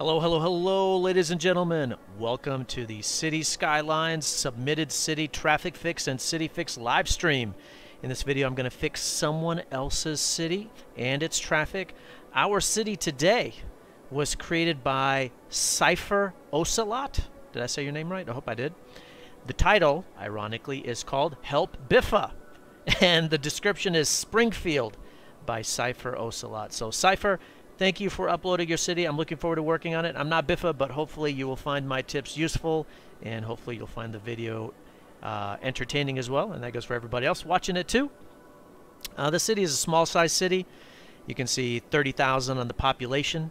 Hello, hello, hello, ladies and gentlemen. Welcome to the City Skylines Submitted City Traffic Fix and City Fix live stream. In this video, I'm going to fix someone else's city and its traffic. Our city today was created by Cypher Ocelot. Did I say your name right? I hope I did. The title, ironically, is called Help Biffa. And the description is Springfield by Cypher Ocelot. So, Cypher, Thank you for uploading your city. I'm looking forward to working on it. I'm not Biffa, but hopefully you will find my tips useful, and hopefully you'll find the video uh, entertaining as well, and that goes for everybody else watching it too. Uh, the city is a small-sized city. You can see 30,000 on the population.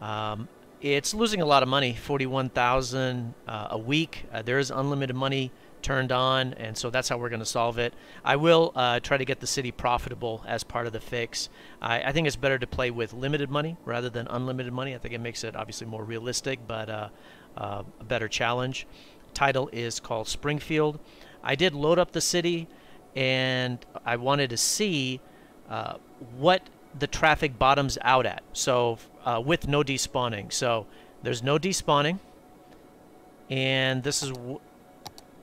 Um, it's losing a lot of money, 41,000 uh, a week. Uh, there is unlimited money turned on, and so that's how we're going to solve it. I will uh, try to get the city profitable as part of the fix. I, I, think it's better to play with limited money rather than unlimited money. I think it makes it obviously more realistic, but uh, uh, a better challenge. Title is called Springfield. I did load up the city, and I wanted to see uh, what the traffic bottoms out at. So uh, with no despawning. So there's no despawning, and this is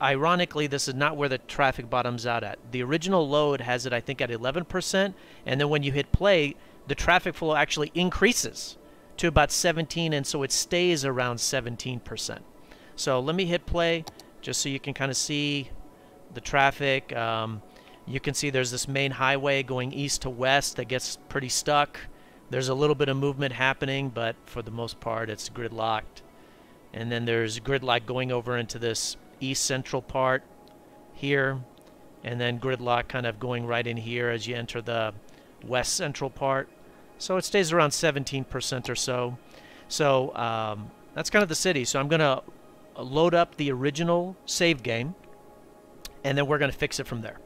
ironically, this is not where the traffic bottoms out at. The original load has it, I think, at 11%, and then when you hit play, the traffic flow actually increases to about 17, and so it stays around 17%. So let me hit play just so you can kind of see the traffic. Um, you can see there's this main highway going east to west that gets pretty stuck. There's a little bit of movement happening, but for the most part, it's gridlocked. And then there's gridlock going over into this east central part here and then gridlock kind of going right in here as you enter the west central part. So it stays around 17% or so. So um, that's kind of the city. So I'm going to load up the original save game and then we're going to fix it from there.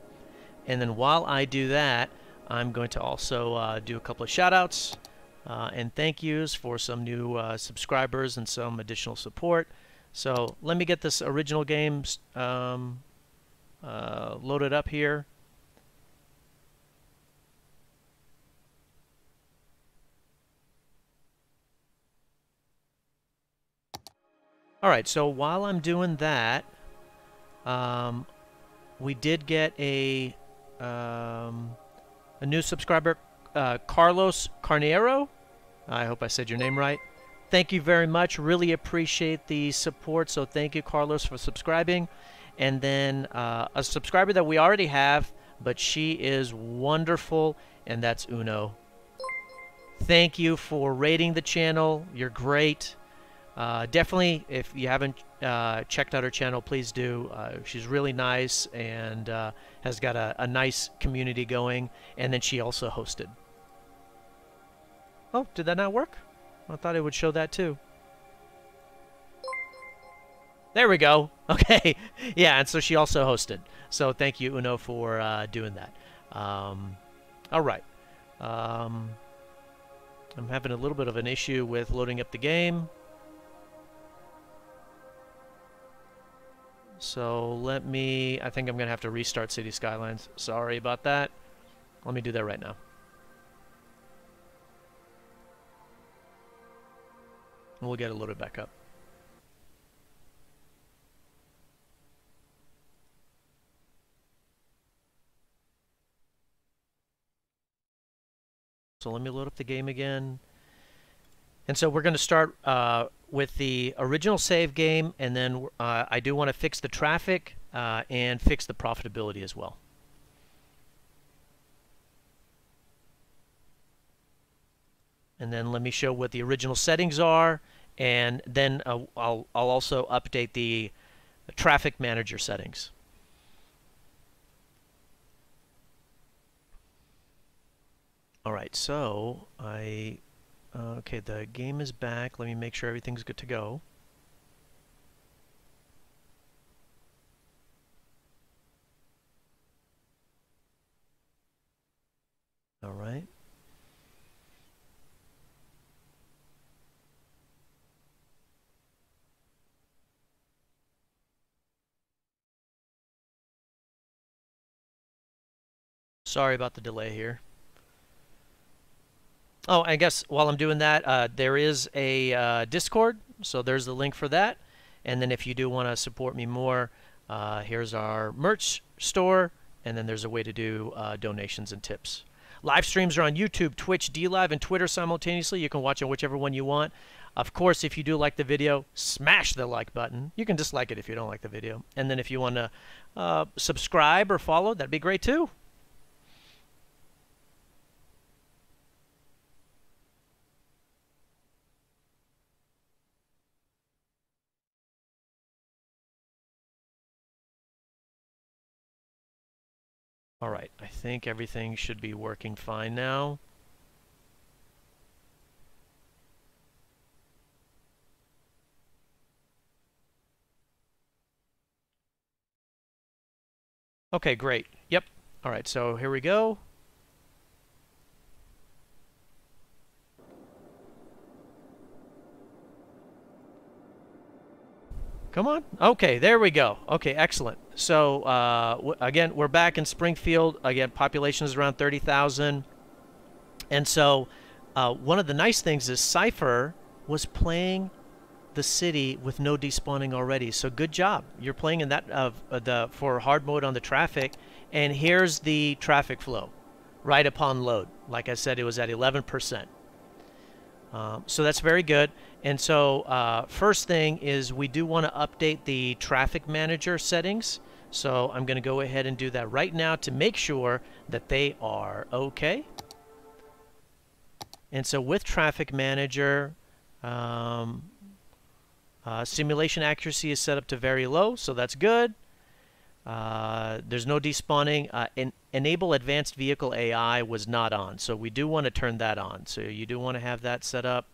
And then while I do that, I'm going to also uh, do a couple of shout outs uh, and thank yous for some new uh, subscribers and some additional support. So let me get this original game um, uh, loaded up here. All right, so while I'm doing that, um, we did get a um, a new subscriber, uh, Carlos Carnero. I hope I said your name right. Thank you very much. Really appreciate the support. So thank you, Carlos, for subscribing. And then uh, a subscriber that we already have, but she is wonderful, and that's Uno. Thank you for rating the channel. You're great. Uh, definitely, if you haven't uh, checked out her channel, please do. Uh, she's really nice and uh, has got a, a nice community going. And then she also hosted. Oh, did that not work? I thought it would show that too. There we go. Okay. yeah, and so she also hosted. So thank you, Uno, for uh, doing that. Um, all right. Um, I'm having a little bit of an issue with loading up the game. So let me, I think I'm going to have to restart City Skylines. Sorry about that. Let me do that right now. And we'll get it loaded back up. So let me load up the game again. And so we're going to start uh, with the original save game, and then uh, I do want to fix the traffic uh, and fix the profitability as well. and then let me show what the original settings are and then uh, I'll, I'll also update the traffic manager settings. Alright, so I, uh, okay, the game is back. Let me make sure everything's good to go. Alright. Sorry about the delay here. Oh, I guess while I'm doing that, uh, there is a uh, Discord, so there's the link for that. And then if you do want to support me more, uh, here's our merch store, and then there's a way to do uh, donations and tips. Live streams are on YouTube, Twitch, DLive, and Twitter simultaneously. You can watch on whichever one you want. Of course, if you do like the video, smash the like button. You can dislike it if you don't like the video. And then if you want to uh, subscribe or follow, that'd be great too. All right, I think everything should be working fine now. Okay, great. Yep. All right, so here we go. Come on. Okay, there we go. Okay, excellent. So, uh, again, we're back in Springfield. Again, population is around 30,000. And so, uh, one of the nice things is Cypher was playing the city with no despawning already. So good job. You're playing in that uh, the for hard mode on the traffic. And here's the traffic flow right upon load. Like I said, it was at 11%. Um, so that's very good. And so uh, first thing is we do want to update the traffic manager settings. So I'm going to go ahead and do that right now to make sure that they are okay. And so with traffic manager, um, uh, simulation accuracy is set up to very low, so that's good. Uh, there's no despawning. Uh, en enable advanced vehicle AI was not on, so we do want to turn that on. So you do want to have that set up.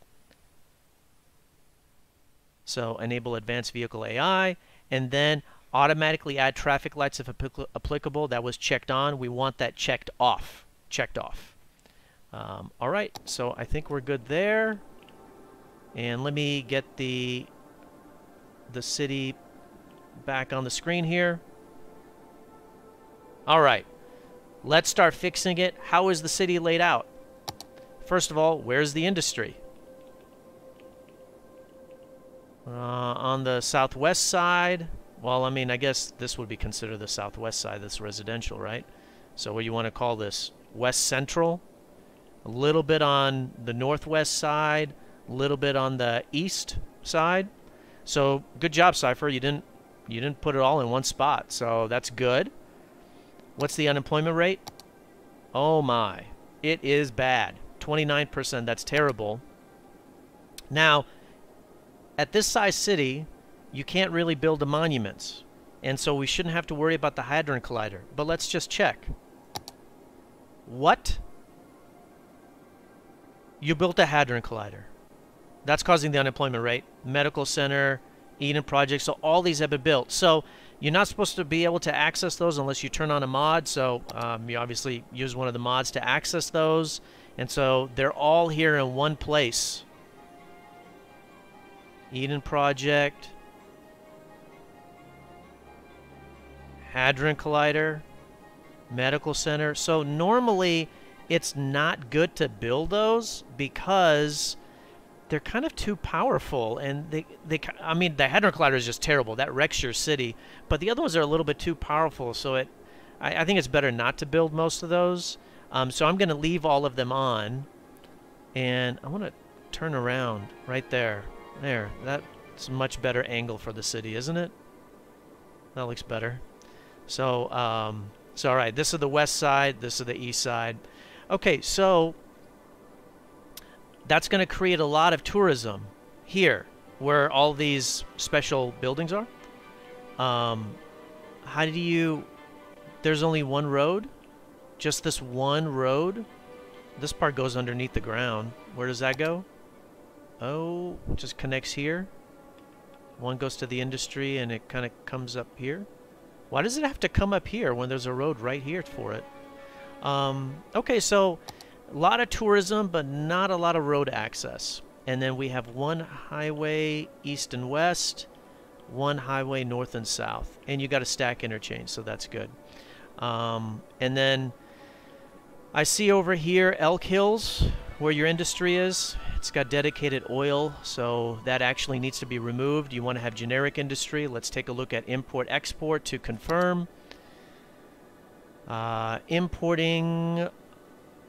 So enable advanced vehicle AI, and then automatically add traffic lights if applicable. That was checked on. We want that checked off. Checked off. Um, all right, so I think we're good there. And let me get the the city back on the screen here. All right, let's start fixing it. How is the city laid out? First of all, where's the industry? Uh, on the southwest side, well, I mean, I guess this would be considered the southwest side. That's residential, right? So what do you want to call this? West Central. A little bit on the northwest side, a little bit on the east side. So good job, Cypher. You didn't you didn't put it all in one spot. So that's good. What's the unemployment rate? Oh my. It is bad. 29%. That's terrible. Now, at this size city, you can't really build the monuments. And so we shouldn't have to worry about the Hadron Collider. But let's just check. What? You built a Hadron Collider. That's causing the unemployment rate. Medical Center, Eden Project. So all these have been built. So you're not supposed to be able to access those unless you turn on a mod. So um, you obviously use one of the mods to access those. And so they're all here in one place. Eden Project. Hadron Collider. Medical Center. So normally it's not good to build those because they're kind of too powerful and they they I mean the Hadron Collider is just terrible. That wrecks your city. But the other ones are a little bit too powerful so it I, I think it's better not to build most of those. Um, so I'm gonna leave all of them on and I want to turn around right there. There that's a much better angle for the city isn't it? That looks better. So um, so all right this is the west side this is the east side. Okay so that's going to create a lot of tourism here where all these special buildings are. Um, how do you... There's only one road? Just this one road? This part goes underneath the ground. Where does that go? Oh, just connects here. One goes to the industry and it kind of comes up here. Why does it have to come up here when there's a road right here for it? Um, okay, so a lot of tourism, but not a lot of road access. And then we have one highway east and west, one highway north and south. And you got a stack interchange, so that's good. Um, and then I see over here Elk Hills. where your industry is. It's got dedicated oil, so that actually needs to be removed. You want to have generic industry. Let's take a look at import-export to confirm. Uh, importing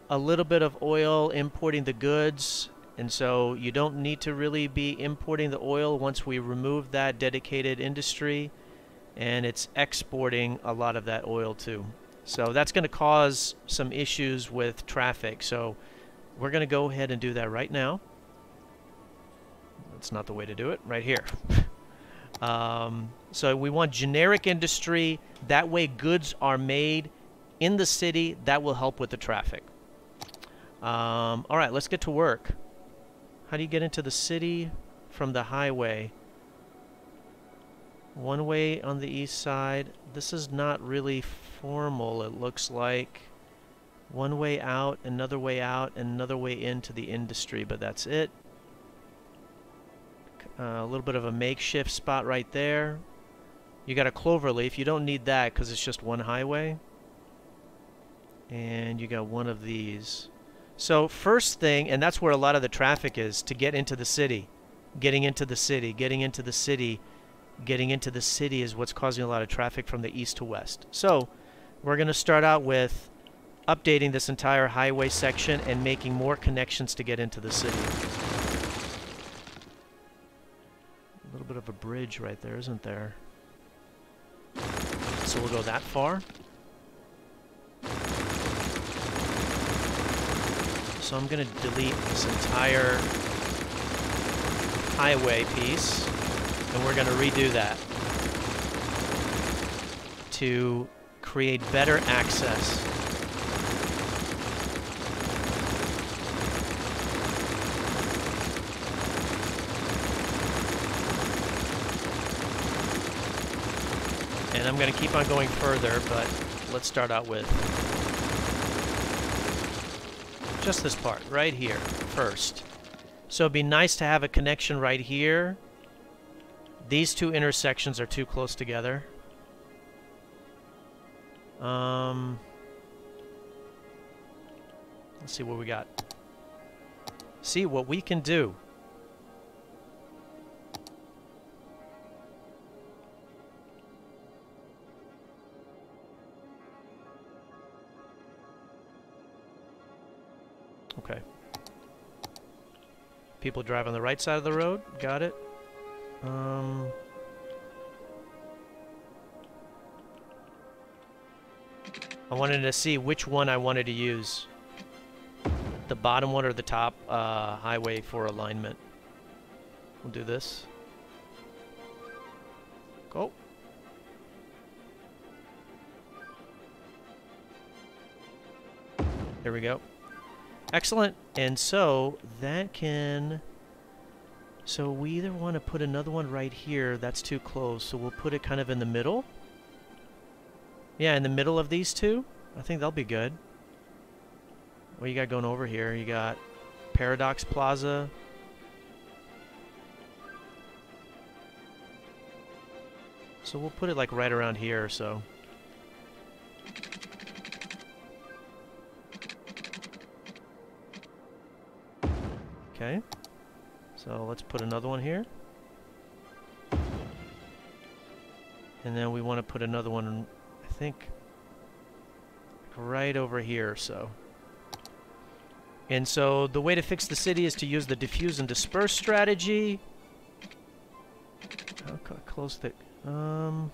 a little bit of oil, importing the goods, and so you don't need to really be importing the oil once we remove that dedicated industry, and it's exporting a lot of that oil too. So that's going to cause some issues with traffic. So we're going to go ahead and do that right now. That's not the way to do it. Right here. um, so we want generic industry. That way goods are made in the city. That will help with the traffic. Um, all right, let's get to work. How do you get into the city from the highway? One way on the east side. This is not really formal, it looks like. One way out, another way out, and another way into the industry, but that's it. Uh, a little bit of a makeshift spot right there. You got a clover leaf. You don't need that because it's just one highway. And you got one of these. So first thing, and that's where a lot of the traffic is, to get into the city. Getting into the city, getting into the city, getting into the city is what's causing a lot of traffic from the east to west. So we're going to start out with updating this entire highway section and making more connections to get into the city. A little bit of a bridge right there, isn't there? So we'll go that far. So I'm going to delete this entire highway piece, and we're going to redo that to create better access. And I'm going to keep on going further, but let's start out with just this part right here first. So it'd be nice to have a connection right here. These two intersections are too close together. Um, let's see what we got. See what we can do. People drive on the right side of the road. Got it. Um... I wanted to see which one I wanted to use. The bottom one or the top uh, highway for alignment. We'll do this. Go. There we go. Excellent. And so that can... So we either want to put another one right here. That's too close. So we'll put it kind of in the middle. Yeah, in the middle of these two. I think they'll be good. What you got going over here? You got Paradox Plaza. So we'll put it like right around here or so. Okay. So let's put another one here. And then we want to put another one, I think, right over here so. And so the way to fix the city is to use the diffuse and disperse strategy. How close the... Um...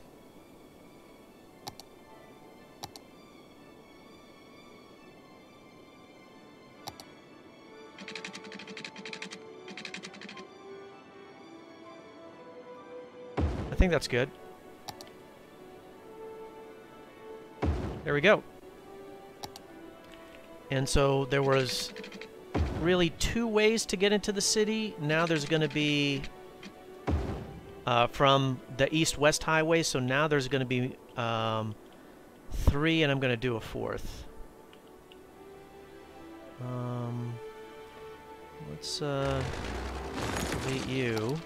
think that's good. There we go. And so there was really two ways to get into the city. Now there's going to be uh, from the east-west highway. So now there's going to be um, three, and I'm going to do a fourth. Um, let's uh, delete you.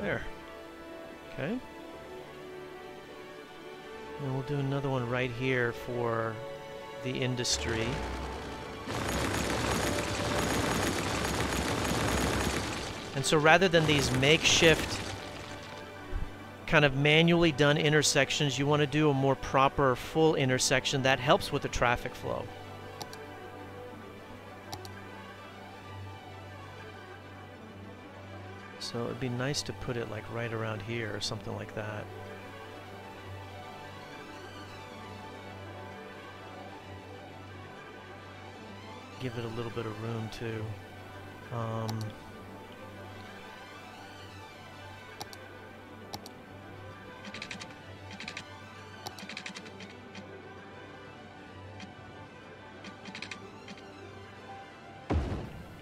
There. Okay. And we'll do another one right here for the industry. And so rather than these makeshift kind of manually done intersections, you want to do a more proper full intersection that helps with the traffic flow. So it'd be nice to put it like right around here or something like that. Give it a little bit of room too. Um,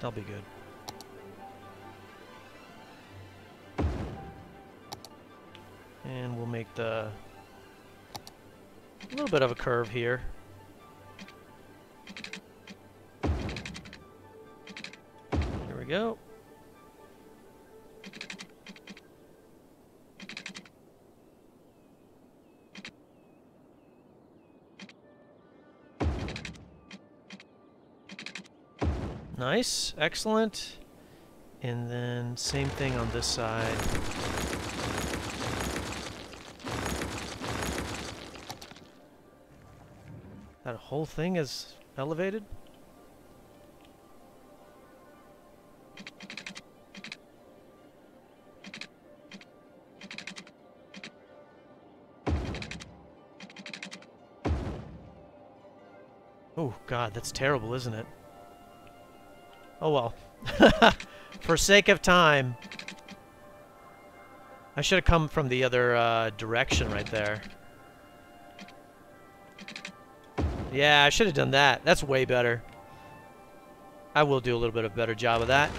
That'll be good. Make the a little bit of a curve here. There we go. Nice, excellent. And then same thing on this side. That whole thing is elevated? Oh god, that's terrible, isn't it? Oh well. For sake of time. I should have come from the other uh, direction right there. Yeah, I should have done that. That's way better. I will do a little bit of a better job of that.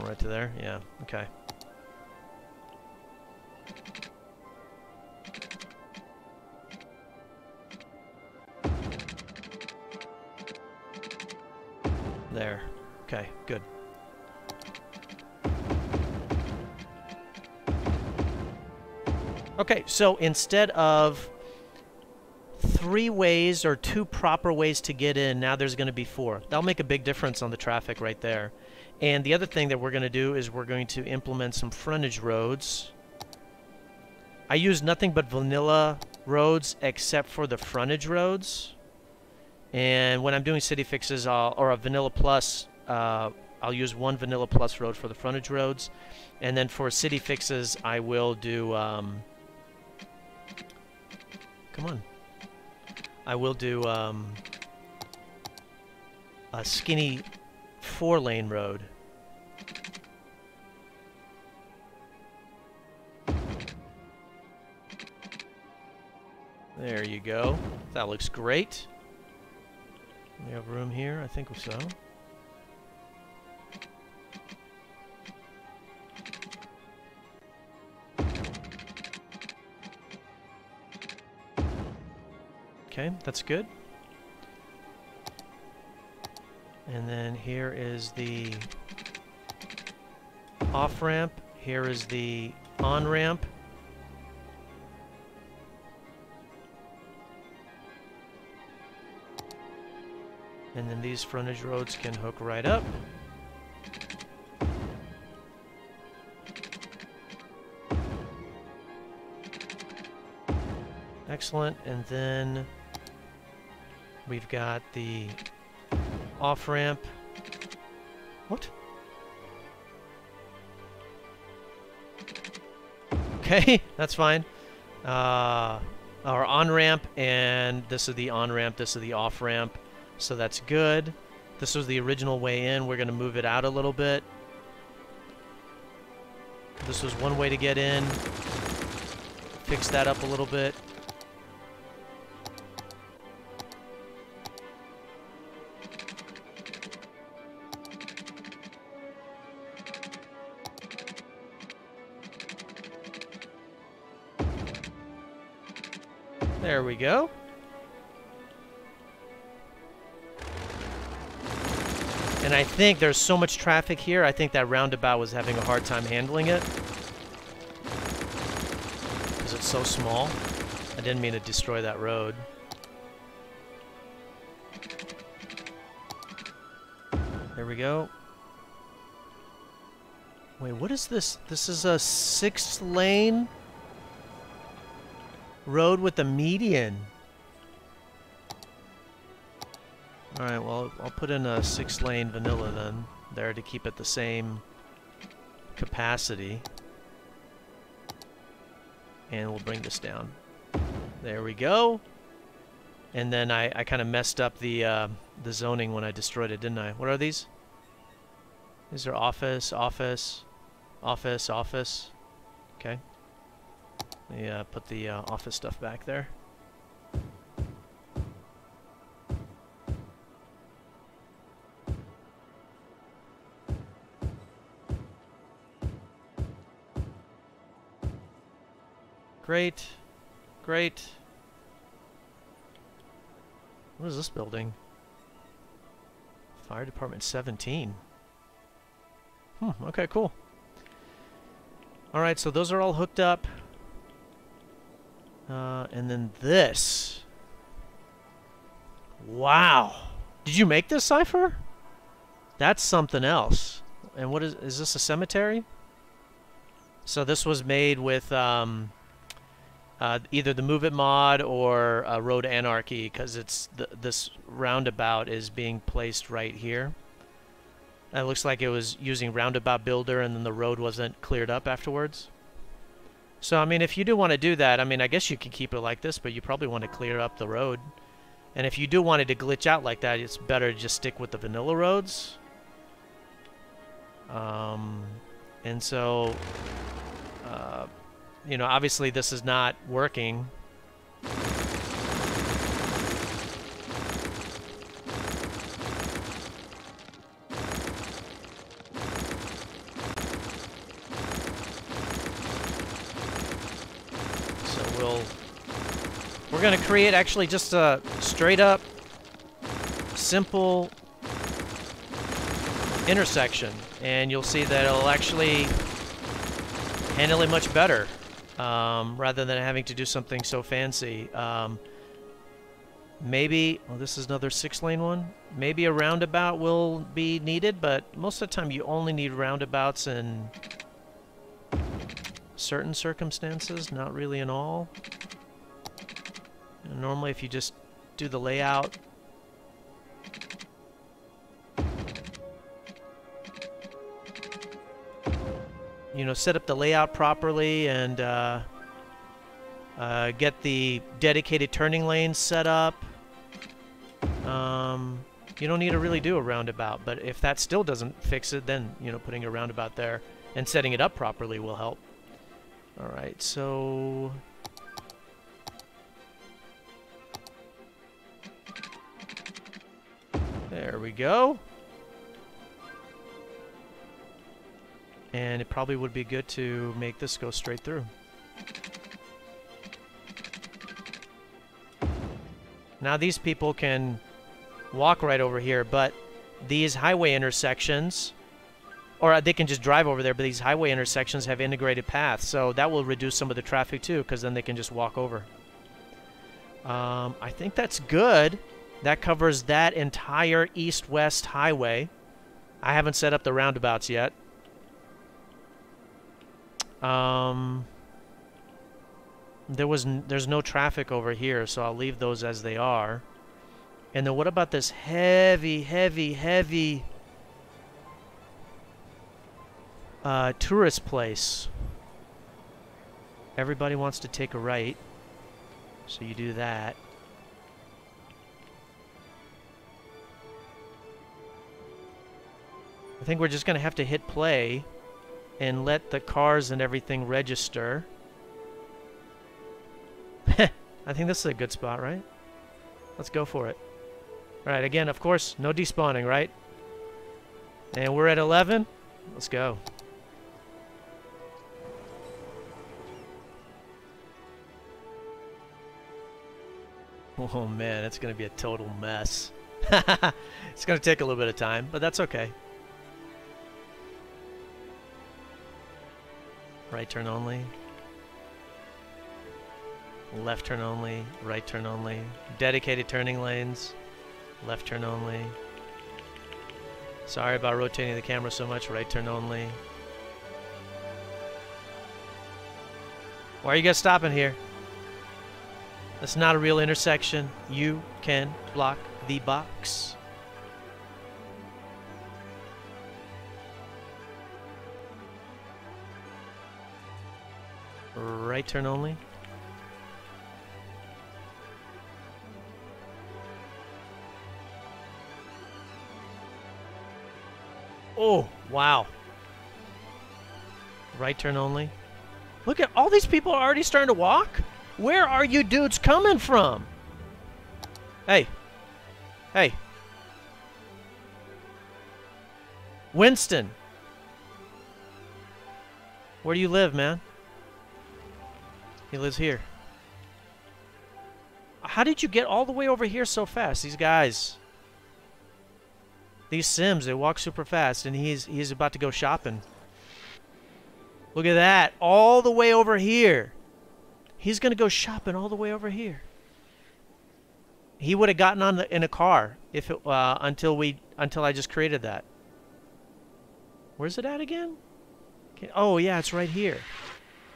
Right to there? Yeah, okay. So instead of three ways or two proper ways to get in, now there's going to be four. That'll make a big difference on the traffic right there. And the other thing that we're going to do is we're going to implement some frontage roads. I use nothing but vanilla roads except for the frontage roads. And when I'm doing city fixes, I'll, or a vanilla plus, uh, I'll use one vanilla plus road for the frontage roads. And then for city fixes, I will do, um, come on. I will do um, a skinny four lane road. There you go. That looks great. We have room here? I think so. Okay, that's good. And then here is the off-ramp. Here is the on-ramp. And then these frontage roads can hook right up. Excellent. And then we've got the off-ramp. What? Okay, that's fine. Uh, our on-ramp, and this is the on-ramp, this is the off-ramp. So that's good. This was the original way in. We're going to move it out a little bit. This was one way to get in. Fix that up a little bit. Go. And I think there's so much traffic here, I think that roundabout was having a hard time handling it. Because it's so small. I didn't mean to destroy that road. There we go. Wait, what is this? This is a six lane road with a median. Alright, well, I'll put in a six lane vanilla then, there to keep it the same capacity. And we'll bring this down. There we go. And then I, I kind of messed up the uh, the zoning when I destroyed it, didn't I? What are these? These are office, office, office, office. Okay. Yeah, put the uh, office stuff back there. Great. Great. What is this building? Fire Department 17. Hmm, okay, cool. Alright, so those are all hooked up. Uh, and then this. Wow. Did you make this Cypher? That's something else. And what is is this a cemetery? So this was made with um, uh, either the Move It mod or uh, Road Anarchy because it's th this roundabout is being placed right here. And it looks like it was using Roundabout Builder and then the road wasn't cleared up afterwards. So, I mean, if you do want to do that, I mean, I guess you can keep it like this, but you probably want to clear up the road. And if you do want it to glitch out like that, it's better to just stick with the vanilla roads. Um, and so, uh, you know, obviously this is not working. So we'll, we're going to create actually just a straight up, simple intersection. And you'll see that it'll actually handle it much better um, rather than having to do something so fancy. Um, maybe, well, this is another six-lane one. Maybe a roundabout will be needed, but most of the time you only need roundabouts in certain circumstances, not really in all. And normally if you just do the layout you know, set up the layout properly and uh, uh, get the dedicated turning lanes set up. Um, you don't need to really do a roundabout, but if that still doesn't fix it, then, you know, putting a roundabout there and setting it up properly will help. Alright, so... There we go. And it probably would be good to make this go straight through. Now these people can walk right over here, but these highway intersections, or they can just drive over there, but these highway intersections have integrated paths, so that will reduce some of the traffic too, because then they can just walk over. Um, I think that's good. That covers that entire east-west highway. I haven't set up the roundabouts yet. Um, there was there's no traffic over here, so I'll leave those as they are. And then what about this heavy, heavy, heavy uh, tourist place? Everybody wants to take a right, so you do that. I think we're just going to have to hit play and let the cars and everything register. I think this is a good spot, right? Let's go for it. Alright, again, of course, no despawning, right? And we're at 11. Let's go. Oh man, it's going to be a total mess. it's going to take a little bit of time, but that's okay. Right turn only. left turn only, right turn only, dedicated turning lanes, left turn only. Sorry about rotating the camera so much, right turn only. Why are you guys stopping here? That's not a real intersection. You can block the box. Right turn only. Oh, wow. Right turn only. Look at all these people are already starting to walk. Where are you dudes coming from? Hey. Hey. Winston. Where do you live, man? He lives here. How did you get all the way over here so fast? These guys. These Sims, they walk super fast, and he's he's about to go shopping. Look at that. All the way over here. He's going to go shopping all the way over here. He would have gotten on the, in a car if it, uh, until we until I just created that. Where's it at again? Okay. Oh yeah, it's right here.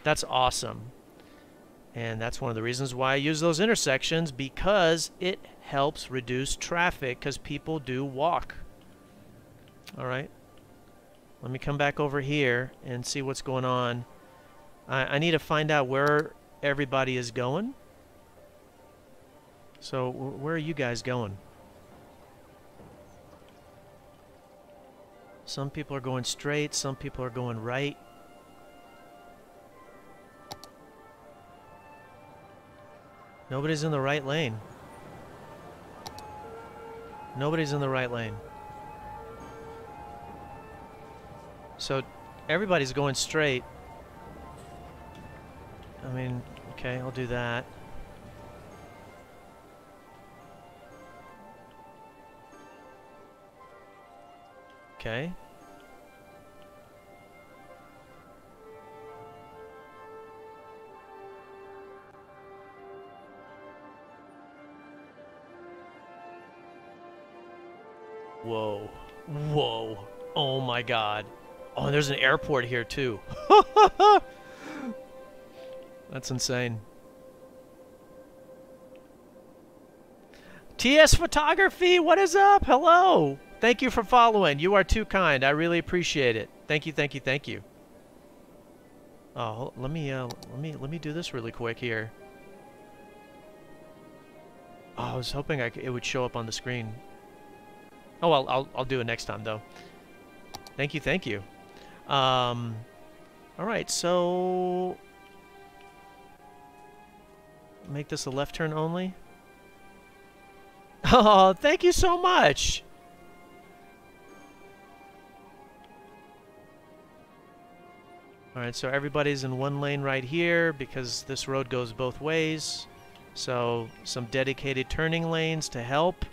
That's awesome. And that's one of the reasons why I use those intersections because it helps reduce traffic because people do walk. All right. Let me come back over here and see what's going on. I, I need to find out where everybody is going. So where are you guys going? Some people are going straight, some people are going right. Nobody's in the right lane. Nobody's in the right lane. So everybody's going straight. I mean, okay, I'll do that. Okay. Whoa. Whoa. Oh my god. Oh, there's an airport here too. That's insane. TS Photography, what is up? Hello. Thank you for following. You are too kind. I really appreciate it. Thank you, thank you, thank you. Oh, let me uh, let me let me do this really quick here. Oh, I was hoping I it would show up on the screen. Oh, well, I'll I'll do it next time though. Thank you, thank you. Um, all right, so make this a left turn only. Oh, thank you so much. Alright, so everybody's in one lane right here because this road goes both ways. So some dedicated turning lanes to help.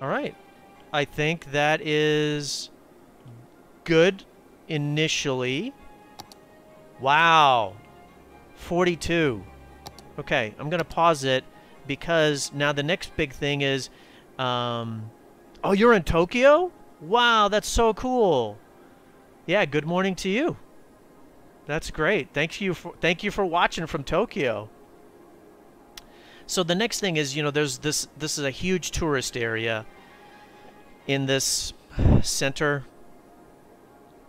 Alright. I think that is good initially. Wow. 42. Okay, I'm going to pause it because now the next big thing is um, oh, you're in Tokyo? Wow, that's so cool. Yeah, good morning to you. That's great. Thank you for thank you for watching from Tokyo. So the next thing is, you know, there's this this is a huge tourist area in this center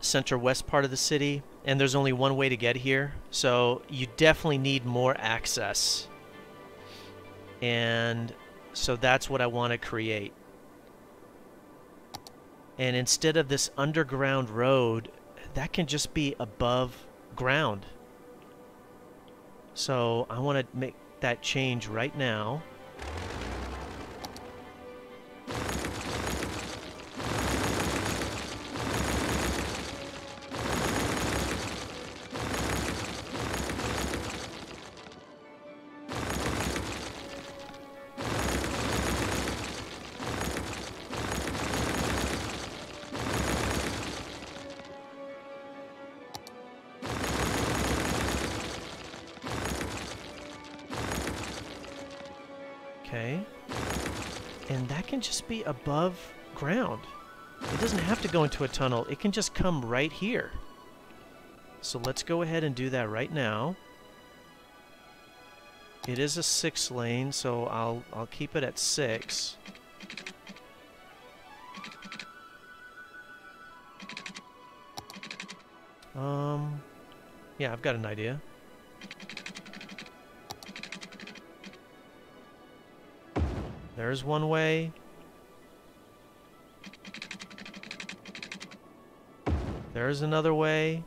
center west part of the city and there's only one way to get here. So you definitely need more access. And so that's what I want to create. And instead of this underground road, that can just be above ground. So I want to make that change right now. Above ground. It doesn't have to go into a tunnel. It can just come right here. So let's go ahead and do that right now. It is a six lane, so I'll I'll keep it at six. Um, yeah, I've got an idea. There's one way. There's another way.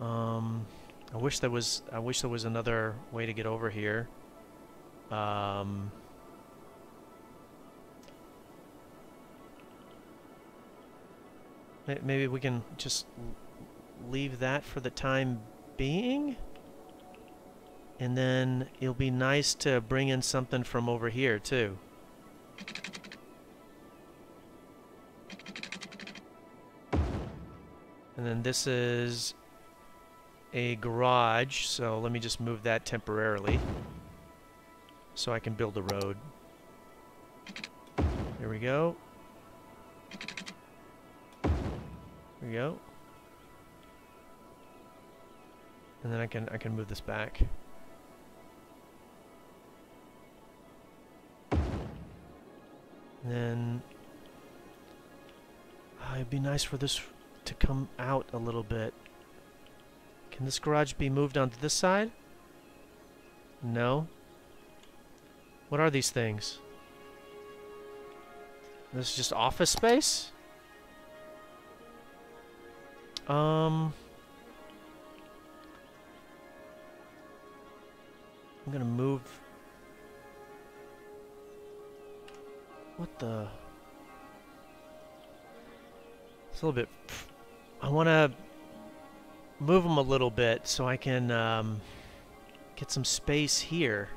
Um, I wish there was. I wish there was another way to get over here. Um, maybe we can just leave that for the time being. And then it'll be nice to bring in something from over here too. And then this is a garage, so let me just move that temporarily so I can build a road. There we go. There we go. And then I can I can move this back. And then uh, it'd be nice for this to come out a little bit. Can this garage be moved onto this side? No. What are these things? This is just office space? Um... I'm gonna move... What the... It's a little bit... I want to move them a little bit so I can um, get some space here.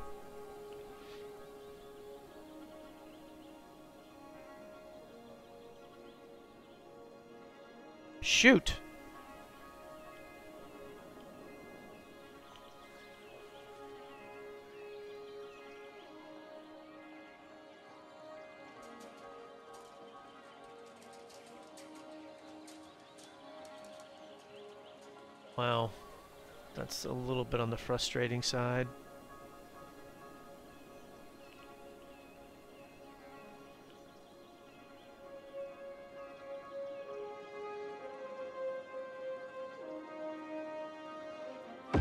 Shoot! Wow. That's a little bit on the frustrating side. Oh,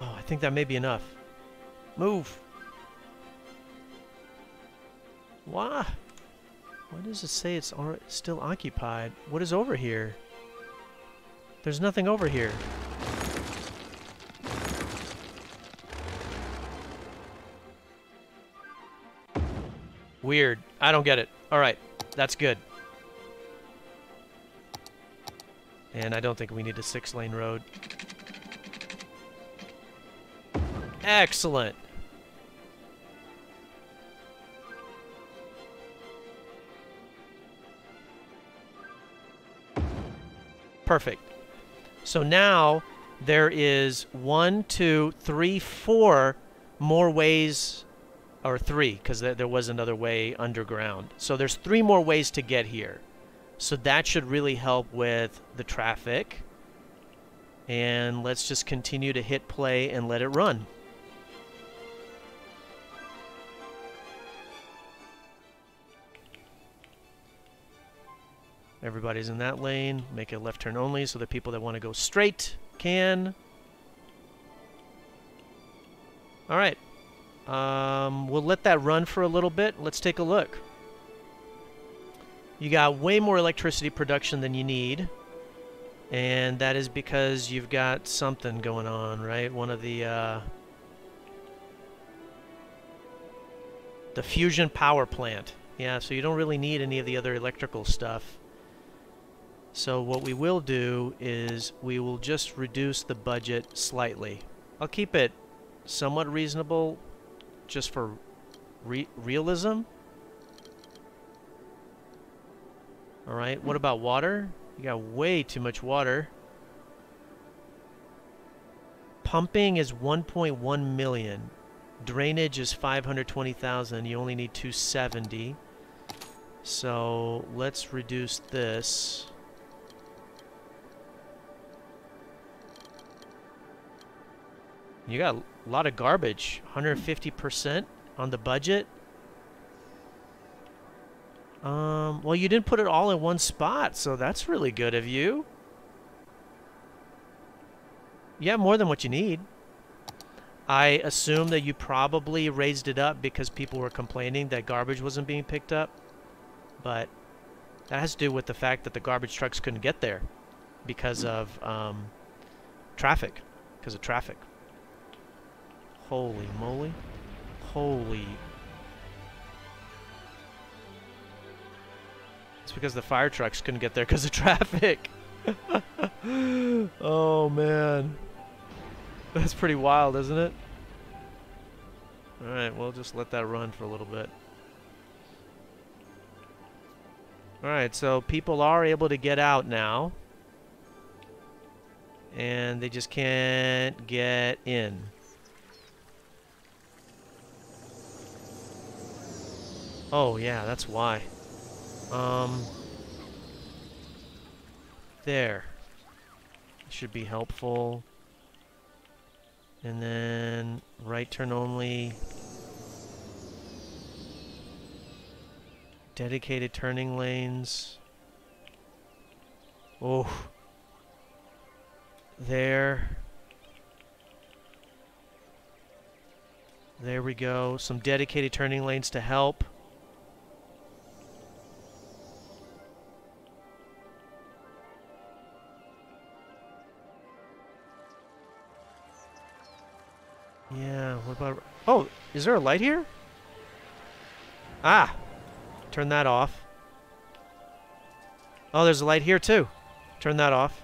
I think that may be enough. Move! Why? Why does it say it's still occupied? What is over here? There's nothing over here. Weird. I don't get it. Alright. That's good. And I don't think we need a six-lane road. Excellent. Perfect. So now there is one, two, three, four more ways, or three, because there, there was another way underground. So there's three more ways to get here. So that should really help with the traffic. And let's just continue to hit play and let it run. Everybody's in that lane. Make a left turn only so the people that want to go straight can. All right. Um, we'll let that run for a little bit. Let's take a look. You got way more electricity production than you need. And that is because you've got something going on, right? One of the... Uh, the fusion power plant. Yeah, so you don't really need any of the other electrical stuff. So what we will do is we will just reduce the budget slightly. I'll keep it somewhat reasonable just for re realism. Alright, what about water? You got way too much water. Pumping is 1.1 million. Drainage is 520,000. You only need 270. So let's reduce this. You got a lot of garbage. 150% on the budget. Um, well, you didn't put it all in one spot, so that's really good of you. You have more than what you need. I assume that you probably raised it up because people were complaining that garbage wasn't being picked up. But that has to do with the fact that the garbage trucks couldn't get there because of um, traffic. Because of traffic. Holy moly. Holy. It's because the fire trucks couldn't get there because of traffic. oh, man. That's pretty wild, isn't it? Alright, we'll just let that run for a little bit. Alright, so people are able to get out now. And they just can't get in. Oh, yeah, that's why. Um, there. Should be helpful. And then right turn only. Dedicated turning lanes. Oh. There. There we go. Some dedicated turning lanes to help. Yeah, what about... Oh, is there a light here? Ah! Turn that off. Oh, there's a light here too. Turn that off.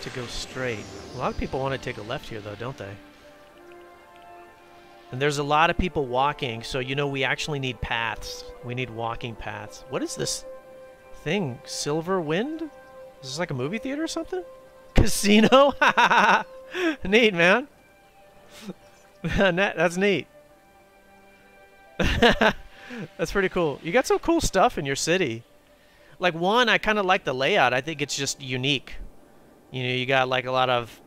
To go straight. A lot of people want to take a left here, though, don't they? And there's a lot of people walking, so you know we actually need paths. We need walking paths. What is this thing? Silver Wind? Is this like a movie theater or something? Casino? neat, man. That's neat. That's pretty cool. You got some cool stuff in your city. Like, one, I kind of like the layout. I think it's just unique. You know, you got like a lot of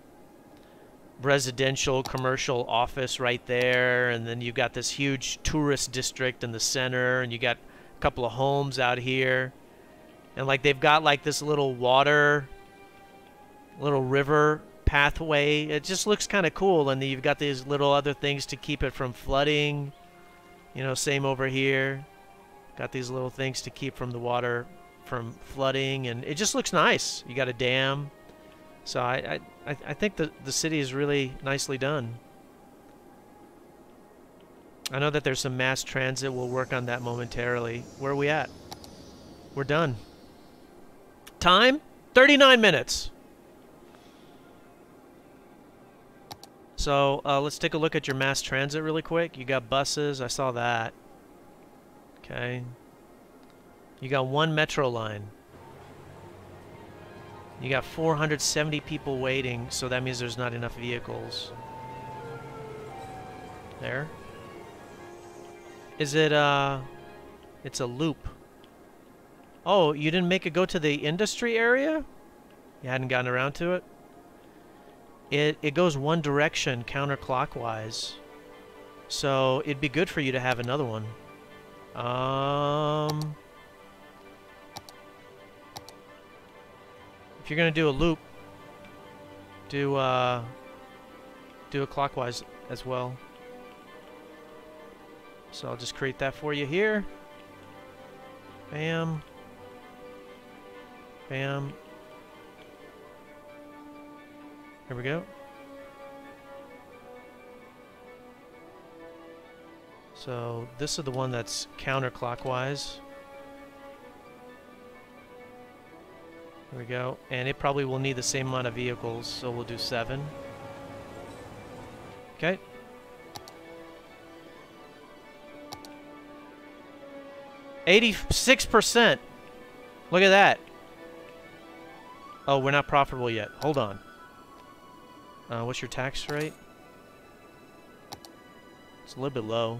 residential, commercial office right there, and then you've got this huge tourist district in the center, and you got a couple of homes out here. And like they've got like this little water, little river pathway. It just looks kind of cool, and you've got these little other things to keep it from flooding. You know, same over here. Got these little things to keep from the water from flooding, and it just looks nice. You got a dam. So I, I, I think the, the city is really nicely done. I know that there's some mass transit. We'll work on that momentarily. Where are we at? We're done. Time? 39 minutes. So uh, let's take a look at your mass transit really quick. You got buses. I saw that. Okay. You got one metro line. You got 470 people waiting, so that means there's not enough vehicles. There. Is it, uh... It's a loop. Oh, you didn't make it go to the industry area? You hadn't gotten around to it? It, it goes one direction counterclockwise. So it'd be good for you to have another one. Um... If you're gonna do a loop, do uh, do a clockwise as well. So I'll just create that for you here. Bam. Bam. Here we go. So this is the one that's counterclockwise. There we go. And it probably will need the same amount of vehicles, so we'll do seven. Okay. Eighty-six percent. Look at that. Oh, we're not profitable yet. Hold on. Uh, what's your tax rate? It's a little bit low.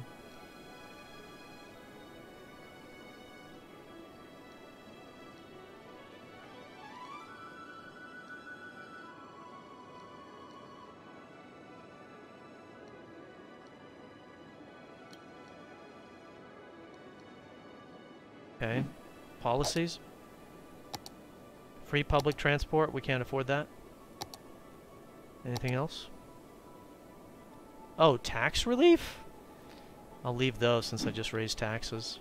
Policies. Free public transport. We can't afford that. Anything else? Oh, tax relief? I'll leave those since I just raised taxes.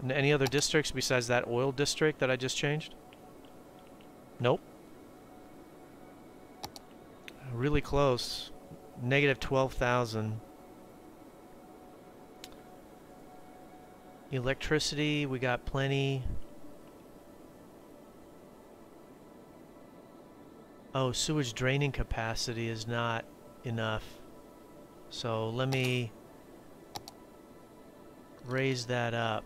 And any other districts besides that oil district that I just changed? Nope. Really close. Negative 12,000. Electricity, we got plenty. Oh, sewage draining capacity is not enough. So let me raise that up.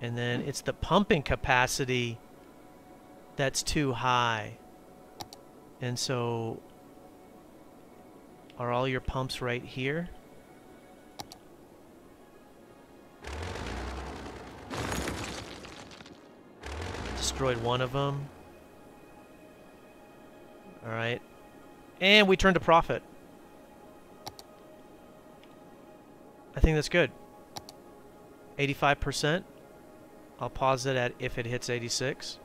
And then it's the pumping capacity that's too high. And so are all your pumps right here? Destroyed one of them. Alright. And we turned a profit. I think that's good. 85%. I'll pause it at if it hits 86.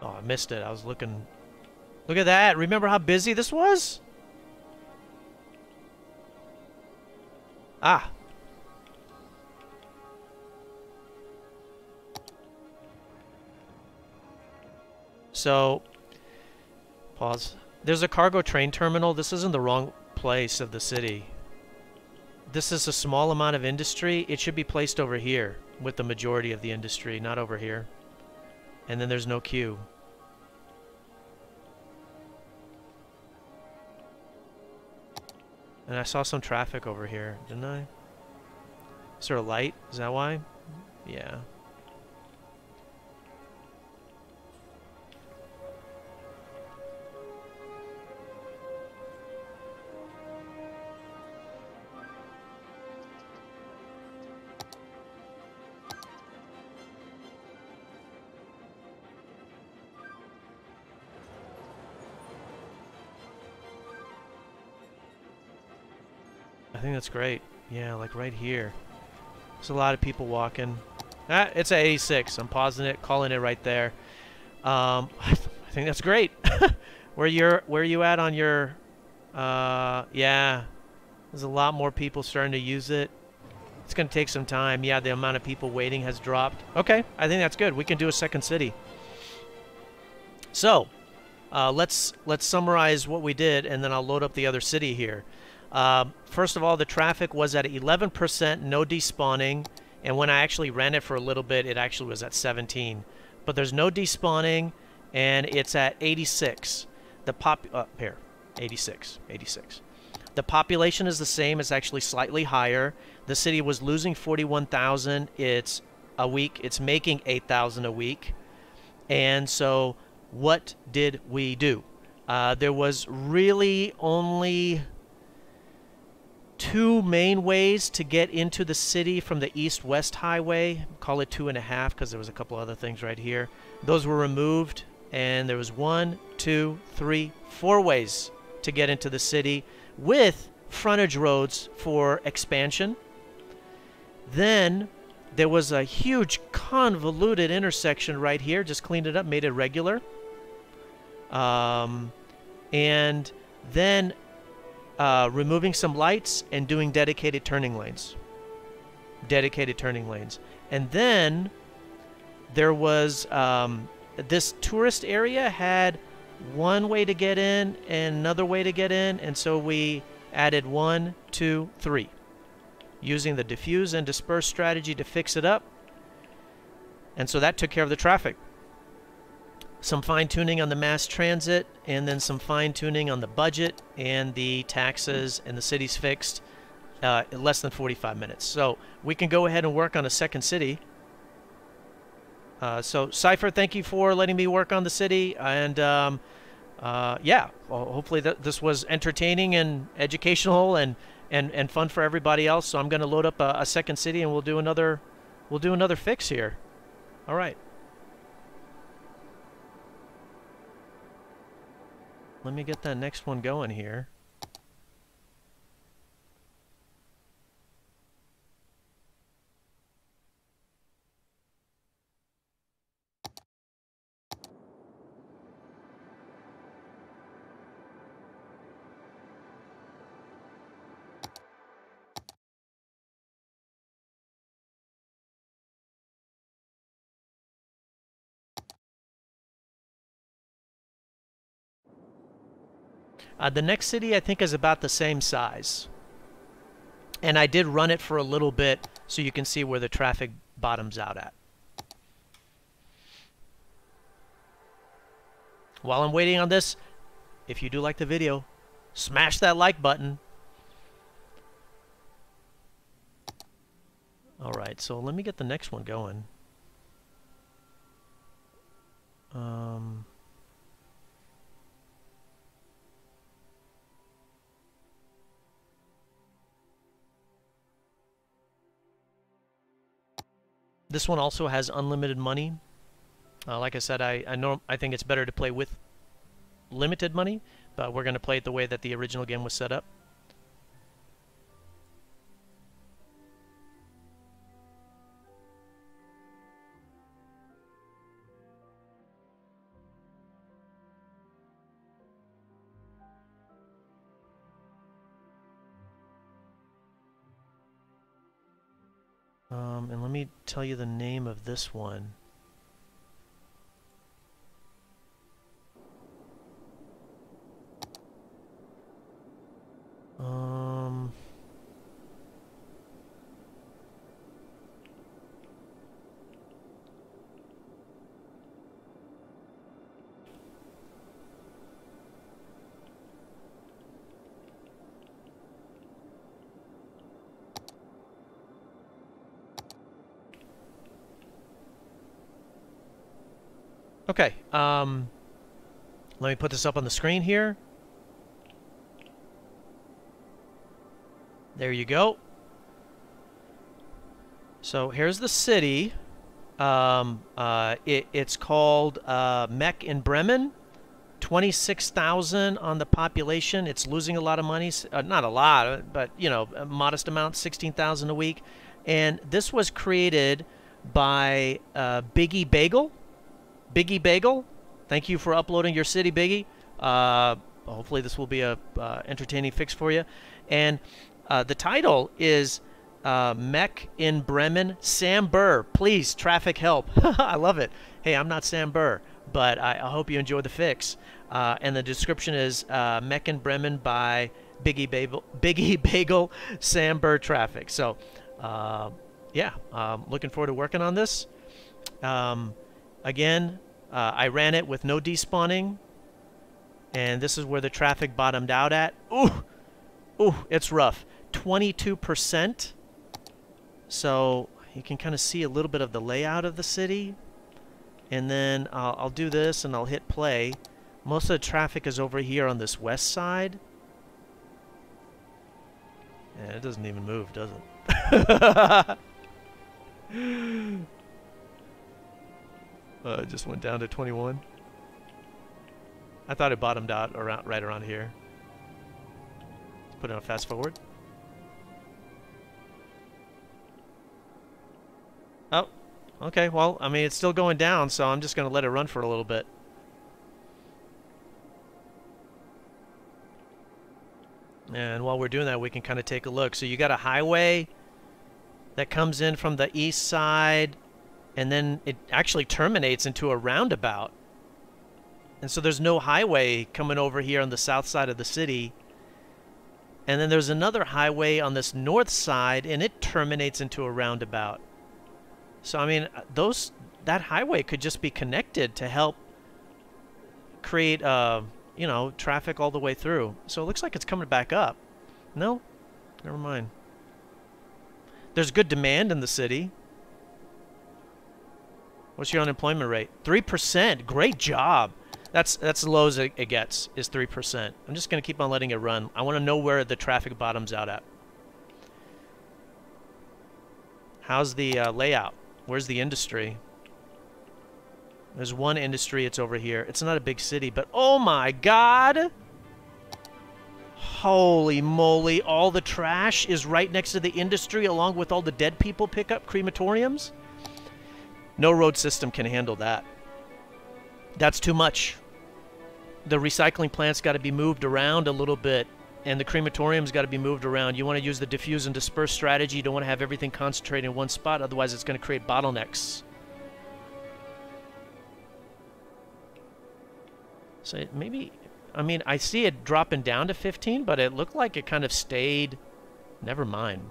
Oh, I missed it. I was looking Look at that. Remember how busy this was? Ah. So, pause. There's a cargo train terminal. This isn't the wrong place of the city. This is a small amount of industry. It should be placed over here with the majority of the industry, not over here. And then there's no queue. And I saw some traffic over here, didn't I? Is there a light? Is that why? Yeah. Think that's great. Yeah, like right here. There's a lot of people walking. Ah, it's at 86. I'm pausing it, calling it right there. Um, I, th I think that's great. where you're, where you at on your? Uh, yeah, there's a lot more people starting to use it. It's going to take some time. Yeah, the amount of people waiting has dropped. Okay, I think that's good. We can do a second city. So, uh, let's let's summarize what we did, and then I'll load up the other city here. Uh, first of all, the traffic was at 11%, no despawning. And when I actually ran it for a little bit, it actually was at 17. But there's no despawning, and it's at 86. The pop up uh, here, 86, 86. The population is the same. It's actually slightly higher. The city was losing 41,000. It's a week. It's making 8,000 a week. And so, what did we do? Uh, there was really only two main ways to get into the city from the east-west highway. Call it two and a half because there was a couple other things right here. Those were removed, and there was one, two, three, four ways to get into the city with frontage roads for expansion. Then there was a huge convoluted intersection right here. Just cleaned it up, made it regular. Um, and then uh, removing some lights and doing dedicated turning lanes. Dedicated turning lanes. And then there was um, this tourist area had one way to get in and another way to get in, and so we added one, two, three, using the diffuse and disperse strategy to fix it up. And so that took care of the traffic. Some fine tuning on the mass transit, and then some fine tuning on the budget and the taxes, and the city's fixed uh, in less than 45 minutes. So we can go ahead and work on a second city. Uh, so Cypher, thank you for letting me work on the city, and um, uh, yeah, well, hopefully th this was entertaining and educational and, and, and fun for everybody else. So I'm going to load up a, a second city, and we'll do another we'll do another fix here. All right. Let me get that next one going here. Uh, the next city I think is about the same size. And I did run it for a little bit so you can see where the traffic bottoms out at. While I'm waiting on this, if you do like the video, smash that like button. Alright, so let me get the next one going. Um... This one also has unlimited money. Uh, like I said, I I, know, I think it's better to play with limited money, but we're going to play it the way that the original game was set up. Um, and let me tell you the name of this one. Um... Okay, um, let me put this up on the screen here. There you go. So here's the city. Um, uh, it, it's called uh, Mech in Bremen. 26,000 on the population. It's losing a lot of money. Uh, not a lot, but, you know, a modest amount, 16,000 a week. And this was created by uh, Biggie Bagel. Biggie Bagel, thank you for uploading your city, Biggie. Uh, hopefully this will be a uh, entertaining fix for you. And uh, the title is uh, Mech in Bremen. Sam Bur, please, traffic help. I love it. Hey, I'm not Sam Bur, but I, I hope you enjoy the fix. Uh, and the description is Mech in Bremen by Biggie Bagel, Biggie Bagel, Sam Bur Traffic. So, yeah, um, looking forward to working on this. Um, Again, uh, I ran it with no despawning. And this is where the traffic bottomed out at. Ooh! Ooh, it's rough. 22%. So you can kind of see a little bit of the layout of the city. And then I'll, I'll do this and I'll hit play. Most of the traffic is over here on this west side. Yeah, it doesn't even move, does it? Uh, it just went down to 21. I thought it bottomed out around right around here. Let's put it on fast forward. Oh, okay. Well, I mean, it's still going down, so I'm just going to let it run for a little bit. And while we're doing that, we can kind of take a look. So you got a highway that comes in from the east side and then it actually terminates into a roundabout. And so there's no highway coming over here on the south side of the city. And then there's another highway on this north side, and it terminates into a roundabout. So, I mean, those that highway could just be connected to help create, uh, you know, traffic all the way through. So it looks like it's coming back up. No? Never mind. There's good demand in the city. What's your unemployment rate? 3%. Great job. That's that's as low as it, it gets, is 3%. I'm just going to keep on letting it run. I want to know where the traffic bottoms out at. How's the uh, layout? Where's the industry? There's one industry, it's over here. It's not a big city, but oh my god! Holy moly, all the trash is right next to the industry along with all the dead people pick up crematoriums? No road system can handle that. That's too much. The recycling plant's got to be moved around a little bit, and the crematorium's got to be moved around. You want to use the diffuse and disperse strategy. You don't want to have everything concentrated in one spot, otherwise it's going to create bottlenecks. So maybe, I mean, I see it dropping down to 15, but it looked like it kind of stayed. Never mind.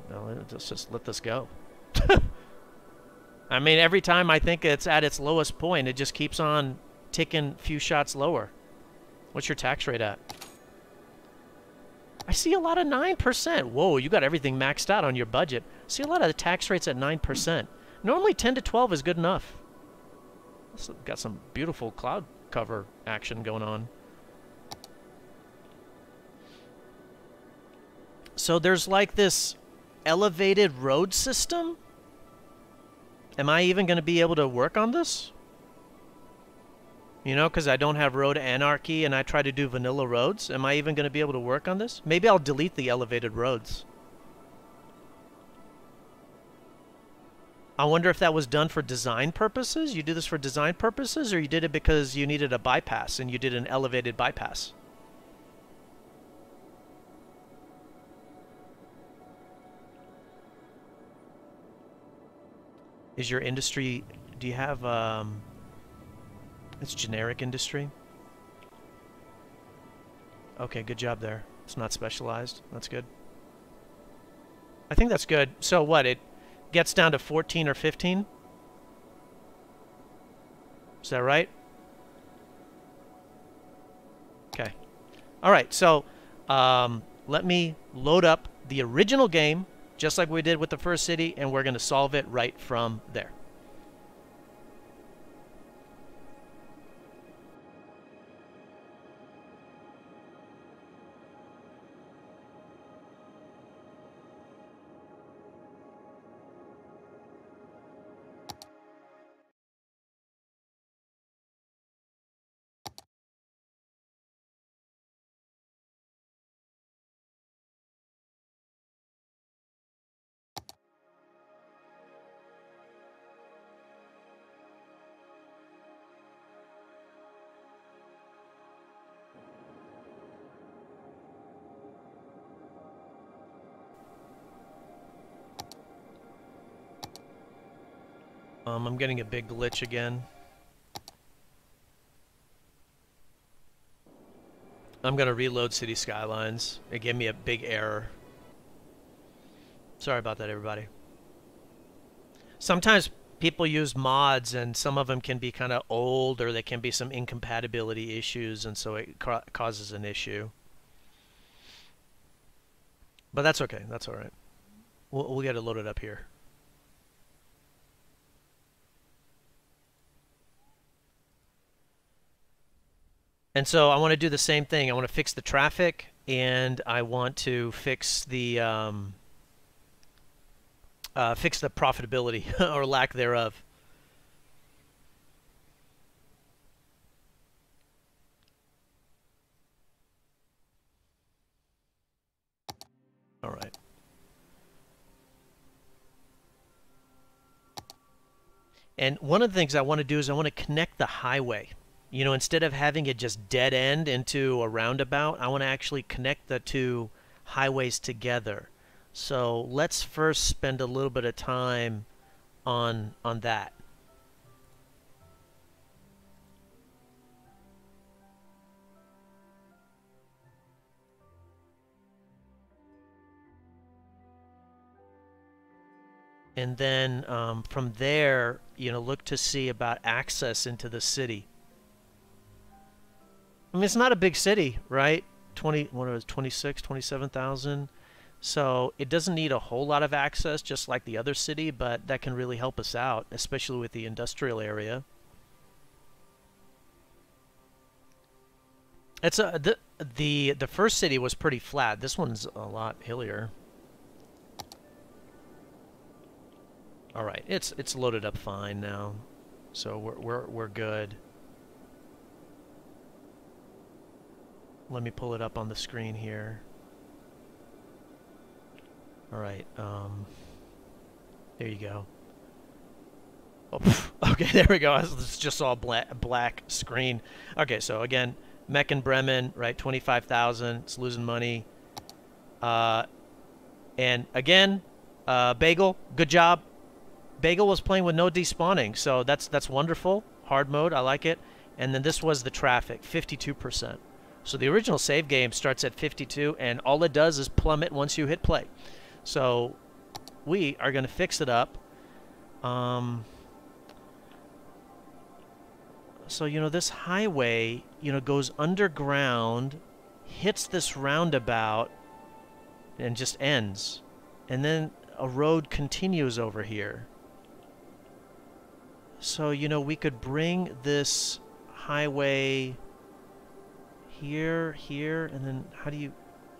let's just let this go. I mean, every time I think it's at its lowest point, it just keeps on ticking few shots lower. What's your tax rate at? I see a lot of 9%. Whoa, you got everything maxed out on your budget. I see a lot of the tax rates at 9%. Normally 10 to 12 is good enough. got some beautiful cloud cover action going on. So there's like this elevated road system Am I even going to be able to work on this? You know, because I don't have road anarchy and I try to do vanilla roads. Am I even going to be able to work on this? Maybe I'll delete the elevated roads. I wonder if that was done for design purposes. You do this for design purposes or you did it because you needed a bypass and you did an elevated bypass. Is your industry, do you have, um, it's generic industry? Okay, good job there. It's not specialized. That's good. I think that's good. So what, it gets down to 14 or 15? Is that right? Okay. All right, so um, let me load up the original game just like we did with the first city, and we're going to solve it right from there. I'm getting a big glitch again. I'm going to reload City Skylines. It gave me a big error. Sorry about that, everybody. Sometimes people use mods, and some of them can be kind of old, or there can be some incompatibility issues, and so it ca causes an issue. But that's okay. That's all right. We'll, we'll get it loaded up here. And so I want to do the same thing. I want to fix the traffic and I want to fix the um, uh, fix the profitability or lack thereof. All right. And one of the things I want to do is I want to connect the highway. You know, instead of having it just dead end into a roundabout, I want to actually connect the two highways together. So let's first spend a little bit of time on on that. And then um, from there, you know, look to see about access into the city. I mean, it's not a big city, right? 20, what was 26, 27,000. So it doesn't need a whole lot of access, just like the other city, but that can really help us out, especially with the industrial area. It's a the the the first city was pretty flat. This one's a lot hillier. All right, it's it's loaded up fine now, so we're we're we're good. Let me pull it up on the screen here. All right, um, there you go. Oh, okay, there we go. It's just all black black screen. Okay, so again, Mech and Bremen, right? Twenty-five thousand. It's losing money. Uh, and again, uh, Bagel, good job. Bagel was playing with no despawning, so that's that's wonderful. Hard mode, I like it. And then this was the traffic, 52%. So the original save game starts at 52, and all it does is plummet once you hit play. So we are going to fix it up. Um, so, you know, this highway, you know, goes underground, hits this roundabout, and just ends. And then a road continues over here. So, you know, we could bring this highway here, here, and then how do you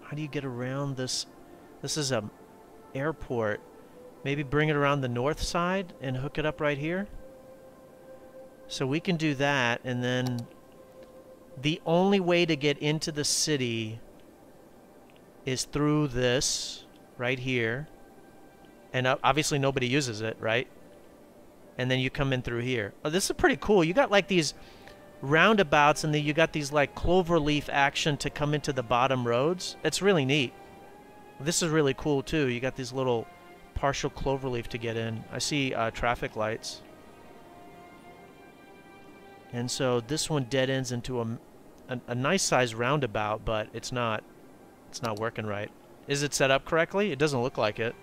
how do you get around this this is a airport. Maybe bring it around the north side and hook it up right here. So we can do that and then the only way to get into the city is through this right here. And obviously nobody uses it, right? and then you come in through here. Oh, this is pretty cool. You got like these roundabouts and then you got these like clover leaf action to come into the bottom roads. It's really neat. This is really cool too. You got these little partial clover leaf to get in. I see uh, traffic lights. And so this one dead ends into a, a, a nice size roundabout, but it's not it's not working right. Is it set up correctly? It doesn't look like it.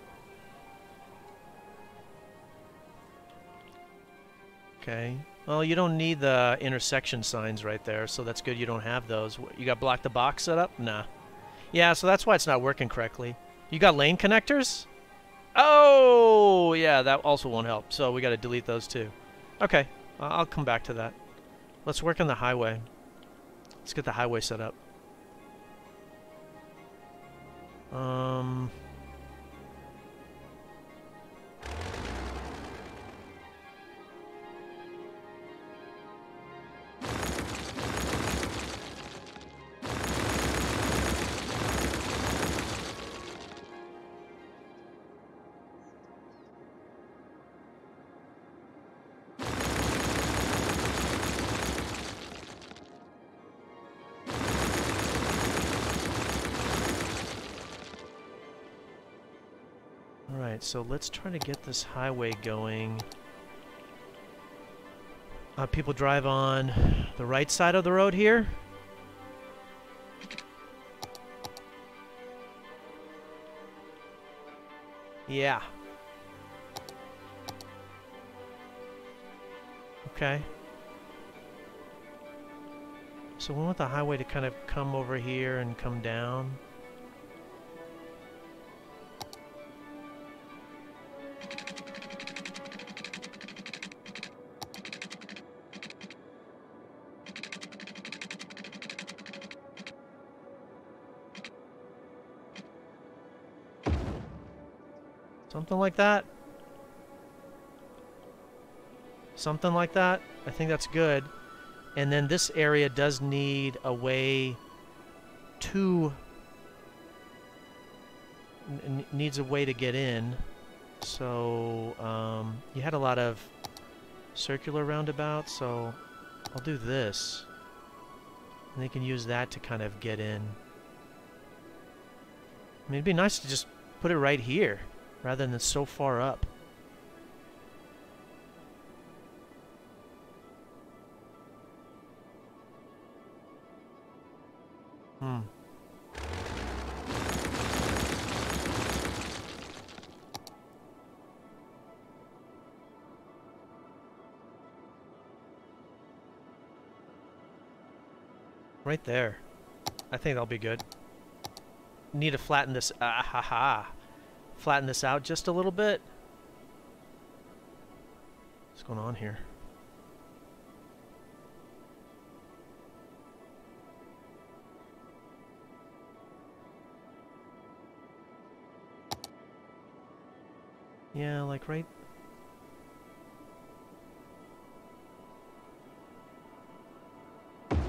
Okay. Well, you don't need the intersection signs right there, so that's good you don't have those. You got block the box set up? Nah. Yeah, so that's why it's not working correctly. You got lane connectors? Oh, yeah, that also won't help. So we got to delete those too. Okay, I'll come back to that. Let's work on the highway. Let's get the highway set up. Um... Alright, so let's try to get this highway going. Uh, people drive on the right side of the road here. Yeah. Okay. So we want the highway to kind of come over here and come down. Something like that. Something like that. I think that's good. And then this area does need a way to... needs a way to get in. So, um, you had a lot of circular roundabouts, so I'll do this. And they can use that to kind of get in. I mean, it'd be nice to just put it right here rather than so far up. Hmm. Right there. I think that'll be good. Need to flatten this. Ah ha ha. Flatten this out just a little bit. What's going on here? Yeah, like right...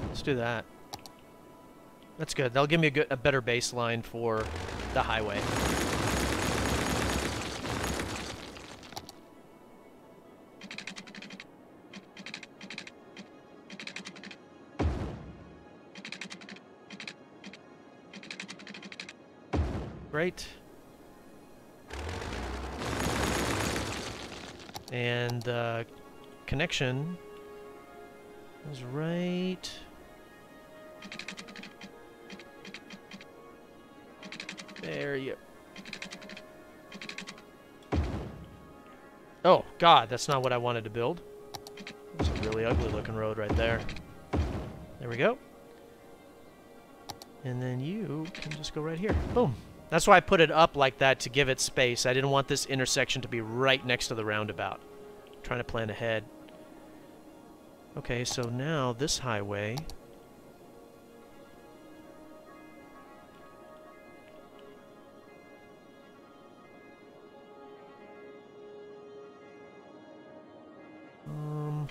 Let's do that. That's good. That'll give me a, good, a better baseline for the highway. Connection is right... There you... Oh, God, that's not what I wanted to build. It's a really ugly looking road right there. There we go. And then you can just go right here. Boom. That's why I put it up like that to give it space. I didn't want this intersection to be right next to the roundabout. I'm trying to plan ahead. Okay, so now this highway... Um...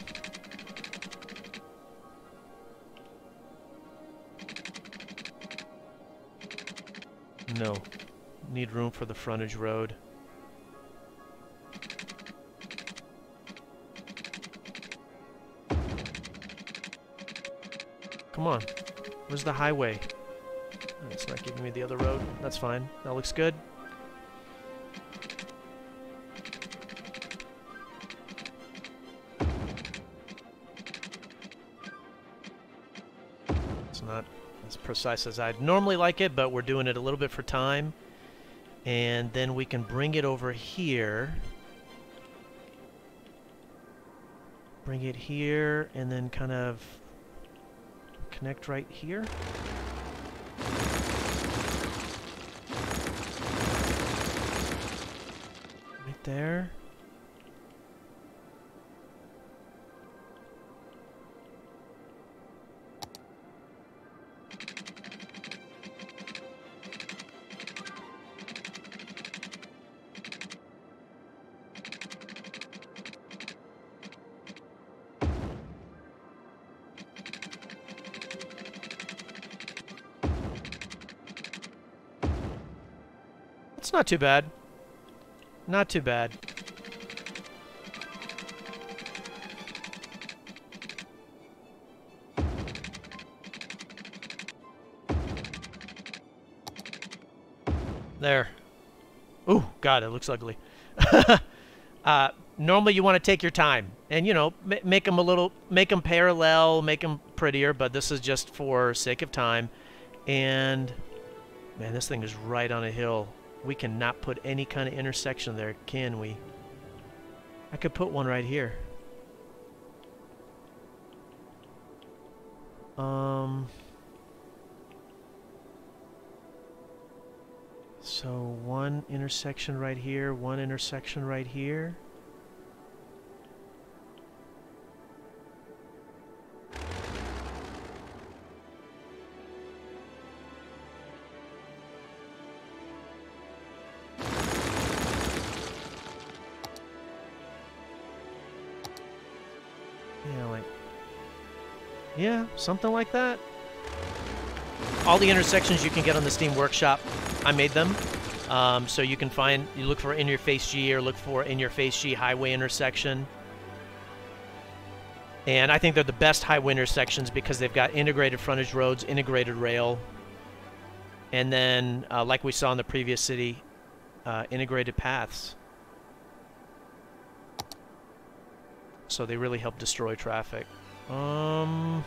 No. Need room for the frontage road. On. Where's the highway? Oh, it's not giving me the other road. That's fine. That looks good. It's not as precise as I'd normally like it, but we're doing it a little bit for time. And then we can bring it over here. Bring it here, and then kind of connect right here. Right there. Not too bad. Not too bad. There. Ooh, God, it looks ugly. uh, normally you want to take your time and, you know, make them a little, make them parallel, make them prettier, but this is just for sake of time. And, man, this thing is right on a hill. We cannot put any kind of intersection there, can we? I could put one right here. Um... So one intersection right here, one intersection right here. Something like that. All the intersections you can get on the Steam Workshop, I made them. Um, so you can find, you look for in your face G or look for in your face G highway intersection. And I think they're the best highway intersections because they've got integrated frontage roads, integrated rail, and then, uh, like we saw in the previous city, uh, integrated paths. So they really help destroy traffic. Um...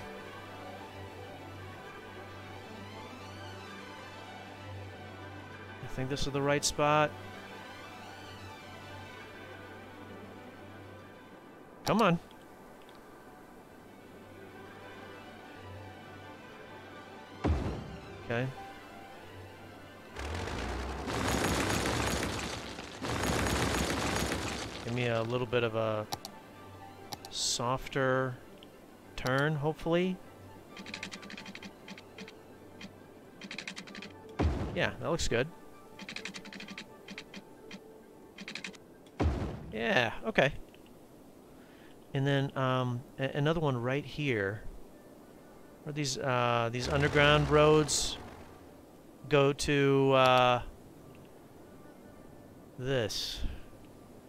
I think this is the right spot. Come on. Okay. Give me a little bit of a softer turn, hopefully. Yeah, that looks good. Yeah, okay. And then um, another one right here. Where these uh, these underground roads go to uh, this.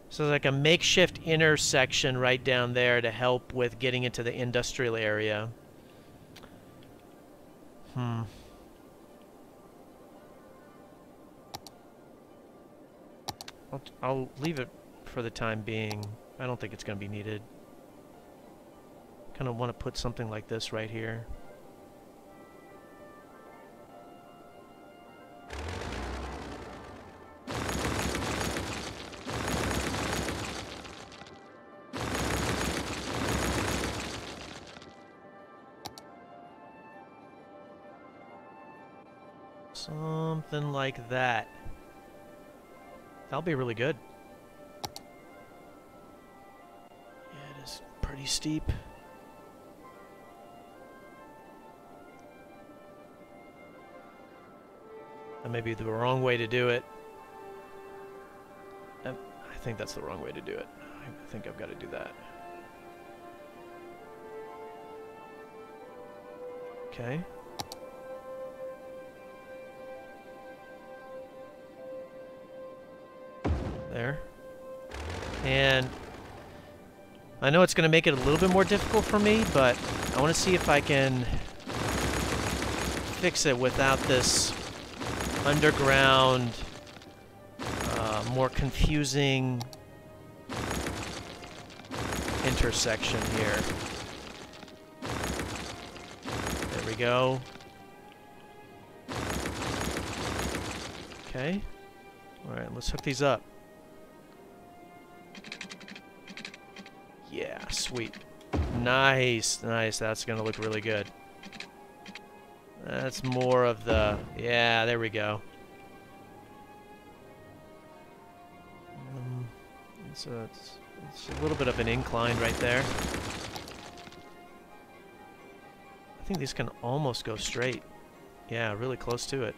So it's like a makeshift intersection right down there to help with getting into the industrial area. Hmm. I'll, I'll leave it for the time being. I don't think it's going to be needed. Kind of want to put something like this right here. Something like that. That'll be really good. Steep. That may be the wrong way to do it. Um, I think that's the wrong way to do it. I think I've got to do that. Okay. There. And I know it's going to make it a little bit more difficult for me, but I want to see if I can fix it without this underground, uh, more confusing intersection here. There we go. Okay. Alright, let's hook these up. Sweet. Nice, nice. That's going to look really good. That's more of the... Yeah, there we go. Um, so it's, it's a little bit of an incline right there. I think these can almost go straight. Yeah, really close to it.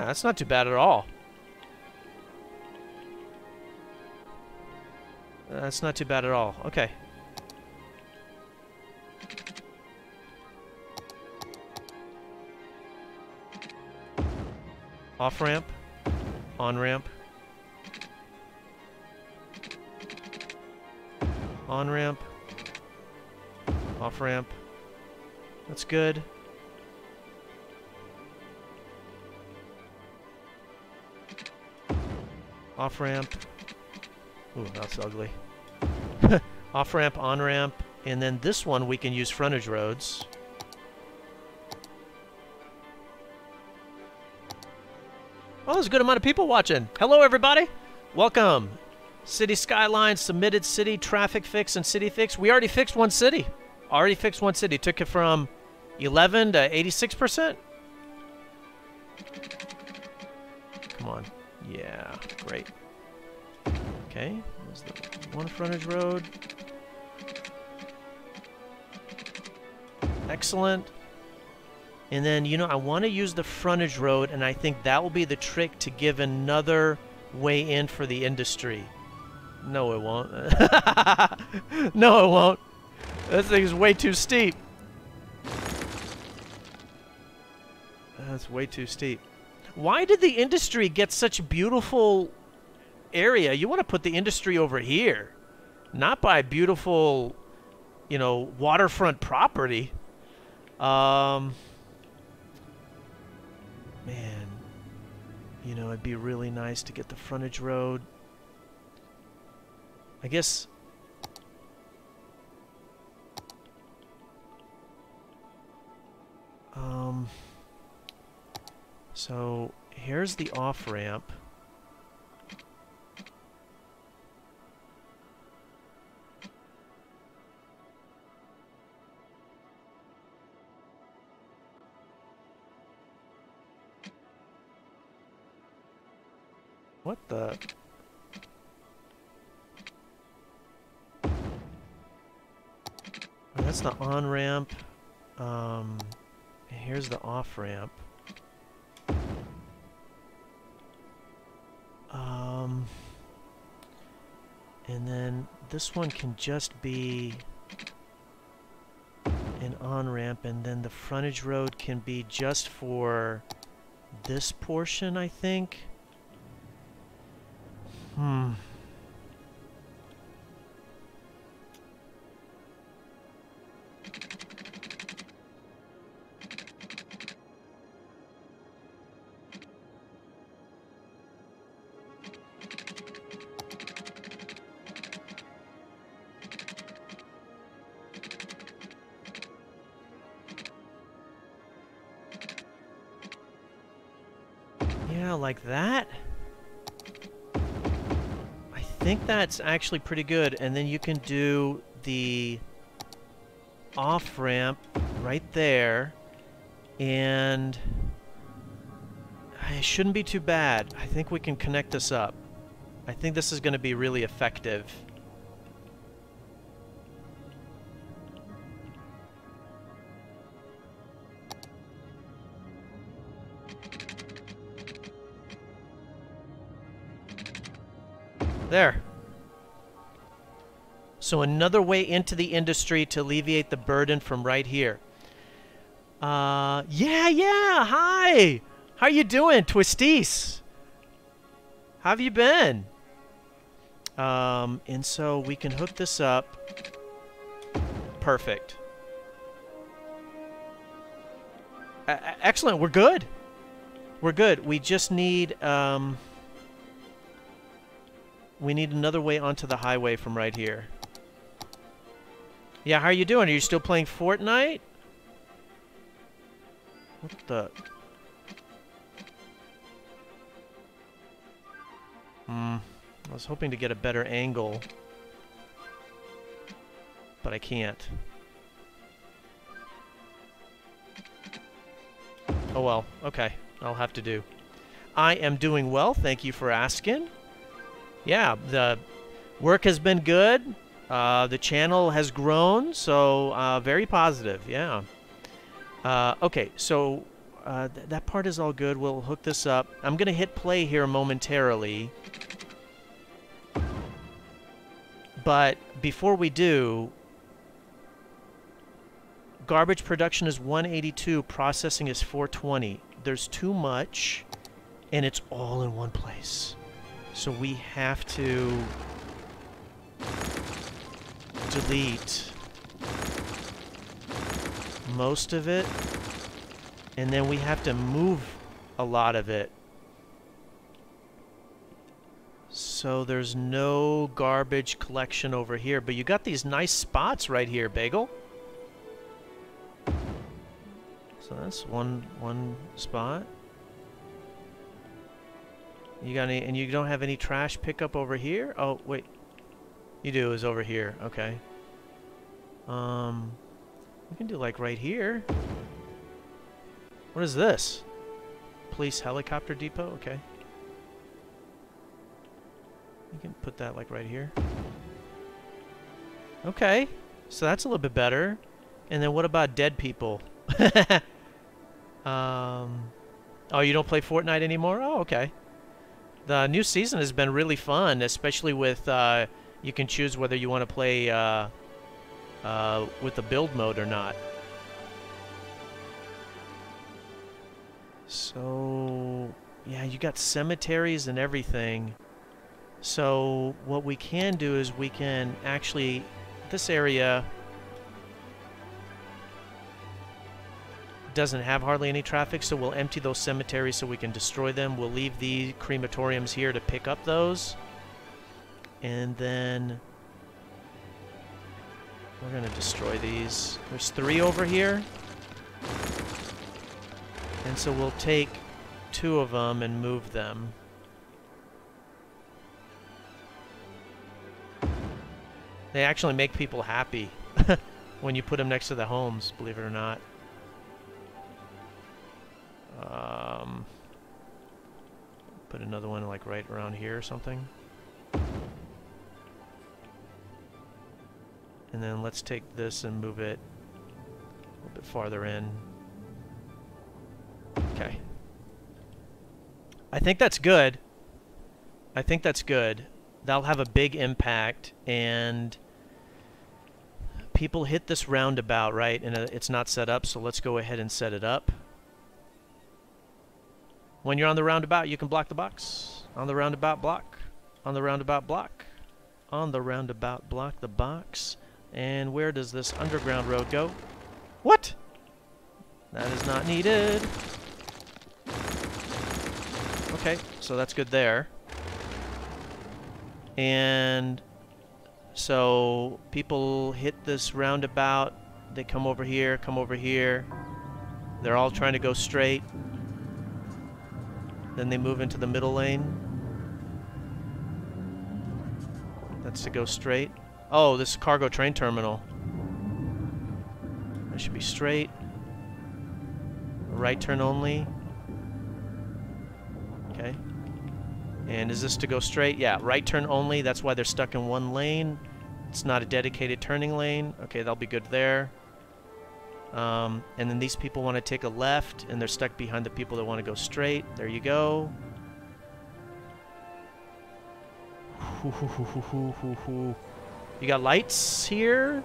Yeah, that's not too bad at all. Uh, that's not too bad at all. Okay. Off ramp. On ramp. On ramp. Off ramp. That's good. Off ramp. Ooh, that's ugly. Off ramp, on ramp, and then this one we can use frontage roads. Oh, there's a good amount of people watching. Hello, everybody. Welcome. City Skyline submitted city traffic fix and city fix. We already fixed one city. Already fixed one city. Took it from 11 to 86%. Come on. Yeah, great. Okay, there's the one frontage road. Excellent. And then, you know, I want to use the frontage road, and I think that will be the trick to give another way in for the industry. No, it won't. no, it won't. This thing is way too steep. That's way too steep. Why did the industry get such beautiful area? You want to put the industry over here, not by beautiful, you know, waterfront property. Um, man, you know, it'd be really nice to get the frontage road. I guess um so here's the off-ramp. What the... That's the on-ramp. Um, here's the off-ramp. Um, and then this one can just be an on-ramp, and then the frontage road can be just for this portion, I think. Hmm. Like that. I think that's actually pretty good. And then you can do the off-ramp right there. And it shouldn't be too bad. I think we can connect this up. I think this is going to be really effective. There. So another way into the industry to alleviate the burden from right here. Uh, yeah, yeah, hi! How are you doing, Twisties? How have you been? Um, and so we can hook this up. Perfect. Uh, excellent, we're good. We're good. We just need, um... We need another way onto the highway from right here. Yeah, how are you doing? Are you still playing Fortnite? What the... Hmm. I was hoping to get a better angle. But I can't. Oh well, okay. I'll have to do. I am doing well, thank you for asking yeah, the work has been good. Uh, the channel has grown, so uh, very positive. Yeah. Uh, okay, so uh, th that part is all good. We'll hook this up. I'm gonna hit play here momentarily, but before we do, garbage production is 182, processing is 420. There's too much, and it's all in one place. So we have to delete most of it, and then we have to move a lot of it. So there's no garbage collection over here, but you got these nice spots right here, Bagel. So that's one one spot. You got any, and you don't have any trash pickup over here? Oh, wait. You do, is over here. Okay. Um, we can do like right here. What is this? Police helicopter depot? Okay. You can put that like right here. Okay. So that's a little bit better. And then what about dead people? um, oh, you don't play Fortnite anymore? Oh, okay. The new season has been really fun, especially with uh, you can choose whether you want to play uh, uh, with the build mode or not. So, yeah, you got cemeteries and everything. So what we can do is we can actually, this area doesn't have hardly any traffic, so we'll empty those cemeteries so we can destroy them. We'll leave the crematoriums here to pick up those. And then we're going to destroy these. There's three over here. And so we'll take two of them and move them. They actually make people happy when you put them next to the homes, believe it or not. Um, Put another one like right around here or something. And then let's take this and move it a little bit farther in. Okay. I think that's good. I think that's good. That'll have a big impact and people hit this roundabout, right? And uh, it's not set up, so let's go ahead and set it up. When you're on the roundabout, you can block the box. On the roundabout block. On the roundabout block. On the roundabout block the box. And where does this underground road go? What? That is not needed. Okay, so that's good there. And so people hit this roundabout. They come over here, come over here. They're all trying to go straight. Then they move into the middle lane. That's to go straight. Oh, this cargo train terminal. That should be straight. Right turn only. Okay. And is this to go straight? Yeah, right turn only. That's why they're stuck in one lane. It's not a dedicated turning lane. Okay, that'll be good there. Um, and then these people want to take a left, and they're stuck behind the people that want to go straight. There you go. You got lights here?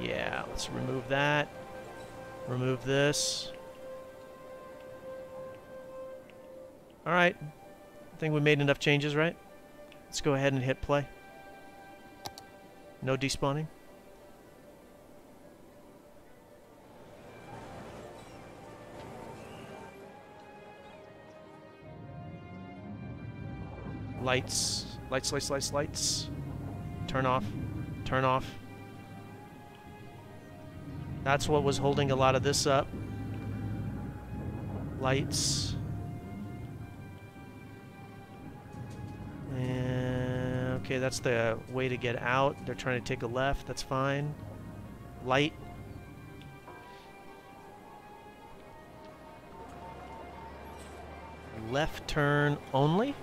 Yeah, let's remove that. Remove this. Alright. I think we made enough changes, right? Let's go ahead and hit play. No despawning. Lights. Lights, lights, lights, lights. Turn off. Turn off. That's what was holding a lot of this up. Lights. And okay, that's the way to get out. They're trying to take a left. That's fine. Light. Left turn only.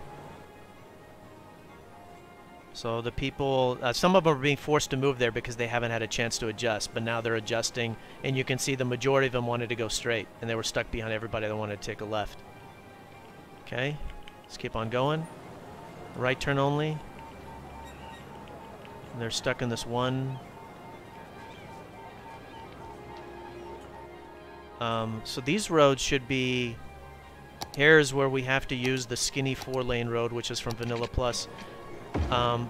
So the people, uh, some of them are being forced to move there because they haven't had a chance to adjust, but now they're adjusting, and you can see the majority of them wanted to go straight, and they were stuck behind everybody that wanted to take a left. Okay, let's keep on going. Right turn only. And they're stuck in this one. Um, so these roads should be... Here's where we have to use the skinny four-lane road, which is from Vanilla Plus. Um,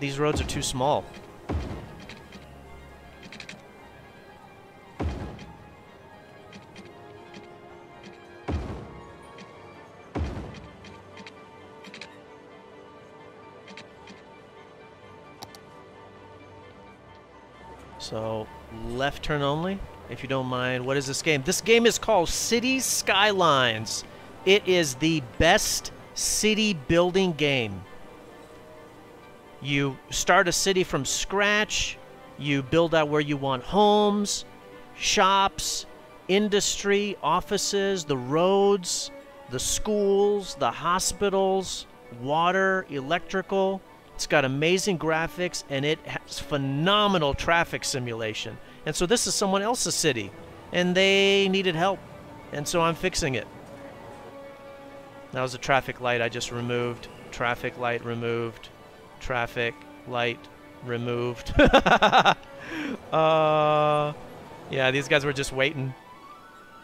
these roads are too small. So, left turn only, if you don't mind. What is this game? This game is called City Skylines. It is the best city building game. You start a city from scratch. You build out where you want homes, shops, industry, offices, the roads, the schools, the hospitals, water, electrical. It's got amazing graphics and it has phenomenal traffic simulation. And so this is someone else's city and they needed help. And so I'm fixing it. That was a traffic light I just removed. Traffic light removed traffic light removed. uh, yeah, these guys were just waiting.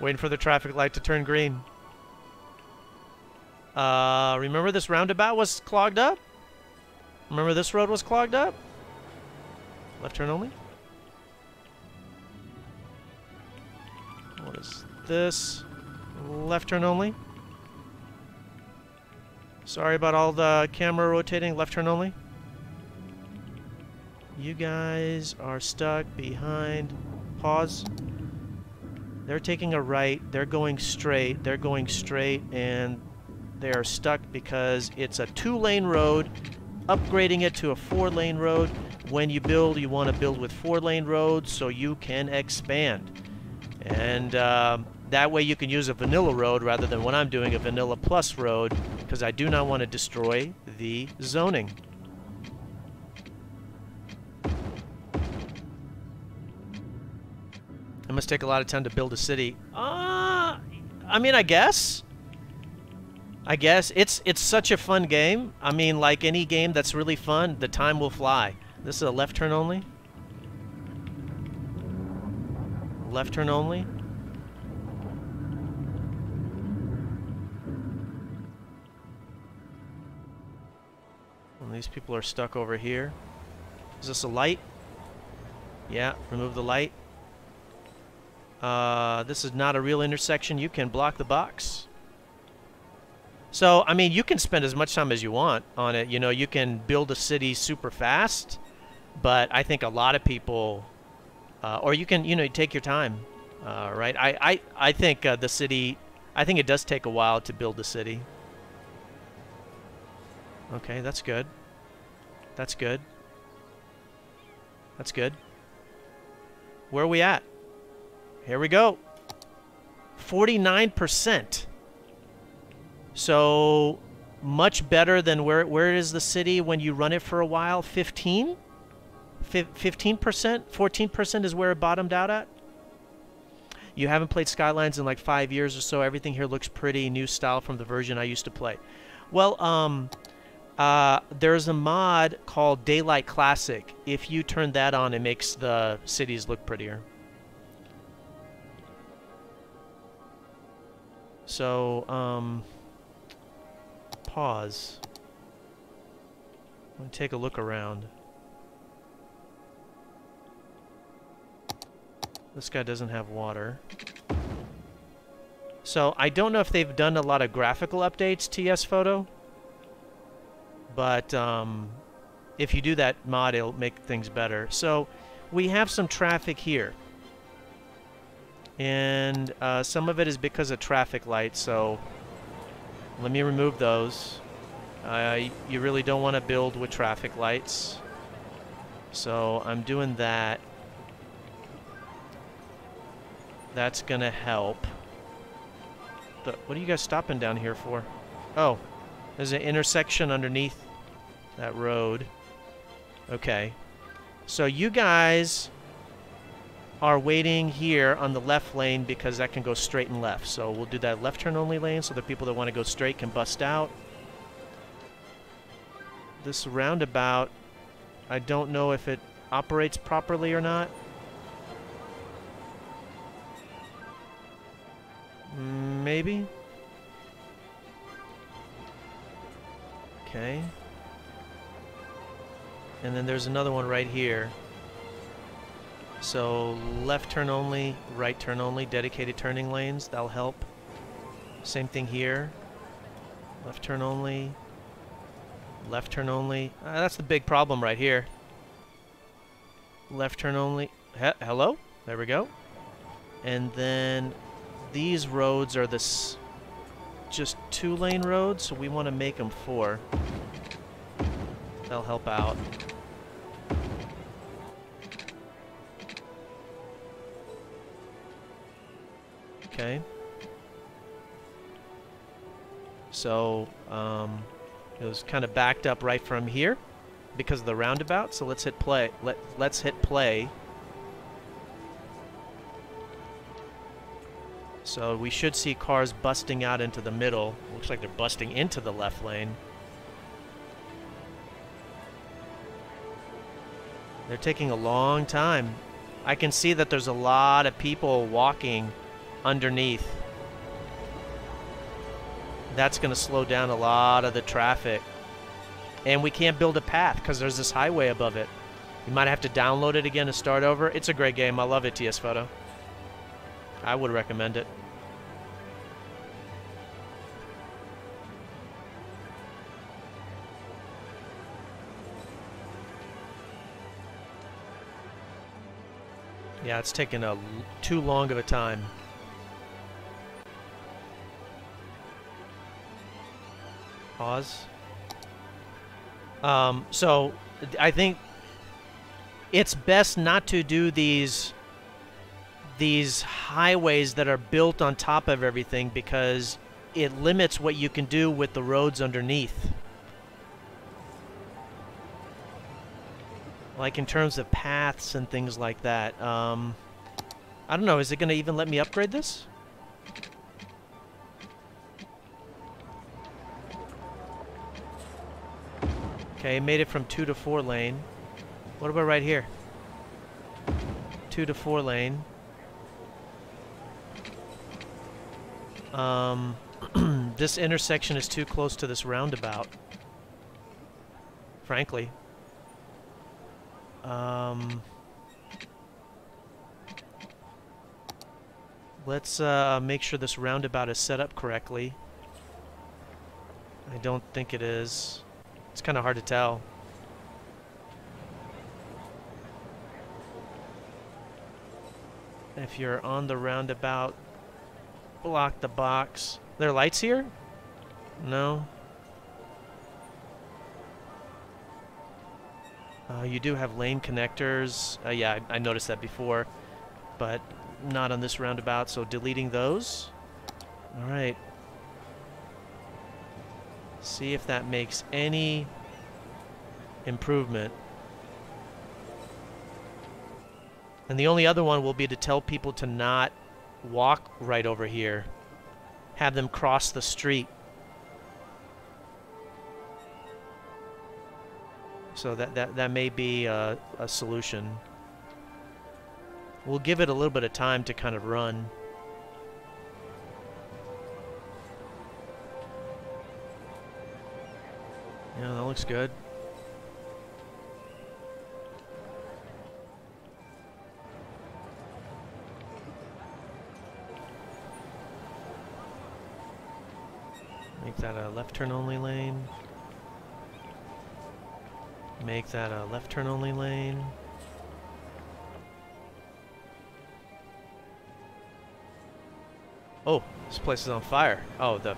Waiting for the traffic light to turn green. Uh, remember this roundabout was clogged up? Remember this road was clogged up? Left turn only? What is this? Left turn only? Sorry about all the camera rotating. Left turn only? You guys are stuck behind. Pause. They're taking a right. They're going straight. They're going straight, and they are stuck because it's a two-lane road. Upgrading it to a four-lane road. When you build, you want to build with four-lane roads so you can expand. And uh, That way you can use a vanilla road rather than what I'm doing, a vanilla plus road, because I do not want to destroy the zoning. It must take a lot of time to build a city. Uh, I mean, I guess. I guess it's it's such a fun game. I mean, like any game that's really fun, the time will fly. This is a left turn only. Left turn only. These people are stuck over here. Is this a light? Yeah, remove the light. Uh, this is not a real intersection. You can block the box. So, I mean, you can spend as much time as you want on it. You know, you can build a city super fast, but I think a lot of people, uh, or you can, you know, take your time, uh, right? I, I, I think uh, the city, I think it does take a while to build a city. Okay, that's good. That's good. That's good. Where are we at? Here we go. 49%. So much better than where where is the city when you run it for a while? 15? 15%? 14% is where it bottomed out at? You haven't played Skylines in like five years or so. Everything here looks pretty new style from the version I used to play. Well, um, uh, there's a mod called Daylight Classic. If you turn that on, it makes the cities look prettier. So, um pause. Let me take a look around. This guy doesn't have water. So I don't know if they've done a lot of graphical updates to Yes Photo, but um, if you do that mod, it'll make things better. So we have some traffic here, and uh, some of it is because of traffic lights. So let me remove those. Uh, you really don't want to build with traffic lights. So I'm doing that. That's going to help. But what are you guys stopping down here for? Oh, there's an intersection underneath that road. Okay. So you guys are waiting here on the left lane because that can go straight and left. So we'll do that left turn only lane so the people that want to go straight can bust out. This roundabout, I don't know if it operates properly or not. Maybe. Okay. And then there's another one right here. So left turn only, right turn only, dedicated turning lanes, that'll help. Same thing here. Left turn only, left turn only. Uh, that's the big problem right here. Left turn only. He hello? There we go. And then these roads are this just two lane roads, so we want to make them four. That'll help out. Okay. So, um, it was kind of backed up right from here because of the roundabout. So let's hit play. Let, let's hit play. So we should see cars busting out into the middle. Looks like they're busting into the left lane. They're taking a long time. I can see that there's a lot of people walking underneath. That's going to slow down a lot of the traffic. And we can't build a path because there's this highway above it. You might have to download it again and start over. It's a great game. I love it, TS Photo. I would recommend it. Yeah, it's taking a too long of a time. Pause. Um, so I think it's best not to do these these highways that are built on top of everything because it limits what you can do with the roads underneath. Like in terms of paths and things like that. Um, I don't know, is it going to even let me upgrade this? Okay, made it from 2 to 4 lane. What about right here? 2 to 4 lane. Um, this intersection is too close to this roundabout. Frankly. Um, let's uh, make sure this roundabout is set up correctly. I don't think it is. It's kind of hard to tell. If you're on the roundabout, block the box. There are lights here? No. Uh, you do have lane connectors. Uh, yeah, I, I noticed that before, but not on this roundabout, so deleting those. All right. See if that makes any improvement. And the only other one will be to tell people to not walk right over here. Have them cross the street. So that, that, that may be a, a solution. We'll give it a little bit of time to kind of run. Yeah, that looks good. Make that a left turn only lane. Make that a left turn only lane. Oh, this place is on fire. Oh, the...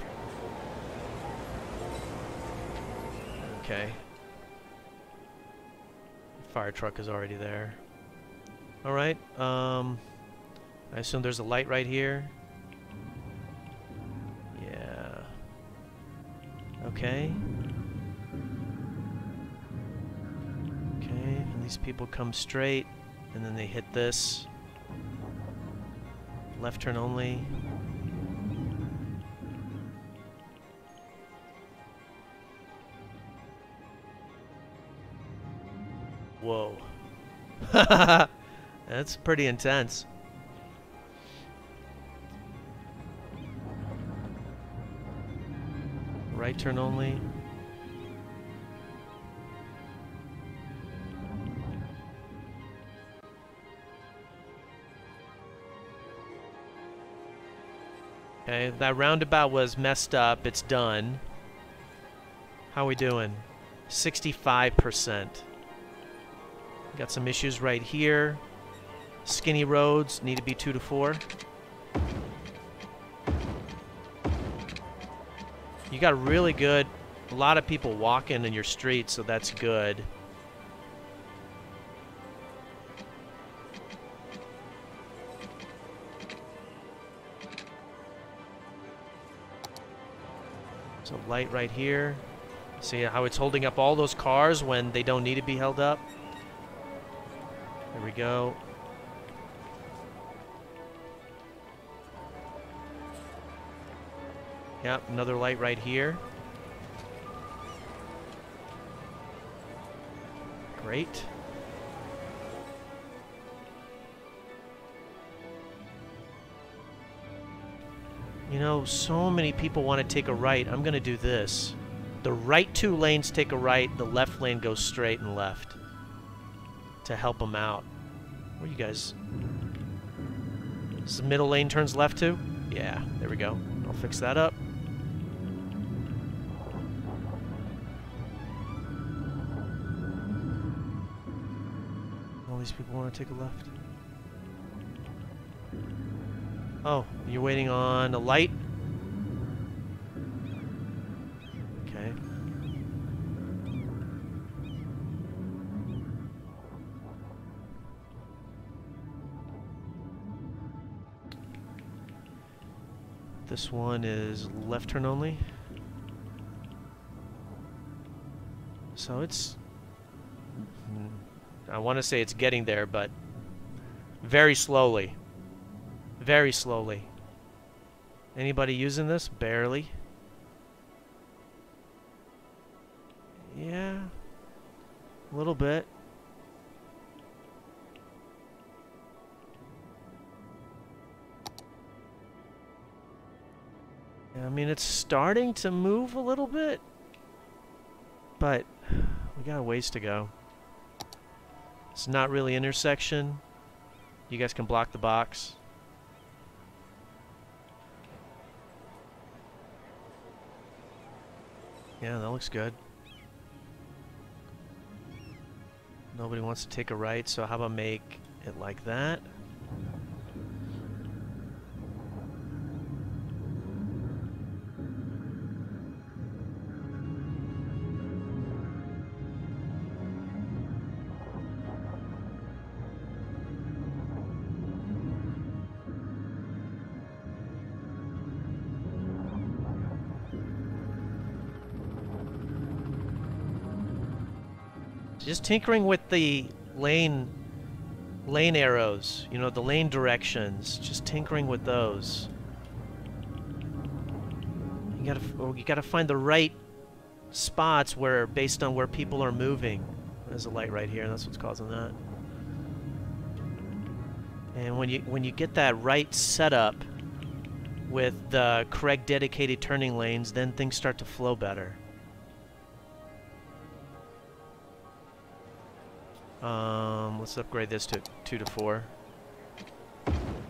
Okay. Fire truck is already there. Alright, um... I assume there's a light right here. Yeah. Okay. Okay, and these people come straight, and then they hit this. Left turn only. Whoa. That's pretty intense. Right turn only. Okay, that roundabout was messed up. It's done. How we doing? 65%. Got some issues right here. Skinny roads need to be 2 to 4. You got really good, a lot of people walking in your street, so that's good. So light right here. See how it's holding up all those cars when they don't need to be held up? There we go. Yep, another light right here. Great. You know, so many people want to take a right. I'm going to do this. The right two lanes take a right, the left lane goes straight and left to help them out. Where you guys? This middle lane turns left too? Yeah, there we go. I'll fix that up. All these people want to take a left. Oh, you're waiting on a light? This one is left turn only. So it's... Hmm, I want to say it's getting there, but very slowly. Very slowly. Anybody using this? Barely. Yeah. A little bit. I mean, it's starting to move a little bit, but we got a ways to go. It's not really intersection. You guys can block the box. Yeah, that looks good. Nobody wants to take a right, so how about make it like that? Tinkering with the lane lane arrows, you know, the lane directions, just tinkering with those. You gotta, oh, you gotta find the right spots where, based on where people are moving. There's a light right here, and that's what's causing that. And when you when you get that right setup with the correct dedicated turning lanes, then things start to flow better. Um, let's upgrade this to 2 to 4.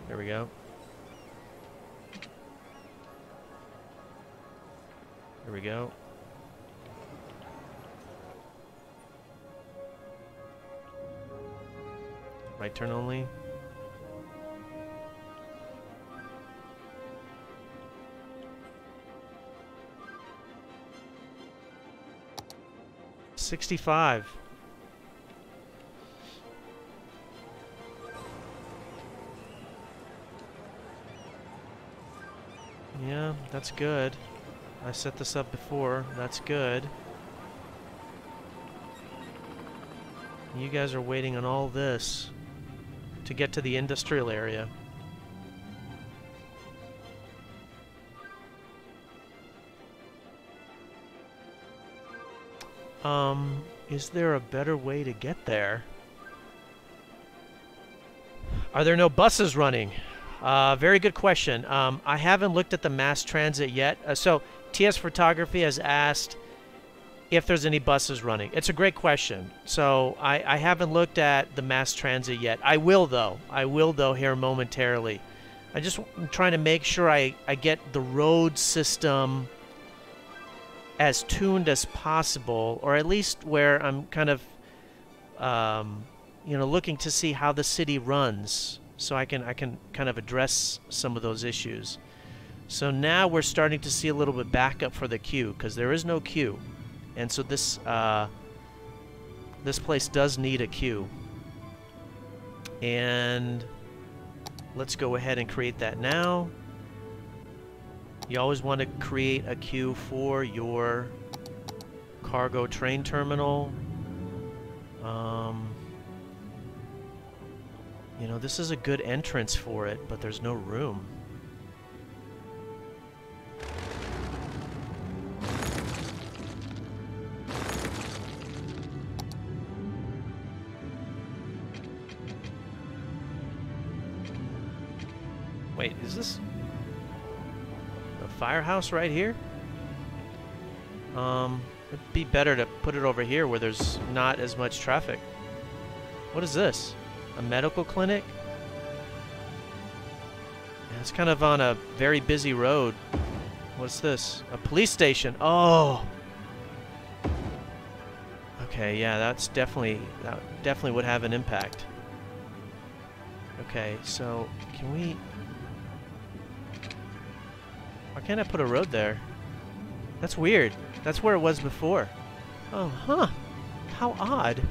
There we go. There we go. Right turn only. Sixty-five. That's good. I set this up before. That's good. You guys are waiting on all this to get to the industrial area. Um, is there a better way to get there? Are there no buses running? Uh, very good question. Um, I haven't looked at the mass transit yet. Uh, so TS Photography has asked if there's any buses running. It's a great question. So I, I haven't looked at the mass transit yet. I will though. I will though here momentarily. I just am trying to make sure I, I get the road system as tuned as possible, or at least where I'm kind of, um, you know, looking to see how the city runs so I can I can kind of address some of those issues. So now we're starting to see a little bit backup for the queue because there is no queue, and so this uh, this place does need a queue. And let's go ahead and create that now. You always want to create a queue for your cargo train terminal. Um, you know, this is a good entrance for it, but there's no room. Wait, is this a firehouse right here? Um, it'd be better to put it over here where there's not as much traffic. What is this? A medical clinic? Yeah, it's kind of on a very busy road. What's this? A police station. Oh! Okay, yeah, that's definitely, that definitely would have an impact. Okay, so, can we... Why can't I put a road there? That's weird. That's where it was before. Oh, huh. How odd.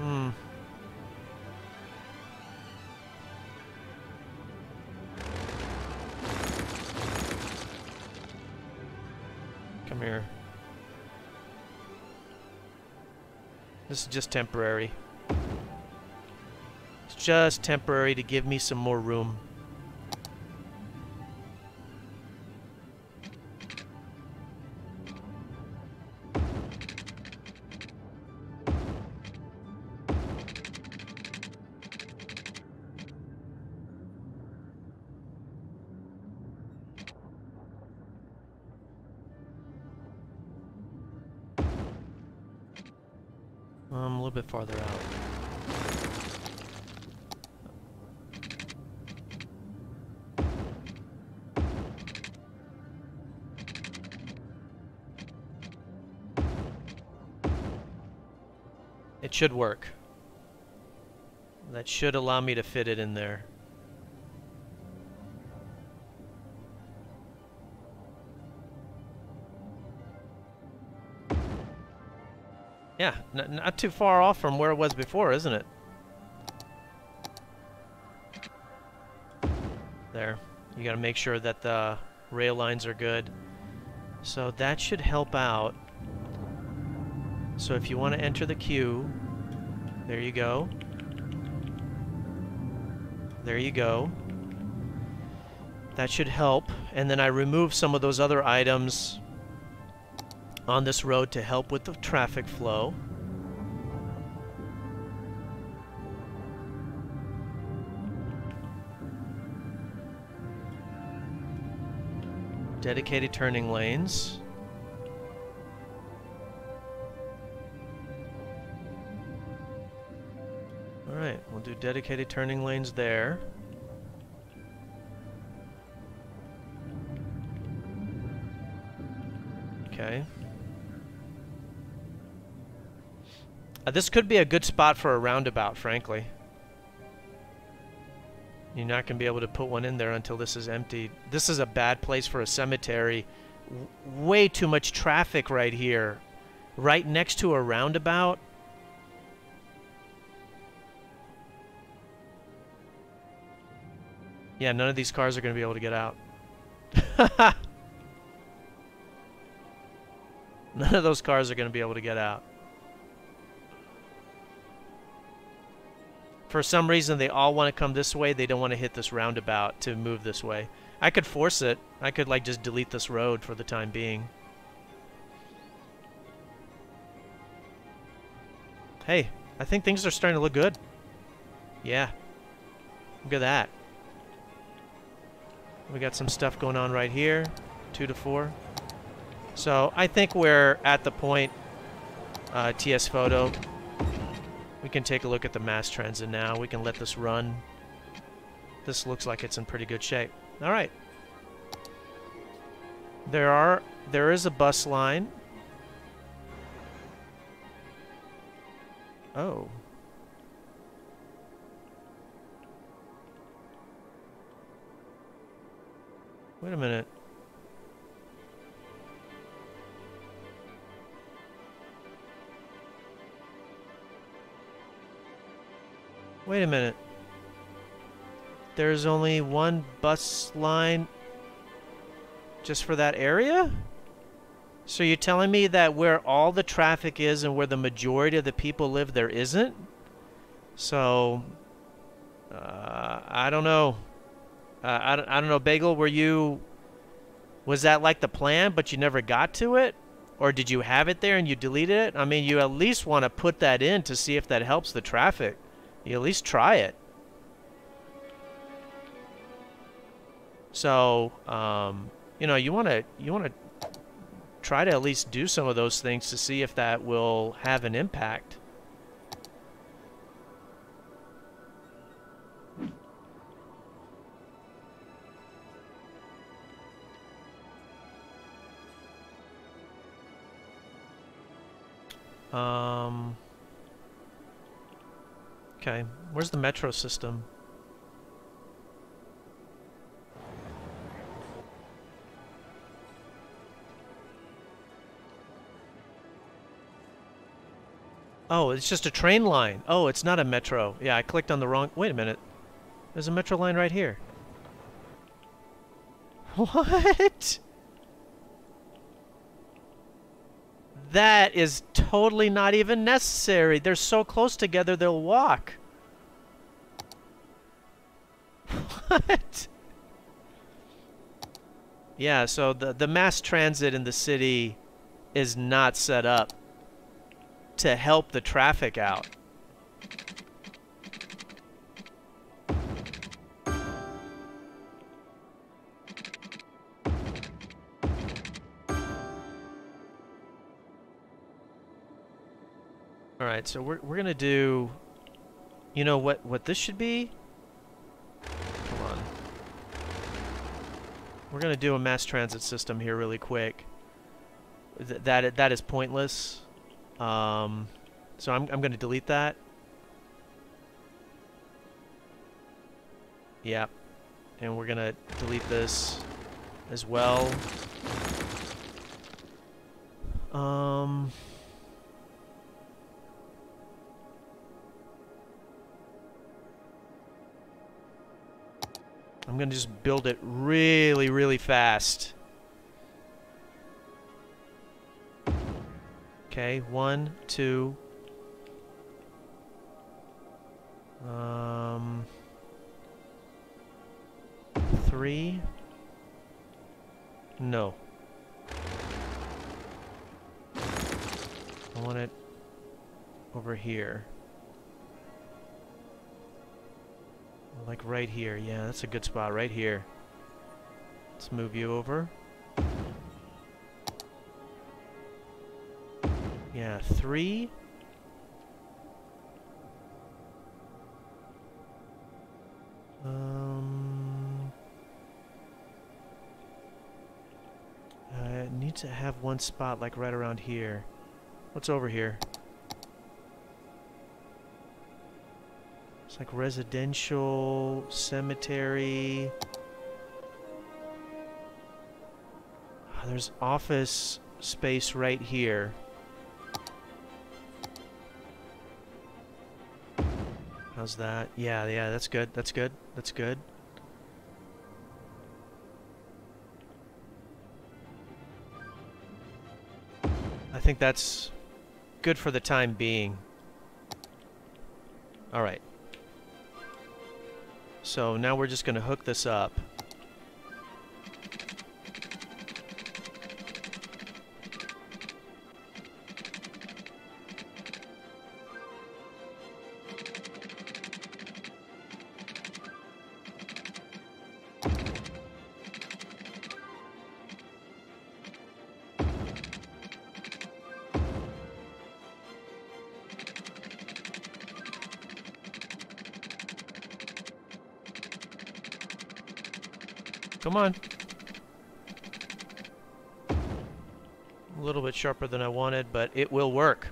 Hmm. Come here. This is just temporary. It's just temporary to give me some more room. I'm a little bit farther out. It should work. That should allow me to fit it in there. Yeah, not too far off from where it was before, isn't it? There. You gotta make sure that the rail lines are good. So that should help out. So if you want to enter the queue, there you go. There you go. That should help. And then I remove some of those other items on this road to help with the traffic flow. Dedicated turning lanes. Alright, we'll do dedicated turning lanes there. Okay. Uh, this could be a good spot for a roundabout, frankly. You're not going to be able to put one in there until this is empty. This is a bad place for a cemetery. W way too much traffic right here. Right next to a roundabout. Yeah, none of these cars are going to be able to get out. none of those cars are going to be able to get out. For some reason, they all want to come this way. They don't want to hit this roundabout to move this way. I could force it. I could, like, just delete this road for the time being. Hey, I think things are starting to look good. Yeah. Look at that. We got some stuff going on right here. Two to four. So I think we're at the point, uh, TS Photo, we can take a look at the mass transit now. We can let this run. This looks like it's in pretty good shape. All right. There are there is a bus line. Oh. Wait a minute. Wait a minute. There's only one bus line just for that area? So you're telling me that where all the traffic is and where the majority of the people live, there isn't? So, uh, I don't know. Uh, I, don't, I don't know, Bagel, were you... Was that like the plan, but you never got to it? Or did you have it there and you deleted it? I mean, you at least want to put that in to see if that helps the traffic. You at least try it. So, um, you know, you want to you want to try to at least do some of those things to see if that will have an impact. Um... Okay, where's the metro system? Oh, it's just a train line. Oh, it's not a metro. Yeah, I clicked on the wrong... Wait a minute. There's a metro line right here. What? That is totally not even necessary. They're so close together, they'll walk. What? Yeah, so the, the mass transit in the city is not set up to help the traffic out. All right, so we're we're gonna do. You know what what this should be? Come on. We're gonna do a mass transit system here really quick. Th that that is pointless. Um, so I'm I'm gonna delete that. Yep. And we're gonna delete this as well. Um. I'm going to just build it really, really fast. Okay, one, two. Um, three. No. I want it over here. Like right here. Yeah, that's a good spot right here. Let's move you over. Yeah, three. Um, I need to have one spot like right around here. What's over here? Like residential, cemetery. Oh, there's office space right here. How's that? Yeah, yeah, that's good. That's good. That's good. I think that's good for the time being. All right. So now we're just going to hook this up. On. A little bit sharper than I wanted, but it will work.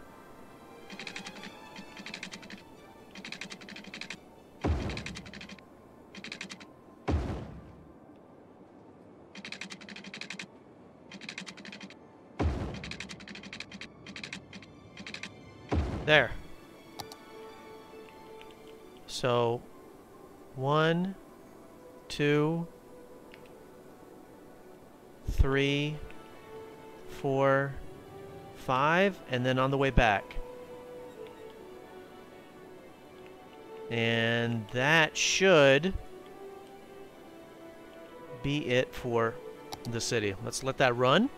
On the way back. And that should be it for the city. Let's let that run.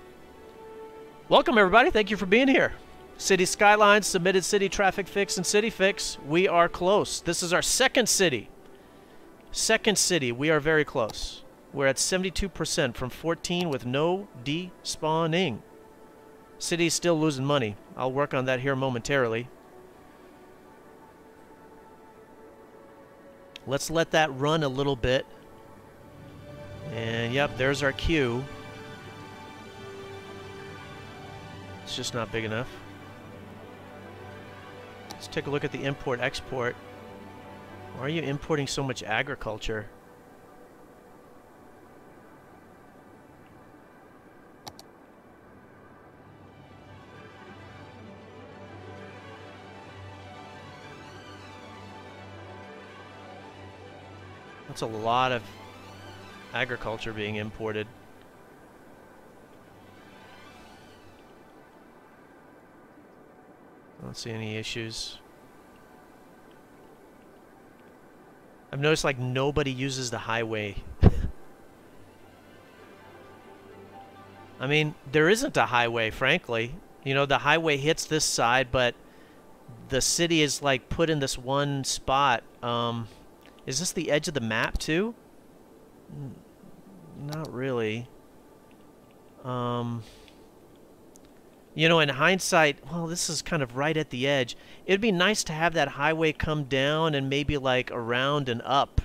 Welcome, everybody. Thank you for being here. City Skylines, submitted city traffic fix and city fix. We are close. This is our second city. Second city. We are very close. We're at 72% from 14 with no despawning. City's still losing money. I'll work on that here momentarily. Let's let that run a little bit. And yep, there's our queue. It's just not big enough. Let's take a look at the import-export. Why are you importing so much agriculture? That's a lot of agriculture being imported. I don't see any issues. I've noticed like nobody uses the highway. I mean, there isn't a highway, frankly. You know, the highway hits this side, but the city is like put in this one spot. Um, is this the edge of the map too? Not really. Um, you know, in hindsight, well, this is kind of right at the edge. It'd be nice to have that highway come down and maybe like around and up.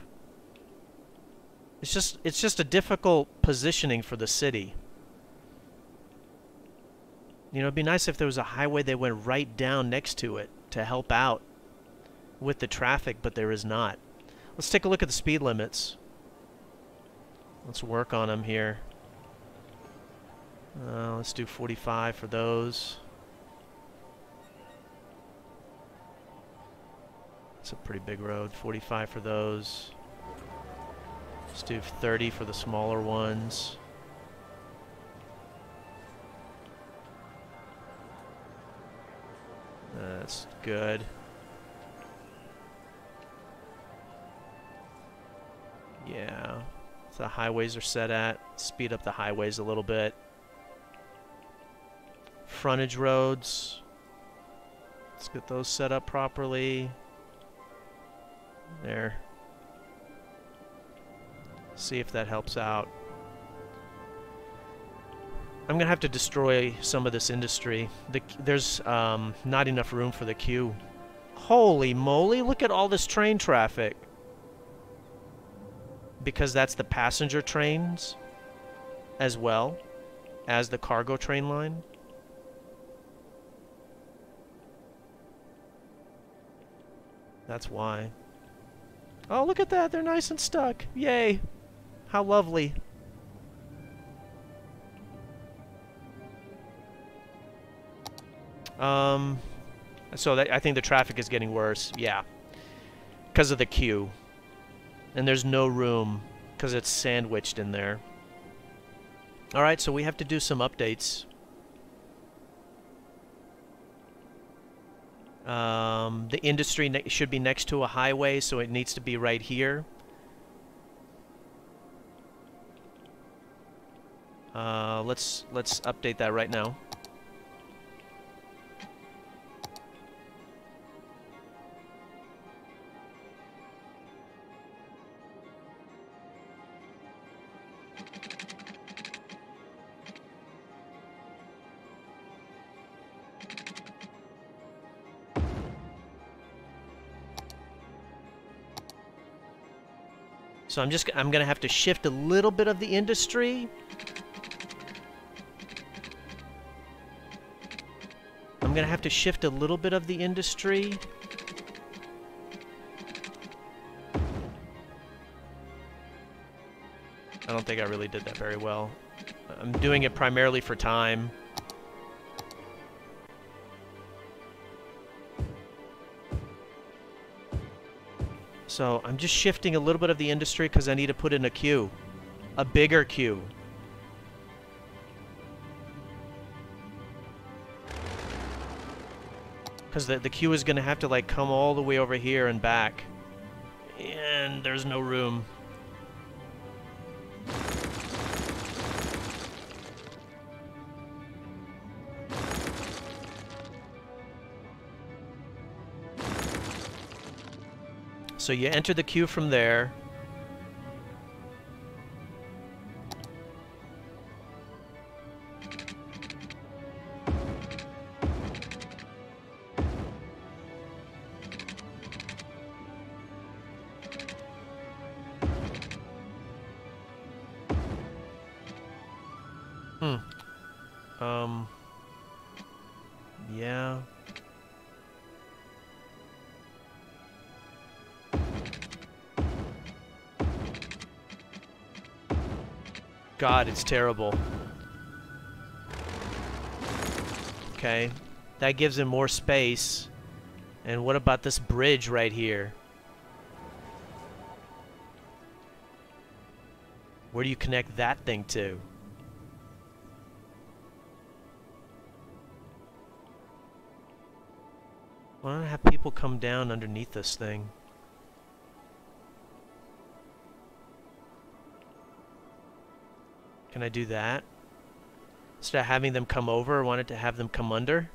It's just it's just a difficult positioning for the city. You know, it'd be nice if there was a highway that went right down next to it to help out with the traffic, but there is not. Let's take a look at the speed limits. Let's work on them here. Uh, let's do 45 for those. It's a pretty big road. 45 for those. Let's do 30 for the smaller ones. That's good. Yeah. So the highways are set at. Speed up the highways a little bit. Frontage roads. Let's get those set up properly. There. See if that helps out. I'm going to have to destroy some of this industry. The, there's um, not enough room for the queue. Holy moly, look at all this train traffic. Because that's the passenger trains as well as the cargo train line. That's why. Oh, look at that. They're nice and stuck. Yay. How lovely. Um, so that, I think the traffic is getting worse. Yeah. Because of the queue. And there's no room because it's sandwiched in there. Alright, so we have to do some updates. Um, the industry should be next to a highway, so it needs to be right here. Uh, let's let's update that right now. So I'm just I'm gonna have to shift a little bit of the industry. I'm gonna have to shift a little bit of the industry. I don't think I really did that very well. I'm doing it primarily for time. So I'm just shifting a little bit of the industry because I need to put in a queue. A bigger queue. Because the, the queue is going to have to like come all the way over here and back. And there's no room. So you enter the queue from there. God, it's terrible. Okay. That gives him more space. And what about this bridge right here? Where do you connect that thing to? Why don't I have people come down underneath this thing? Can I do that? Instead of having them come over, I wanted to have them come under.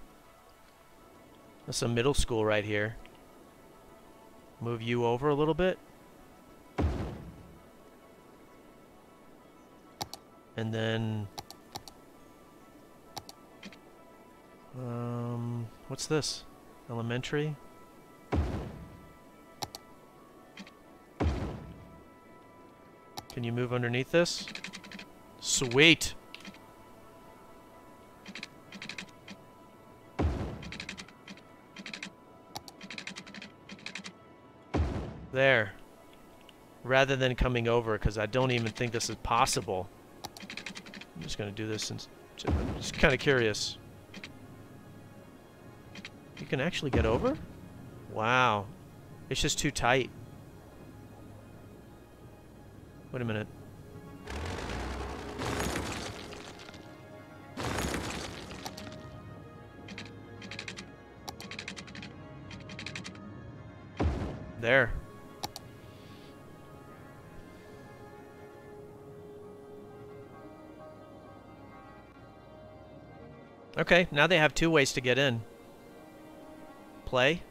That's a middle school right here. Move you over a little bit. And then... Um, what's this? Elementary? Can you move underneath this? Sweet! There. Rather than coming over, because I don't even think this is possible. I'm just going to do this since... I'm just kind of curious. You can actually get over? Wow. It's just too tight. Wait a minute. Okay, now they have two ways to get in. Play.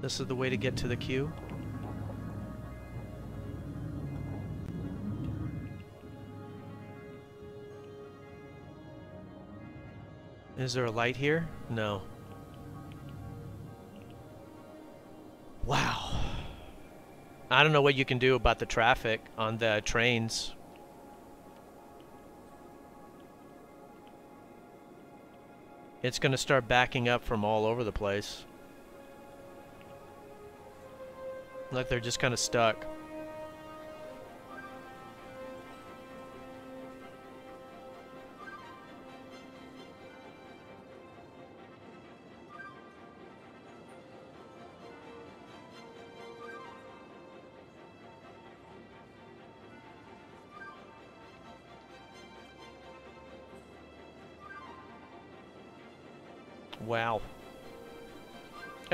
This is the way to get to the queue. Is there a light here? No. I don't know what you can do about the traffic on the trains. It's going to start backing up from all over the place. Like they're just kind of stuck.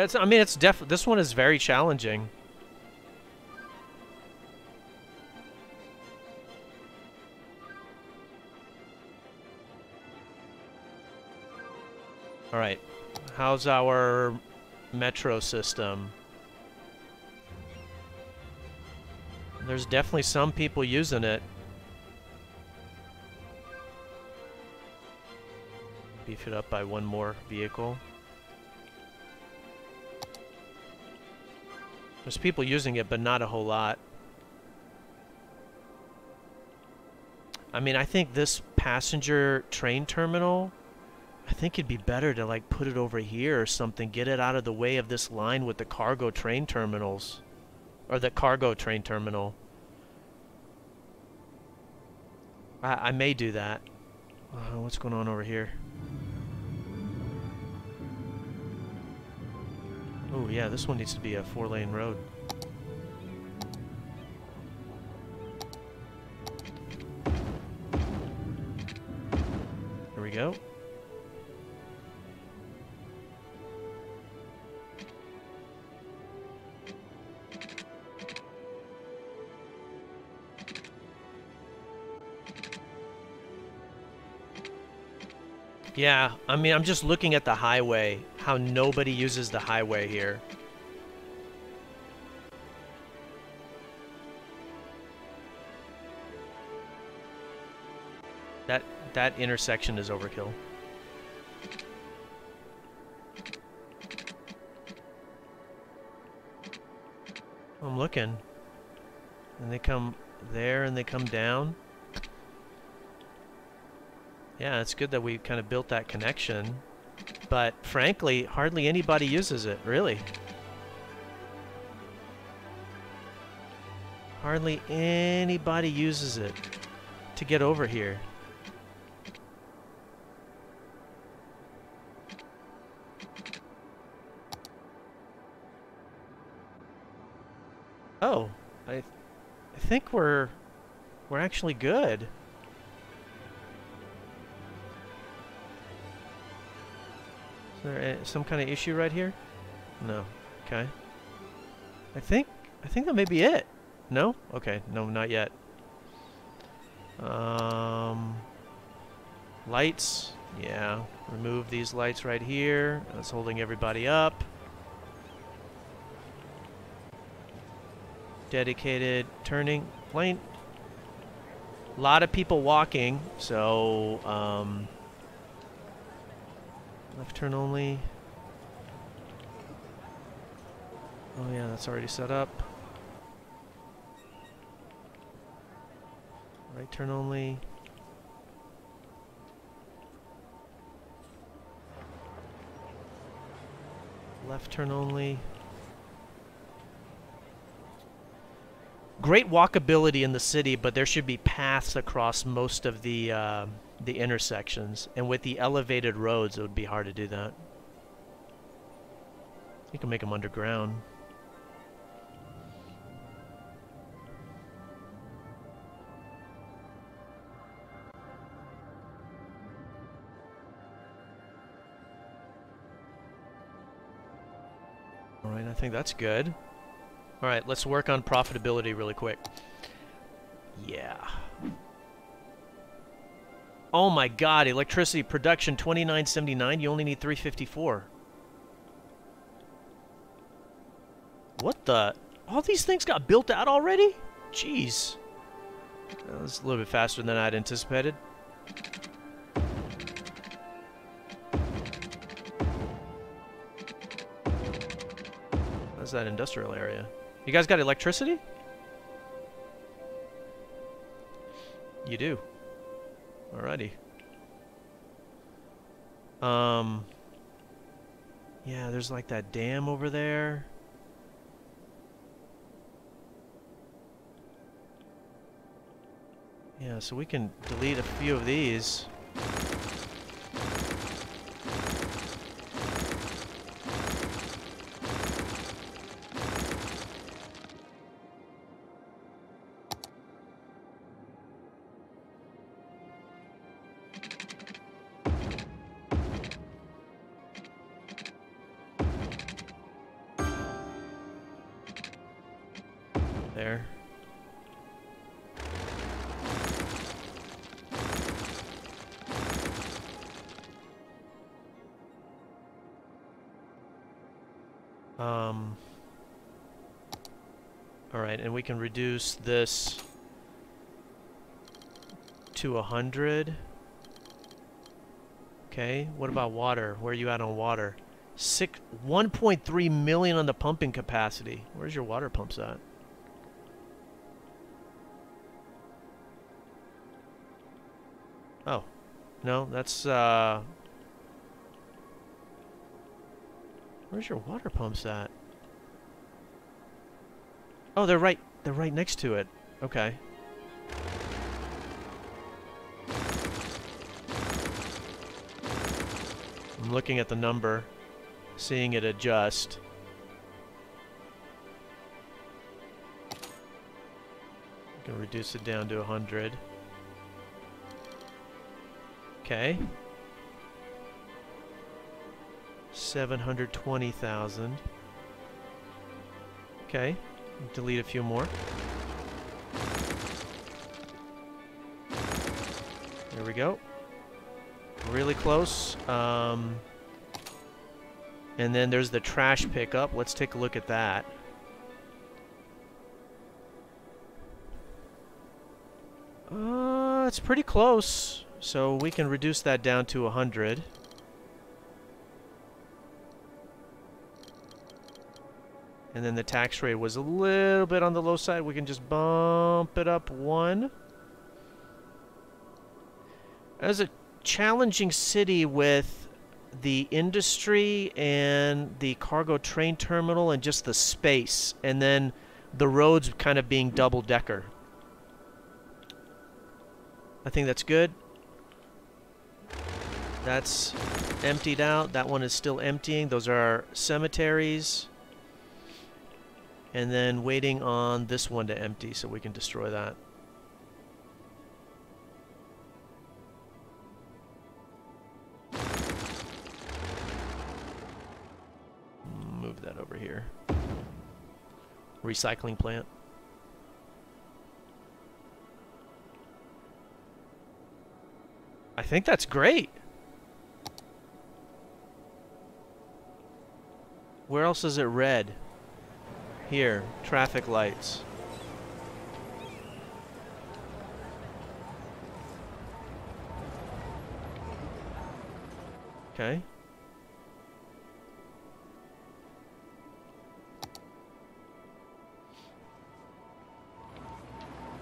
It's, I mean, it's def. This one is very challenging. All right. How's our metro system? There's definitely some people using it. Beef it up by one more vehicle. There's people using it, but not a whole lot. I mean, I think this passenger train terminal, I think it'd be better to like put it over here or something, get it out of the way of this line with the cargo train terminals. Or the cargo train terminal. I, I may do that. Uh, what's going on over here? Oh yeah, this one needs to be a four-lane road. Here we go. Yeah, I mean, I'm just looking at the highway, how nobody uses the highway here. That that intersection is overkill. I'm looking. And they come there and they come down. Yeah, it's good that we kind of built that connection. But frankly, hardly anybody uses it, really. Hardly anybody uses it to get over here. Oh, I, th I think we're, we're actually good. There some kind of issue right here? No. Okay. I think, I think that may be it. No? Okay. No, not yet. Um, lights. Yeah. Remove these lights right here. That's holding everybody up. Dedicated turning lane. A lot of people walking, so um, left turn only. Oh yeah, that's already set up. Right turn only. Left turn only. Great walkability in the city, but there should be paths across most of the uh, the intersections. And with the elevated roads, it would be hard to do that. You can make them underground. Alright, I think that's good. Alright, let's work on profitability really quick. Yeah. Oh my god, electricity production 2979, you only need 354. What the? All these things got built out already? Jeez. That was a little bit faster than I'd anticipated. That's that industrial area. You guys got electricity? You do. Alrighty. Um. Yeah, there's like that dam over there. Yeah, so we can delete a few of these. Reduce this to a hundred. Okay, what about water? Where are you at on water? Six, 1.3 million on the pumping capacity. Where's your water pumps at? Oh, no, that's, uh... Where's your water pumps at? Oh, they're right, they're right next to it. Okay. I'm looking at the number, seeing it adjust. I can reduce it down to 100. Okay. 720,000. Okay. Delete a few more. There we go. Really close. Um, and then there's the trash pickup. Let's take a look at that. Uh, it's pretty close. So we can reduce that down to 100. And then the tax rate was a little bit on the low side. We can just bump it up one. As a challenging city with the industry and the cargo train terminal and just the space. And then the roads kind of being double decker. I think that's good. That's emptied out. That one is still emptying. Those are our cemeteries. And then waiting on this one to empty so we can destroy that. Move that over here. Recycling plant. I think that's great. Where else is it red? Here, traffic lights. Okay.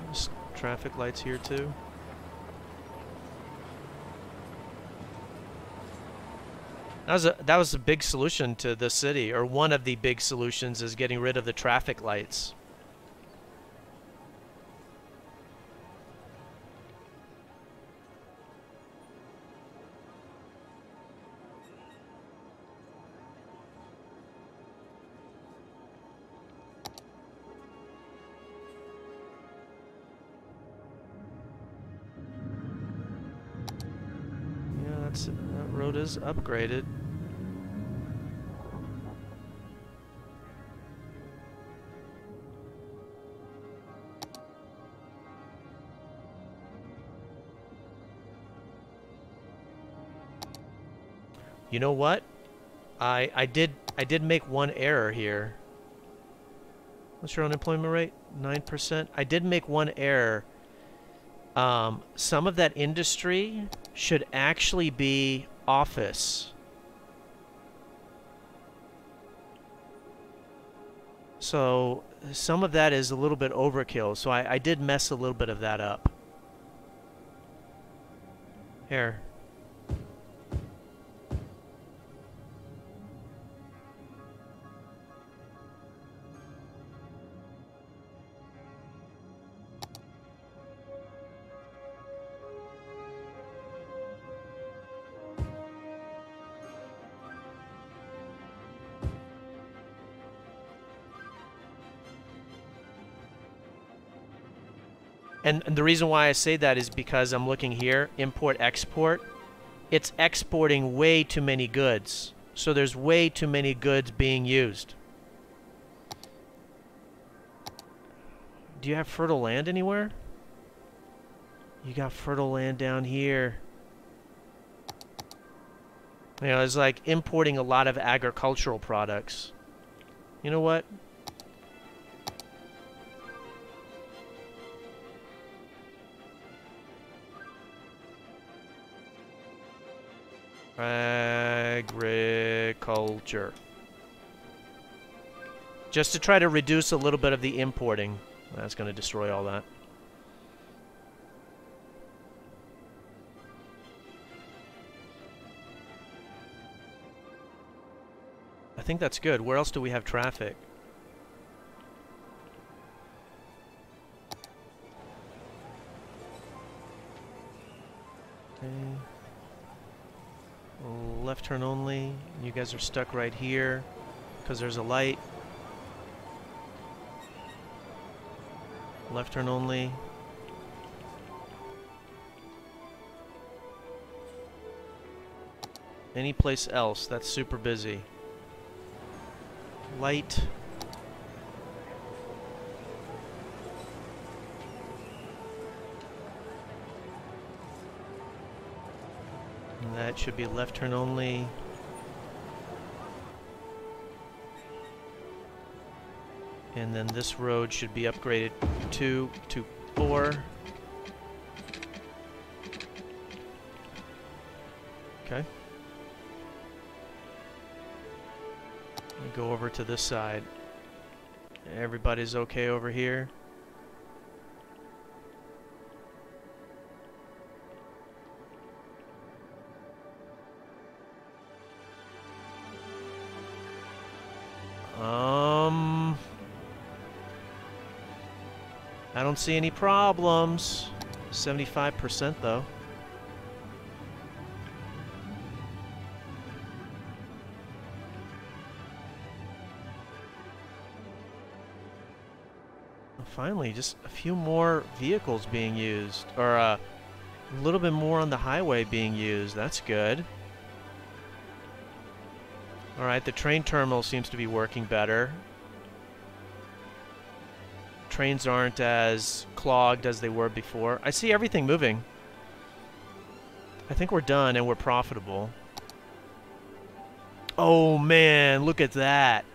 There's traffic lights here too. That was a that was a big solution to the city, or one of the big solutions is getting rid of the traffic lights. Yeah, that road is upgraded. You know what? I I did I did make one error here. What's your unemployment rate? 9%. I did make one error. Um, some of that industry should actually be office. So some of that is a little bit overkill. So I, I did mess a little bit of that up. Here. And, and the reason why I say that is because I'm looking here, import export. It's exporting way too many goods. So there's way too many goods being used. Do you have fertile land anywhere? You got fertile land down here. You know, it's like importing a lot of agricultural products. You know what? Agriculture. Just to try to reduce a little bit of the importing. That's going to destroy all that. I think that's good. Where else do we have traffic? Turn only. You guys are stuck right here because there's a light. Left turn only. Any place else, that's super busy. Light. Should be left turn only. And then this road should be upgraded two to four. Okay. Go over to this side. Everybody's okay over here. Don't see any problems. 75% though. finally, just a few more vehicles being used, or uh, a little bit more on the highway being used. That's good. All right, the train terminal seems to be working better. Trains aren't as clogged as they were before. I see everything moving. I think we're done and we're profitable. Oh man, look at that.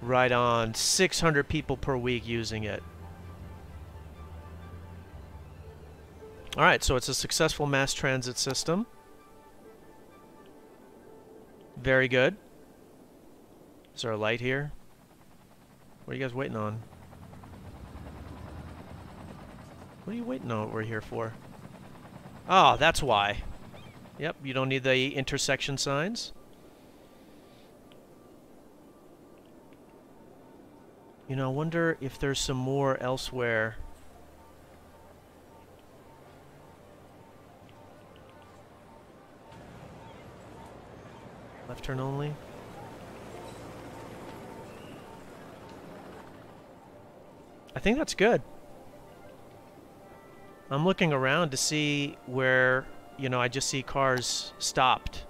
Right on. 600 people per week using it. Alright, so it's a successful mass transit system. Very good. Is there a light here? What are you guys waiting on? What are you waiting on? We're here for? Oh, that's why. Yep, you don't need the intersection signs. You know, I wonder if there's some more elsewhere. Left turn only. I think that's good. I'm looking around to see where, you know, I just see cars stopped.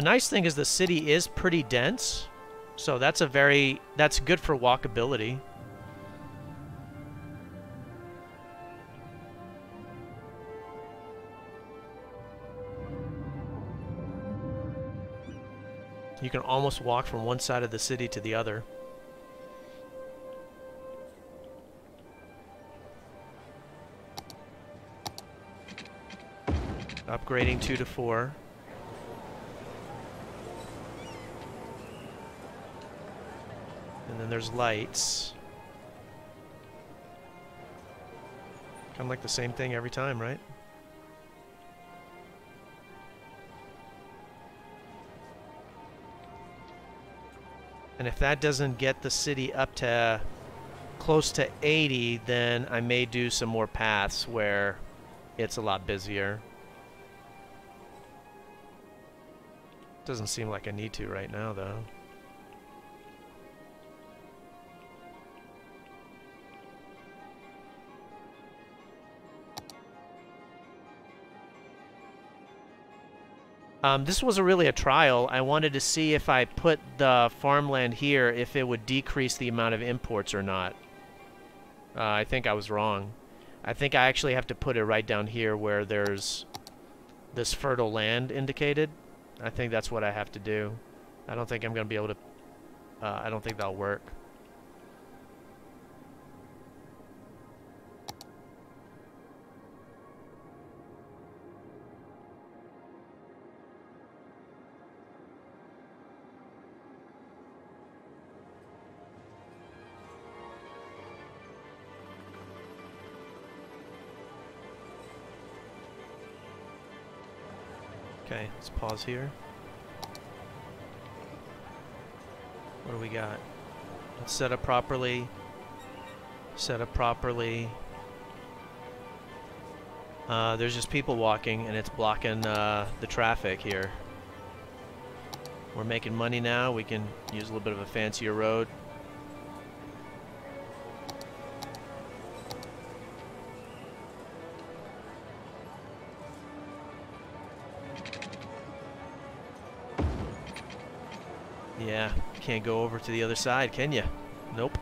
The nice thing is the city is pretty dense, so that's a very that's good for walkability. You can almost walk from one side of the city to the other. Upgrading 2 to 4. And there's lights. Kind of like the same thing every time, right? And if that doesn't get the city up to close to 80, then I may do some more paths where it's a lot busier. Doesn't seem like I need to right now, though. Um, this was a really a trial. I wanted to see if I put the farmland here, if it would decrease the amount of imports or not. Uh, I think I was wrong. I think I actually have to put it right down here where there's this fertile land indicated. I think that's what I have to do. I don't think I'm going to be able to... Uh, I don't think that'll work. Let's pause here. What do we got? Let's set up properly. Set up properly. Uh, there's just people walking and it's blocking uh, the traffic here. We're making money now. We can use a little bit of a fancier road. Yeah, can't go over to the other side, can you? Nope.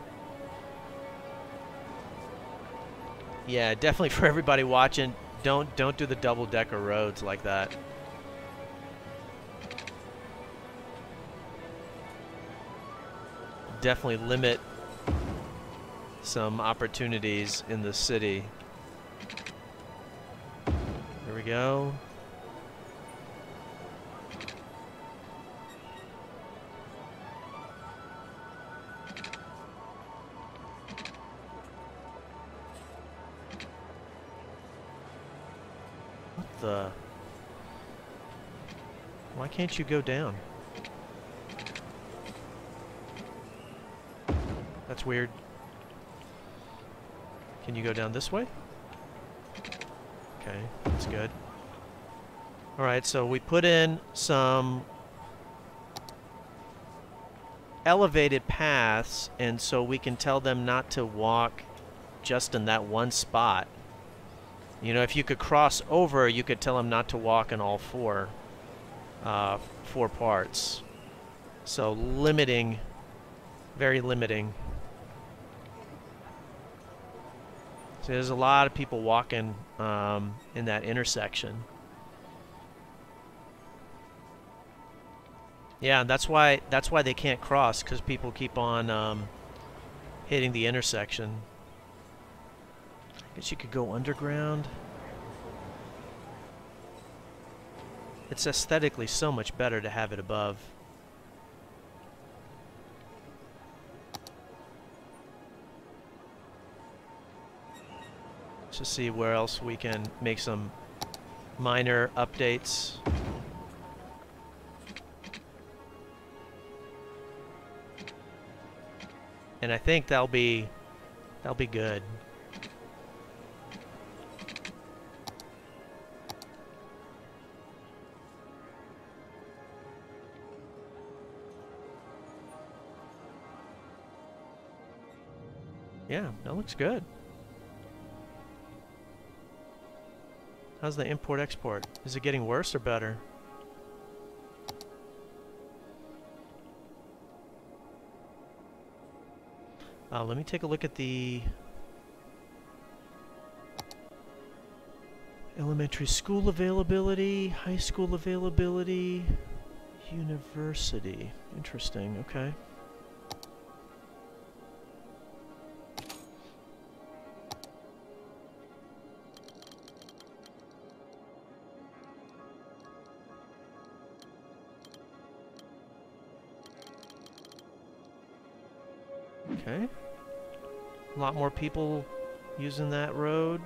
Yeah, definitely for everybody watching, don't don't do the double decker roads like that. Definitely limit some opportunities in the city. There we go. Can't you go down? That's weird. Can you go down this way? Okay, that's good. Alright, so we put in some elevated paths, and so we can tell them not to walk just in that one spot. You know, if you could cross over, you could tell them not to walk in all four, uh, four parts. So limiting, very limiting. So there's a lot of people walking um, in that intersection. Yeah, that's why that's why they can't cross because people keep on um, hitting the intersection. I guess you could go underground. It's aesthetically so much better to have it above. To see where else we can make some minor updates. And I think that'll be that'll be good. Yeah, that looks good. How's the import-export? Is it getting worse or better? Uh, let me take a look at the elementary school availability, high school availability, university. Interesting, okay. Okay. A lot more people using that road.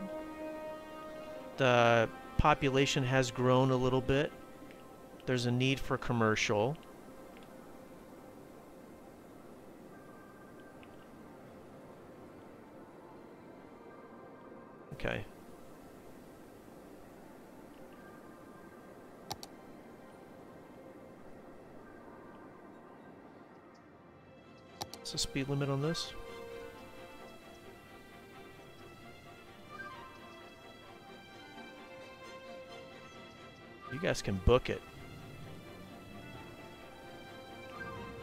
The population has grown a little bit. There's a need for commercial. Okay. What's the speed limit on this? Guys can book it.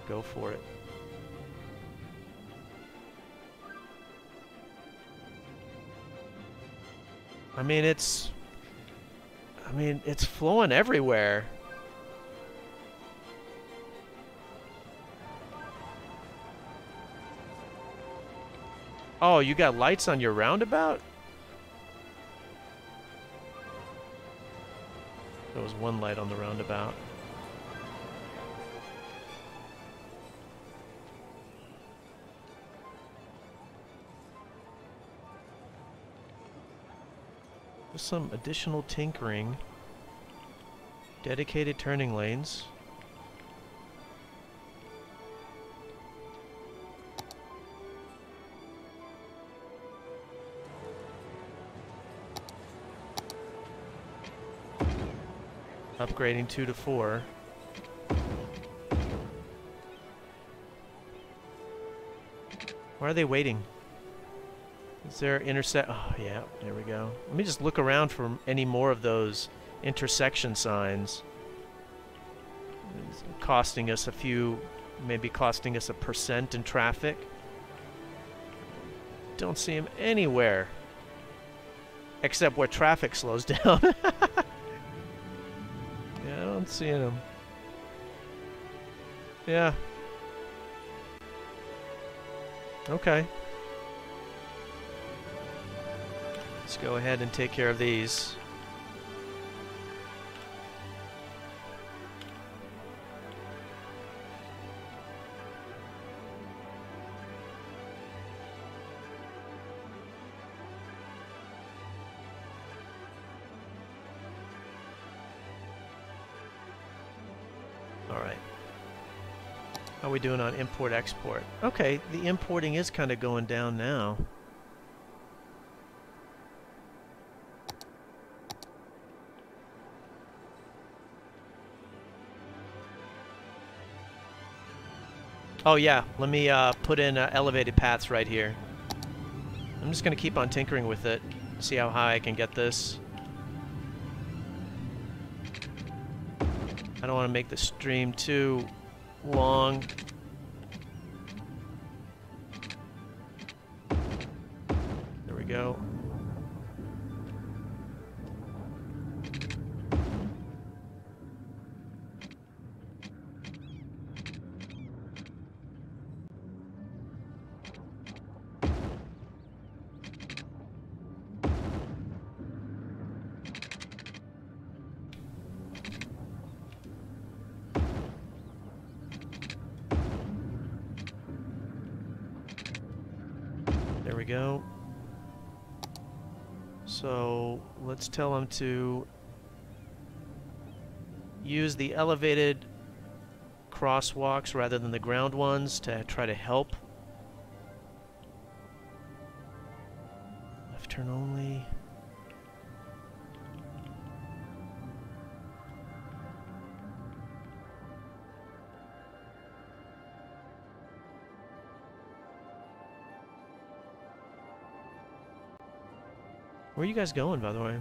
Go for it. I mean, it's... I mean, it's flowing everywhere. Oh, you got lights on your roundabout? One light on the roundabout. There's some additional tinkering. Dedicated turning lanes. Upgrading two to four. Why are they waiting? Is there intersect? Oh, yeah, there we go. Let me just look around for any more of those intersection signs. It's costing us a few, maybe costing us a percent in traffic. Don't see them anywhere. Except where traffic slows down. I them. Yeah. Okay. Let's go ahead and take care of these. Doing on import-export? Okay, the importing is kind of going down now. Oh yeah, let me uh, put in uh, elevated paths right here. I'm just going to keep on tinkering with it, see how high I can get this. I don't want to make the stream too long. Go. So let's tell them to use the elevated crosswalks rather than the ground ones to try to help. You guys going, by the way?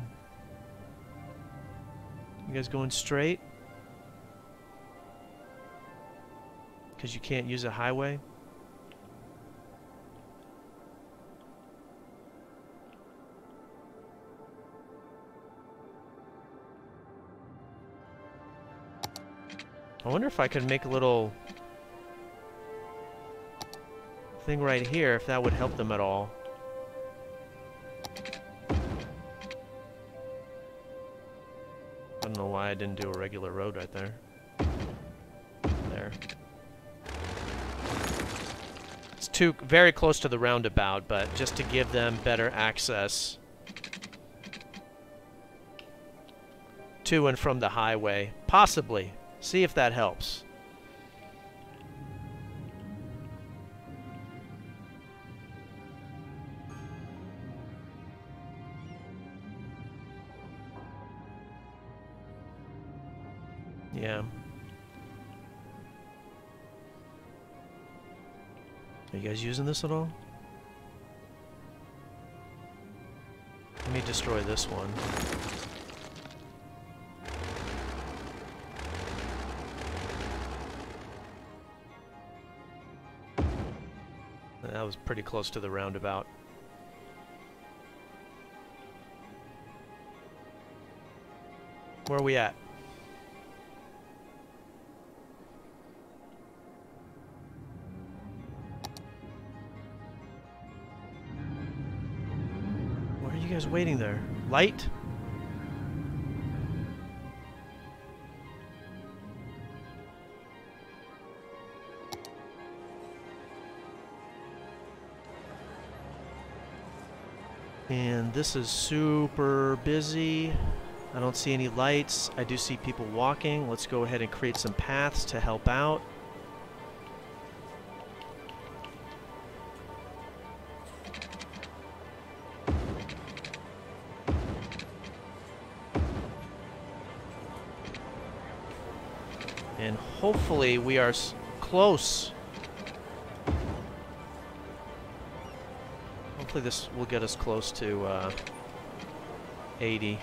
You guys going straight? Because you can't use a highway? I wonder if I could make a little thing right here, if that would help them at all. I didn't do a regular road right there. There. It's too very close to the roundabout, but just to give them better access to and from the highway. Possibly. See if that helps. Guys using this at all? Let me destroy this one. That was pretty close to the roundabout. Where are we at? Guys waiting there? Light? And this is super busy. I don't see any lights. I do see people walking. Let's go ahead and create some paths to help out. Hopefully we are close. Hopefully this will get us close to uh, 80.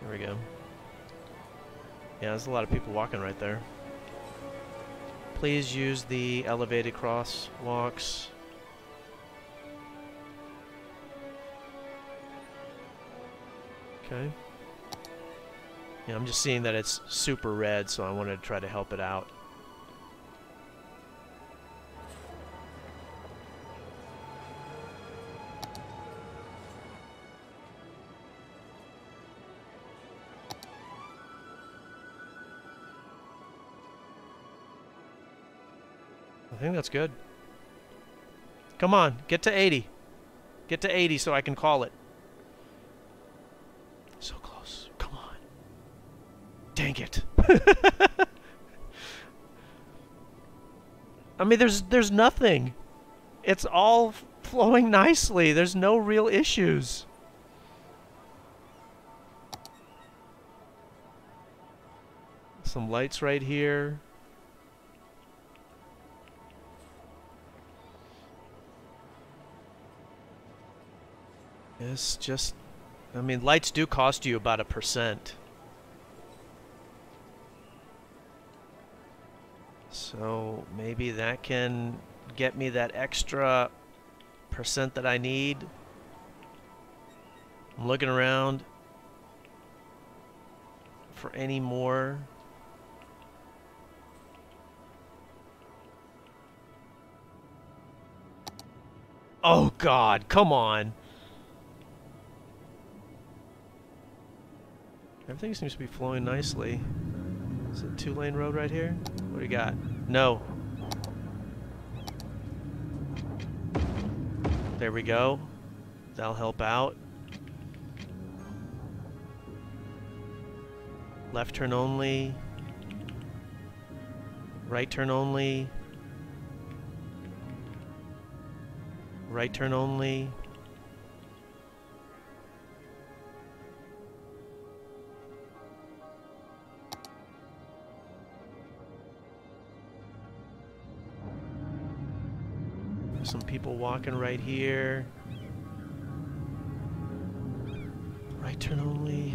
There we go. Yeah, there's a lot of people walking right there. Please use the elevated crosswalks. Okay. Yeah, I'm just seeing that it's super red, so I wanted to try to help it out. Think that's good. Come on, get to 80. Get to 80 so I can call it. So close. Come on. Dang it. I mean, there's there's nothing. It's all flowing nicely. There's no real issues. Some lights right here. It's just, I mean, lights do cost you about a percent. So maybe that can get me that extra percent that I need. I'm looking around for any more. Oh god, come on. Everything seems to be flowing nicely. Is it two lane road right here? What do you got? No. There we go. That'll help out. Left turn only. Right turn only. Right turn only. People walking right here. Right turn only.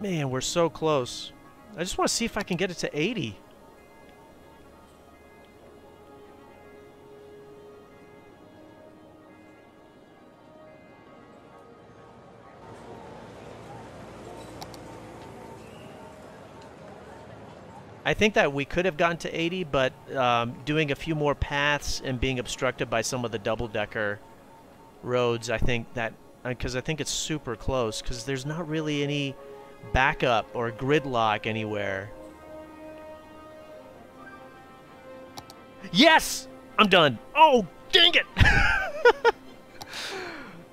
Man, we're so close. I just want to see if I can get it to 80. I think that we could have gotten to 80, but um, doing a few more paths and being obstructed by some of the double-decker roads, I think that because uh, I think it's super close because there's not really any backup or gridlock anywhere. Yes! I'm done. Oh, dang it!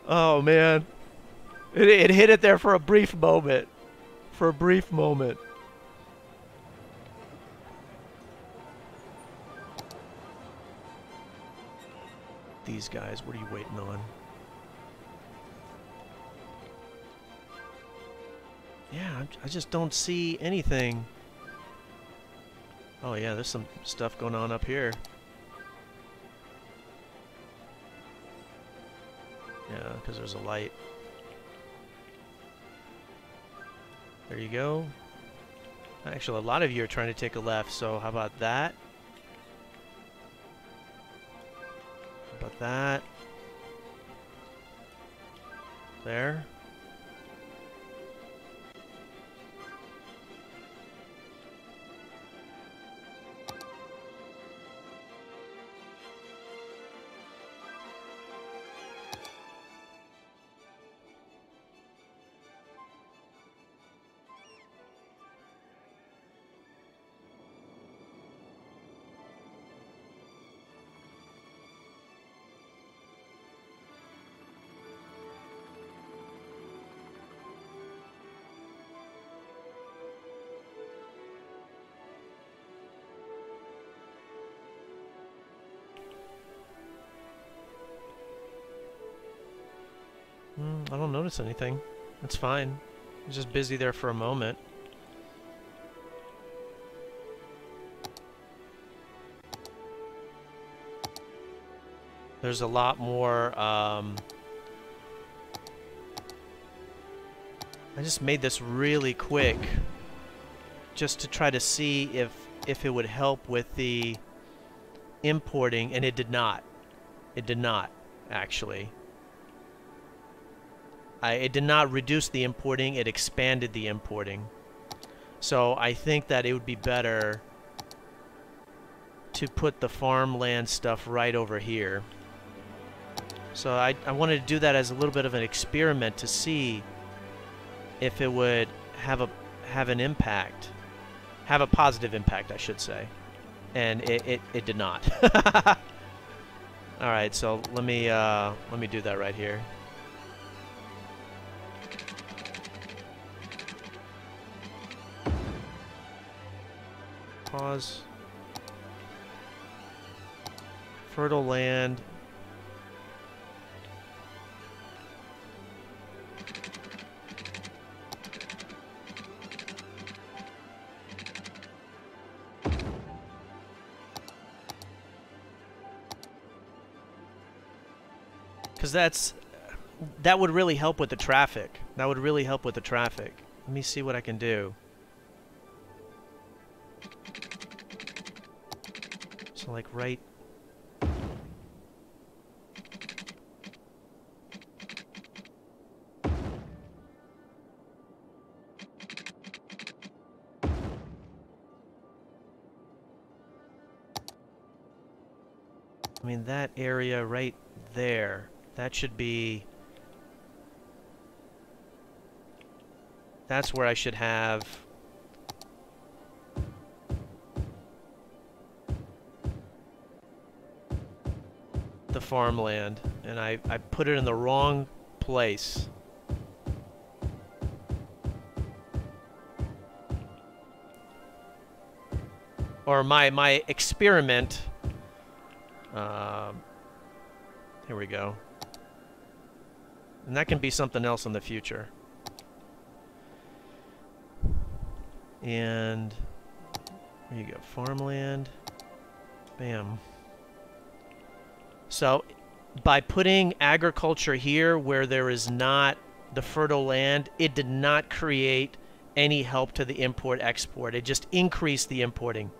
oh, man. It, it hit it there for a brief moment. For a brief moment. These guys. What are you waiting on? Yeah, I just don't see anything. Oh yeah, there's some stuff going on up here. Yeah, because there's a light. There you go. Actually, a lot of you are trying to take a left, so how about that? About that. There. Don't notice anything. It's fine. Just busy there for a moment. There's a lot more, um, I just made this really quick just to try to see if if it would help with the importing and it did not. It did not actually. I, it did not reduce the importing, it expanded the importing. So I think that it would be better to put the farmland stuff right over here. So I, I wanted to do that as a little bit of an experiment to see if it would have a have an impact. have a positive impact, I should say. And it, it, it did not. All right, so let me uh, let me do that right here. Pause. Fertile land. Because that's that would really help with the traffic. That would really help with the traffic. Let me see what I can do. Like right I mean that area right there that should be... That's where I should have... farmland. And I, I put it in the wrong place. Or my, my experiment... Uh, here we go. And that can be something else in the future. And there you go, farmland. Bam. So by putting agriculture here where there is not the fertile land, it did not create any help to the import-export. It just increased the importing.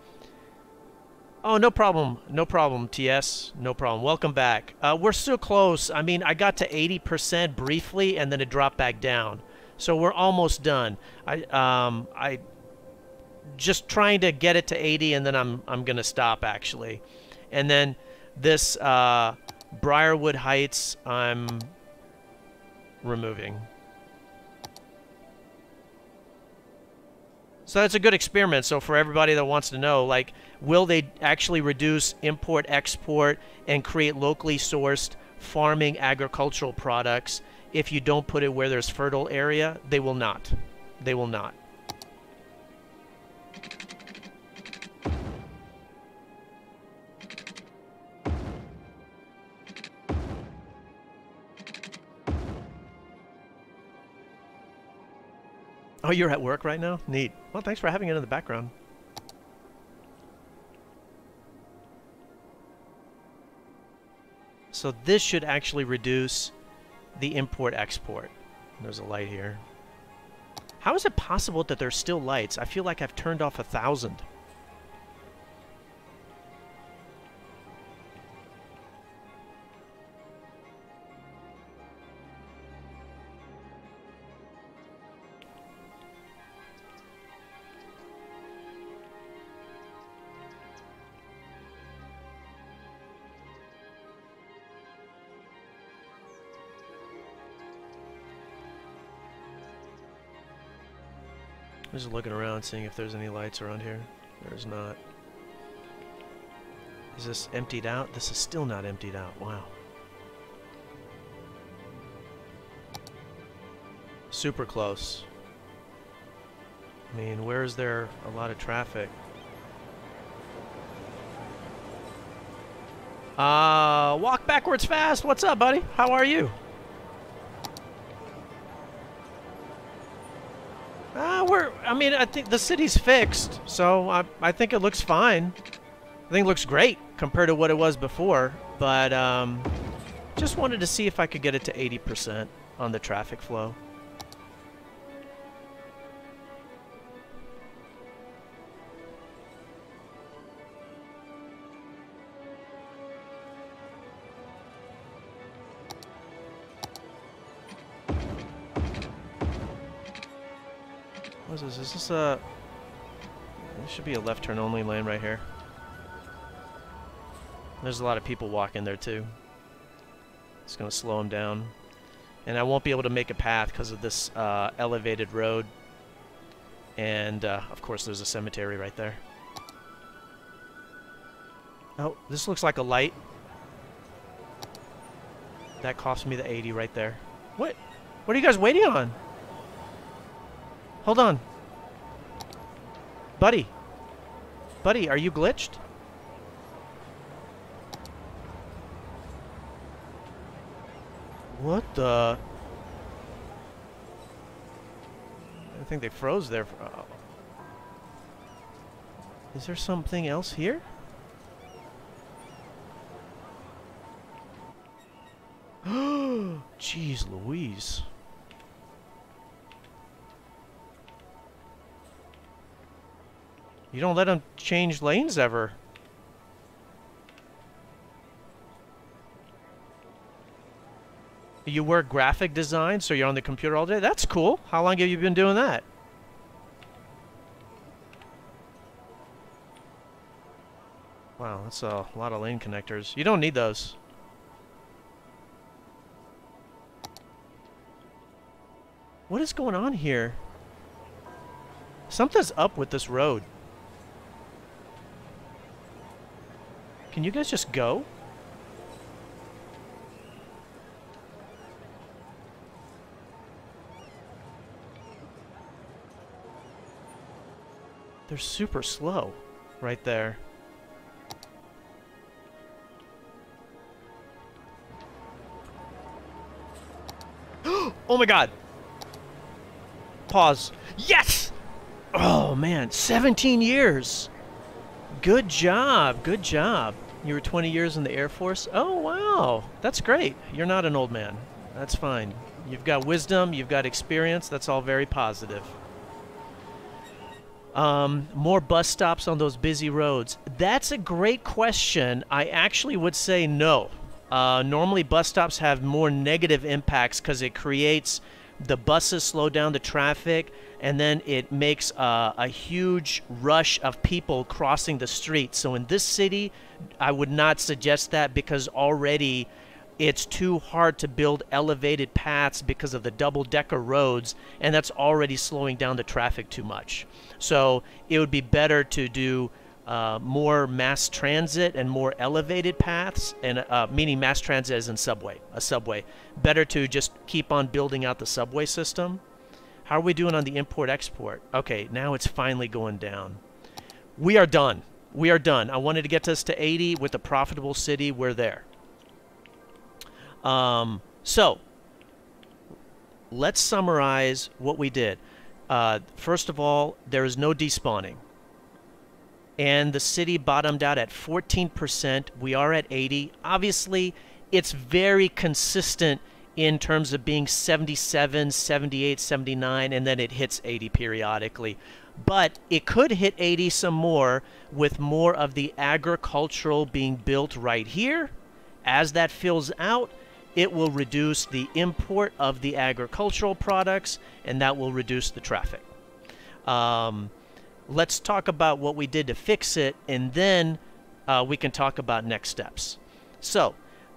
Oh, no problem. No problem, TS. No problem. Welcome back. Uh, we're still close. I mean, I got to 80% briefly, and then it dropped back down. So we're almost done. I um I just trying to get it to 80, and then I'm I'm gonna stop actually. And then this uh, Briarwood Heights, I'm removing. So that's a good experiment. So for everybody that wants to know, like, will they actually reduce import export and create locally sourced farming agricultural products if you don't put it where there's fertile area? They will not. They will not. Oh, you're at work right now? Neat. Well, thanks for having it in the background. So this should actually reduce the import-export. There's a light here. How is it possible that there's still lights? I feel like I've turned off a thousand. Just looking around, seeing if there's any lights around here. There's not. Is this emptied out? This is still not emptied out. Wow. Super close. I mean, where is there a lot of traffic? Uh, walk backwards fast. What's up, buddy? How are you? Mean, I think the city's fixed, so I, I think it looks fine. I think it looks great compared to what it was before, but um, just wanted to see if I could get it to 80% on the traffic flow. This? Is a... This should be a left turn only lane right here. There's a lot of people walking there too. It's going to slow them down. And I won't be able to make a path because of this uh, elevated road. And, uh, of course, there's a cemetery right there. Oh, this looks like a light. That cost me the 80 right there. What? What are you guys waiting on? Hold on. Buddy. Buddy, are you glitched? What the? I think they froze there. Uh, is there something else here? Jeez Louise. You don't let them change lanes ever. You work graphic design, so you're on the computer all day? That's cool. How long have you been doing that? Wow, that's a lot of lane connectors. You don't need those. What is going on here? Something's up with this road. Can you guys just go? They're super slow right there. oh my god! Pause. Yes! Oh man, 17 years! Good job, good job. You were 20 years in the Air Force? Oh wow, that's great. You're not an old man. That's fine. You've got wisdom, you've got experience, that's all very positive. Um, more bus stops on those busy roads. That's a great question. I actually would say no. Uh, normally, bus stops have more negative impacts because it creates the buses slow down the traffic, and then it makes a huge rush of people crossing the street. So in this city, I would not suggest that because already it's too hard to build elevated paths because of the double decker roads, and that's already slowing down the traffic too much. So it would be better to do uh, more mass transit and more elevated paths, and uh, meaning mass transit as in subway, a subway. Better to just keep on building out the subway system. How are we doing on the import export? Okay, now it's finally going down. We are done. We are done. I wanted to get us to 80 with a profitable city. We're there. Um, so, let's summarize what we did. Uh, first of all, there is no despawning. And the city bottomed out at 14%. We are at 80. Obviously, it's very consistent in terms of being 77, 78, 79, and then it hits 80 periodically. But it could hit 80 some more with more of the agricultural being built right here. As that fills out, it will reduce the import of the agricultural products, and that will reduce the traffic. Um, let's talk about what we did to fix it, and then uh, we can talk about next steps. So,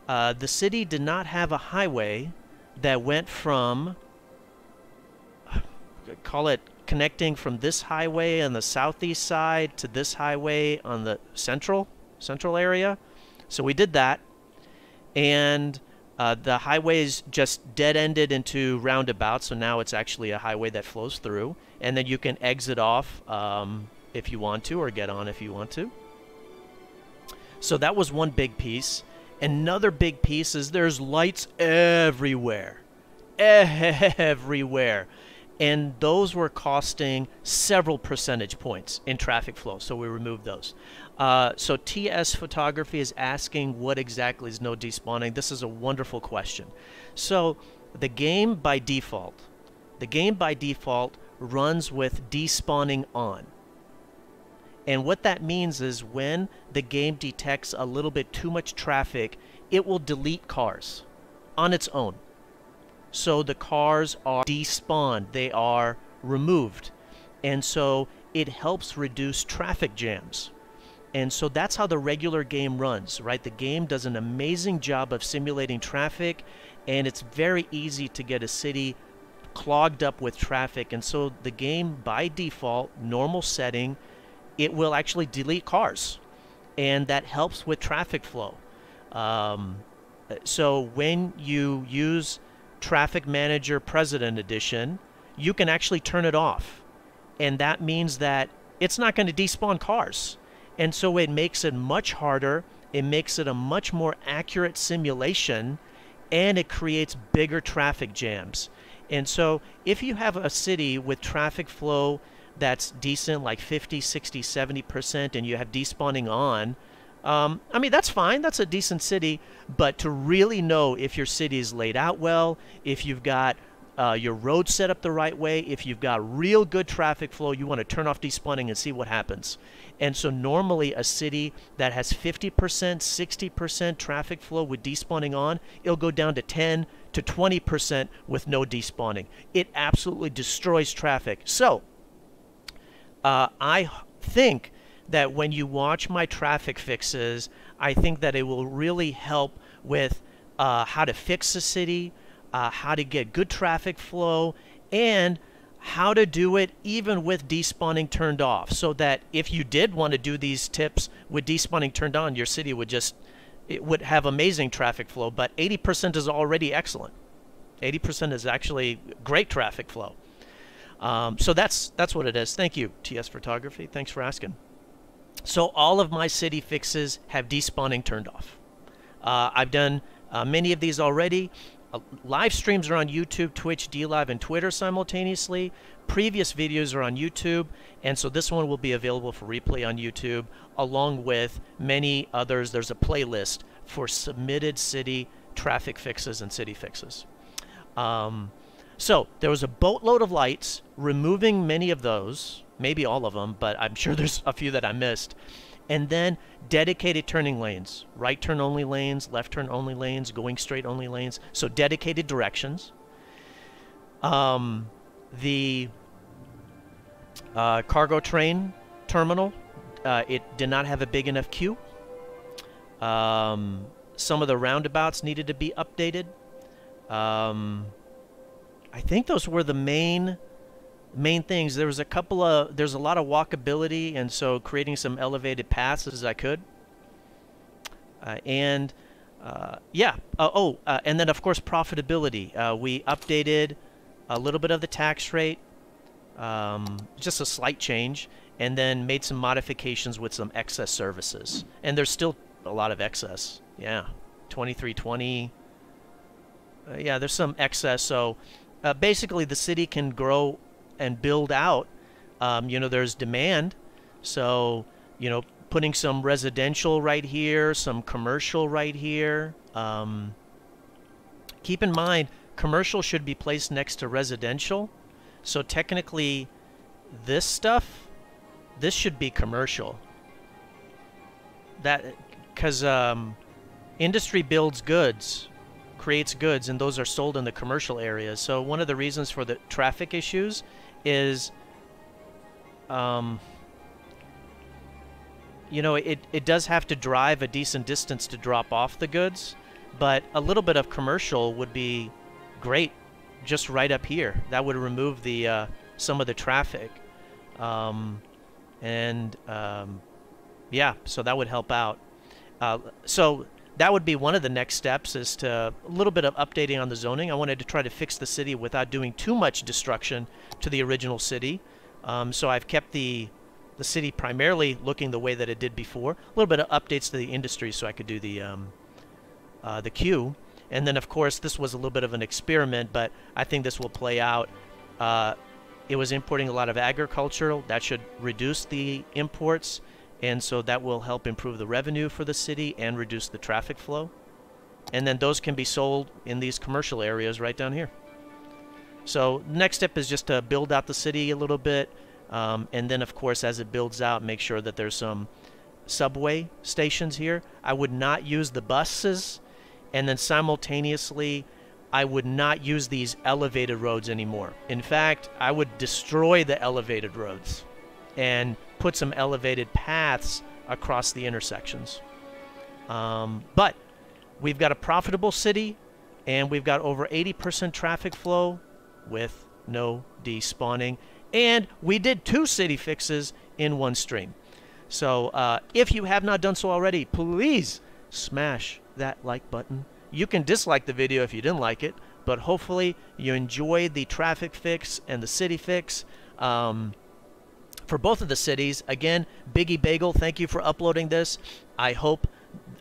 uh, the city did not have a highway that went from, call it connecting from this highway on the southeast side to this highway on the central central area. So we did that, and uh, the is just dead-ended into roundabouts, so now it's actually a highway that flows through, and then you can exit off um, if you want to, or get on if you want to. So that was one big piece. Another big piece is there's lights everywhere, everywhere, and those were costing several percentage points in traffic flow, so we removed those. Uh, so TS Photography is asking what exactly is no despawning. This is a wonderful question. So the game by default, the game by default runs with despawning on. And what that means is when the game detects a little bit too much traffic, it will delete cars on its own. So the cars are despawned, they are removed. And so it helps reduce traffic jams. And so that's how the regular game runs, right? The game does an amazing job of simulating traffic, and it's very easy to get a city clogged up with traffic. And so the game, by default, normal setting, it will actually delete cars. And that helps with traffic flow. Um, so when you use Traffic Manager President Edition, you can actually turn it off. And that means that it's not going to despawn cars. And so it makes it much harder. It makes it a much more accurate simulation and it creates bigger traffic jams. And so if you have a city with traffic flow that's decent, like 50, 60, 70%, and you have despawning on, um, I mean, that's fine. That's a decent city. But to really know if your city is laid out well, if you've got uh, your road set up the right way, if you've got real good traffic flow, you want to turn off despawning and see what happens. And so normally a city that has 50%, 60% traffic flow with despawning on, it'll go down to 10 to 20% with no despawning. It absolutely destroys traffic. So uh, I think that when you watch my traffic fixes, I think that it will really help with uh, how to fix a city, uh, how to get good traffic flow, and how to do it even with despawning turned off. So that if you did want to do these tips with despawning turned on your city would just it would have amazing traffic flow but 80% is already excellent. 80% is actually great traffic flow. Um, so that's that's what it is. Thank you ts photography. Thanks for asking. So all of my city fixes have despawning turned off. Uh, I've done uh, many of these already uh, live streams are on YouTube, Twitch, DLive, and Twitter simultaneously. Previous videos are on YouTube, and so this one will be available for replay on YouTube, along with many others. There's a playlist for submitted city traffic fixes and city fixes. Um, so there was a boatload of lights, removing many of those, maybe all of them, but I'm sure there's a few that I missed and then dedicated turning lanes right turn only lanes left turn only lanes going straight only lanes. So dedicated directions. Um, the uh, cargo train terminal uh, it did not have a big enough queue. Um, some of the roundabouts needed to be updated. Um, I think those were the main main things. There was a couple of, there's a lot of walkability, and so creating some elevated paths as I could. Uh, and uh, yeah, uh, oh, uh, and then of course profitability. Uh, we updated a little bit of the tax rate, um, just a slight change, and then made some modifications with some excess services. And there's still a lot of excess. Yeah, 2320. Uh, yeah, there's some excess. So basically, the city can grow and build out. Um, you know, there's demand, so you know, putting some residential right here, some commercial right here. Um, keep in mind, commercial should be placed next to residential. So technically, this stuff, this should be commercial. That, because um, industry builds goods, creates goods, and those are sold in the commercial areas. So one of the reasons for the traffic issues is um, you know, it, it does have to drive a decent distance to drop off the goods, but a little bit of commercial would be great just right up here. That would remove the uh, some of the traffic. Um, and um, yeah, so that would help out. Uh, so that would be one of the next steps is to a little bit of updating on the zoning. I wanted to try to fix the city without doing too much destruction to the original city. Um, so I've kept the the city primarily looking the way that it did before. A little bit of updates to the industry so I could do the um, uh, the queue. And then of course this was a little bit of an experiment, but I think this will play out. Uh, it was importing a lot of agricultural. That should reduce the imports and so that will help improve the revenue for the city and reduce the traffic flow. And then those can be sold in these commercial areas right down here. So next step is just to build out the city a little bit. Um, and then, of course, as it builds out, make sure that there's some subway stations here. I would not use the buses. And then simultaneously, I would not use these elevated roads anymore. In fact, I would destroy the elevated roads and put some elevated paths across the intersections. Um, but we've got a profitable city and we've got over 80% traffic flow with no despawning. And we did two city fixes in one stream. So uh, if you have not done so already, please smash that like button. You can dislike the video if you didn't like it, but hopefully you enjoyed the traffic fix and the city fix. Um, for both of the cities. Again, Biggie Bagel, thank you for uploading this. I hope,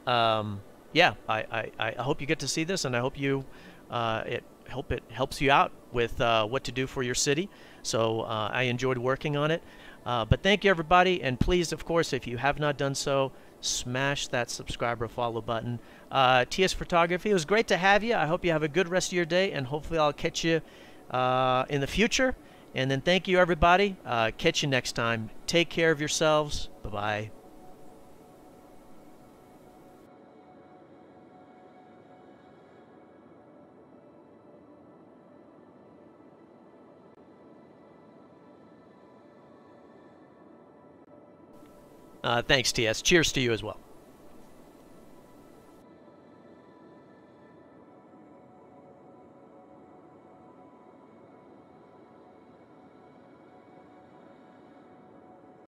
um, yeah, I, I, I hope you get to see this, and I hope you, uh, it hope it helps you out with uh, what to do for your city. So uh, I enjoyed working on it. Uh, but thank you, everybody, and please, of course, if you have not done so, smash that subscribe or follow button. Uh, TS Photography, it was great to have you. I hope you have a good rest of your day, and hopefully I'll catch you uh, in the future. And then thank you, everybody. Uh, catch you next time. Take care of yourselves. Bye bye. Uh, thanks, TS. Cheers to you as well.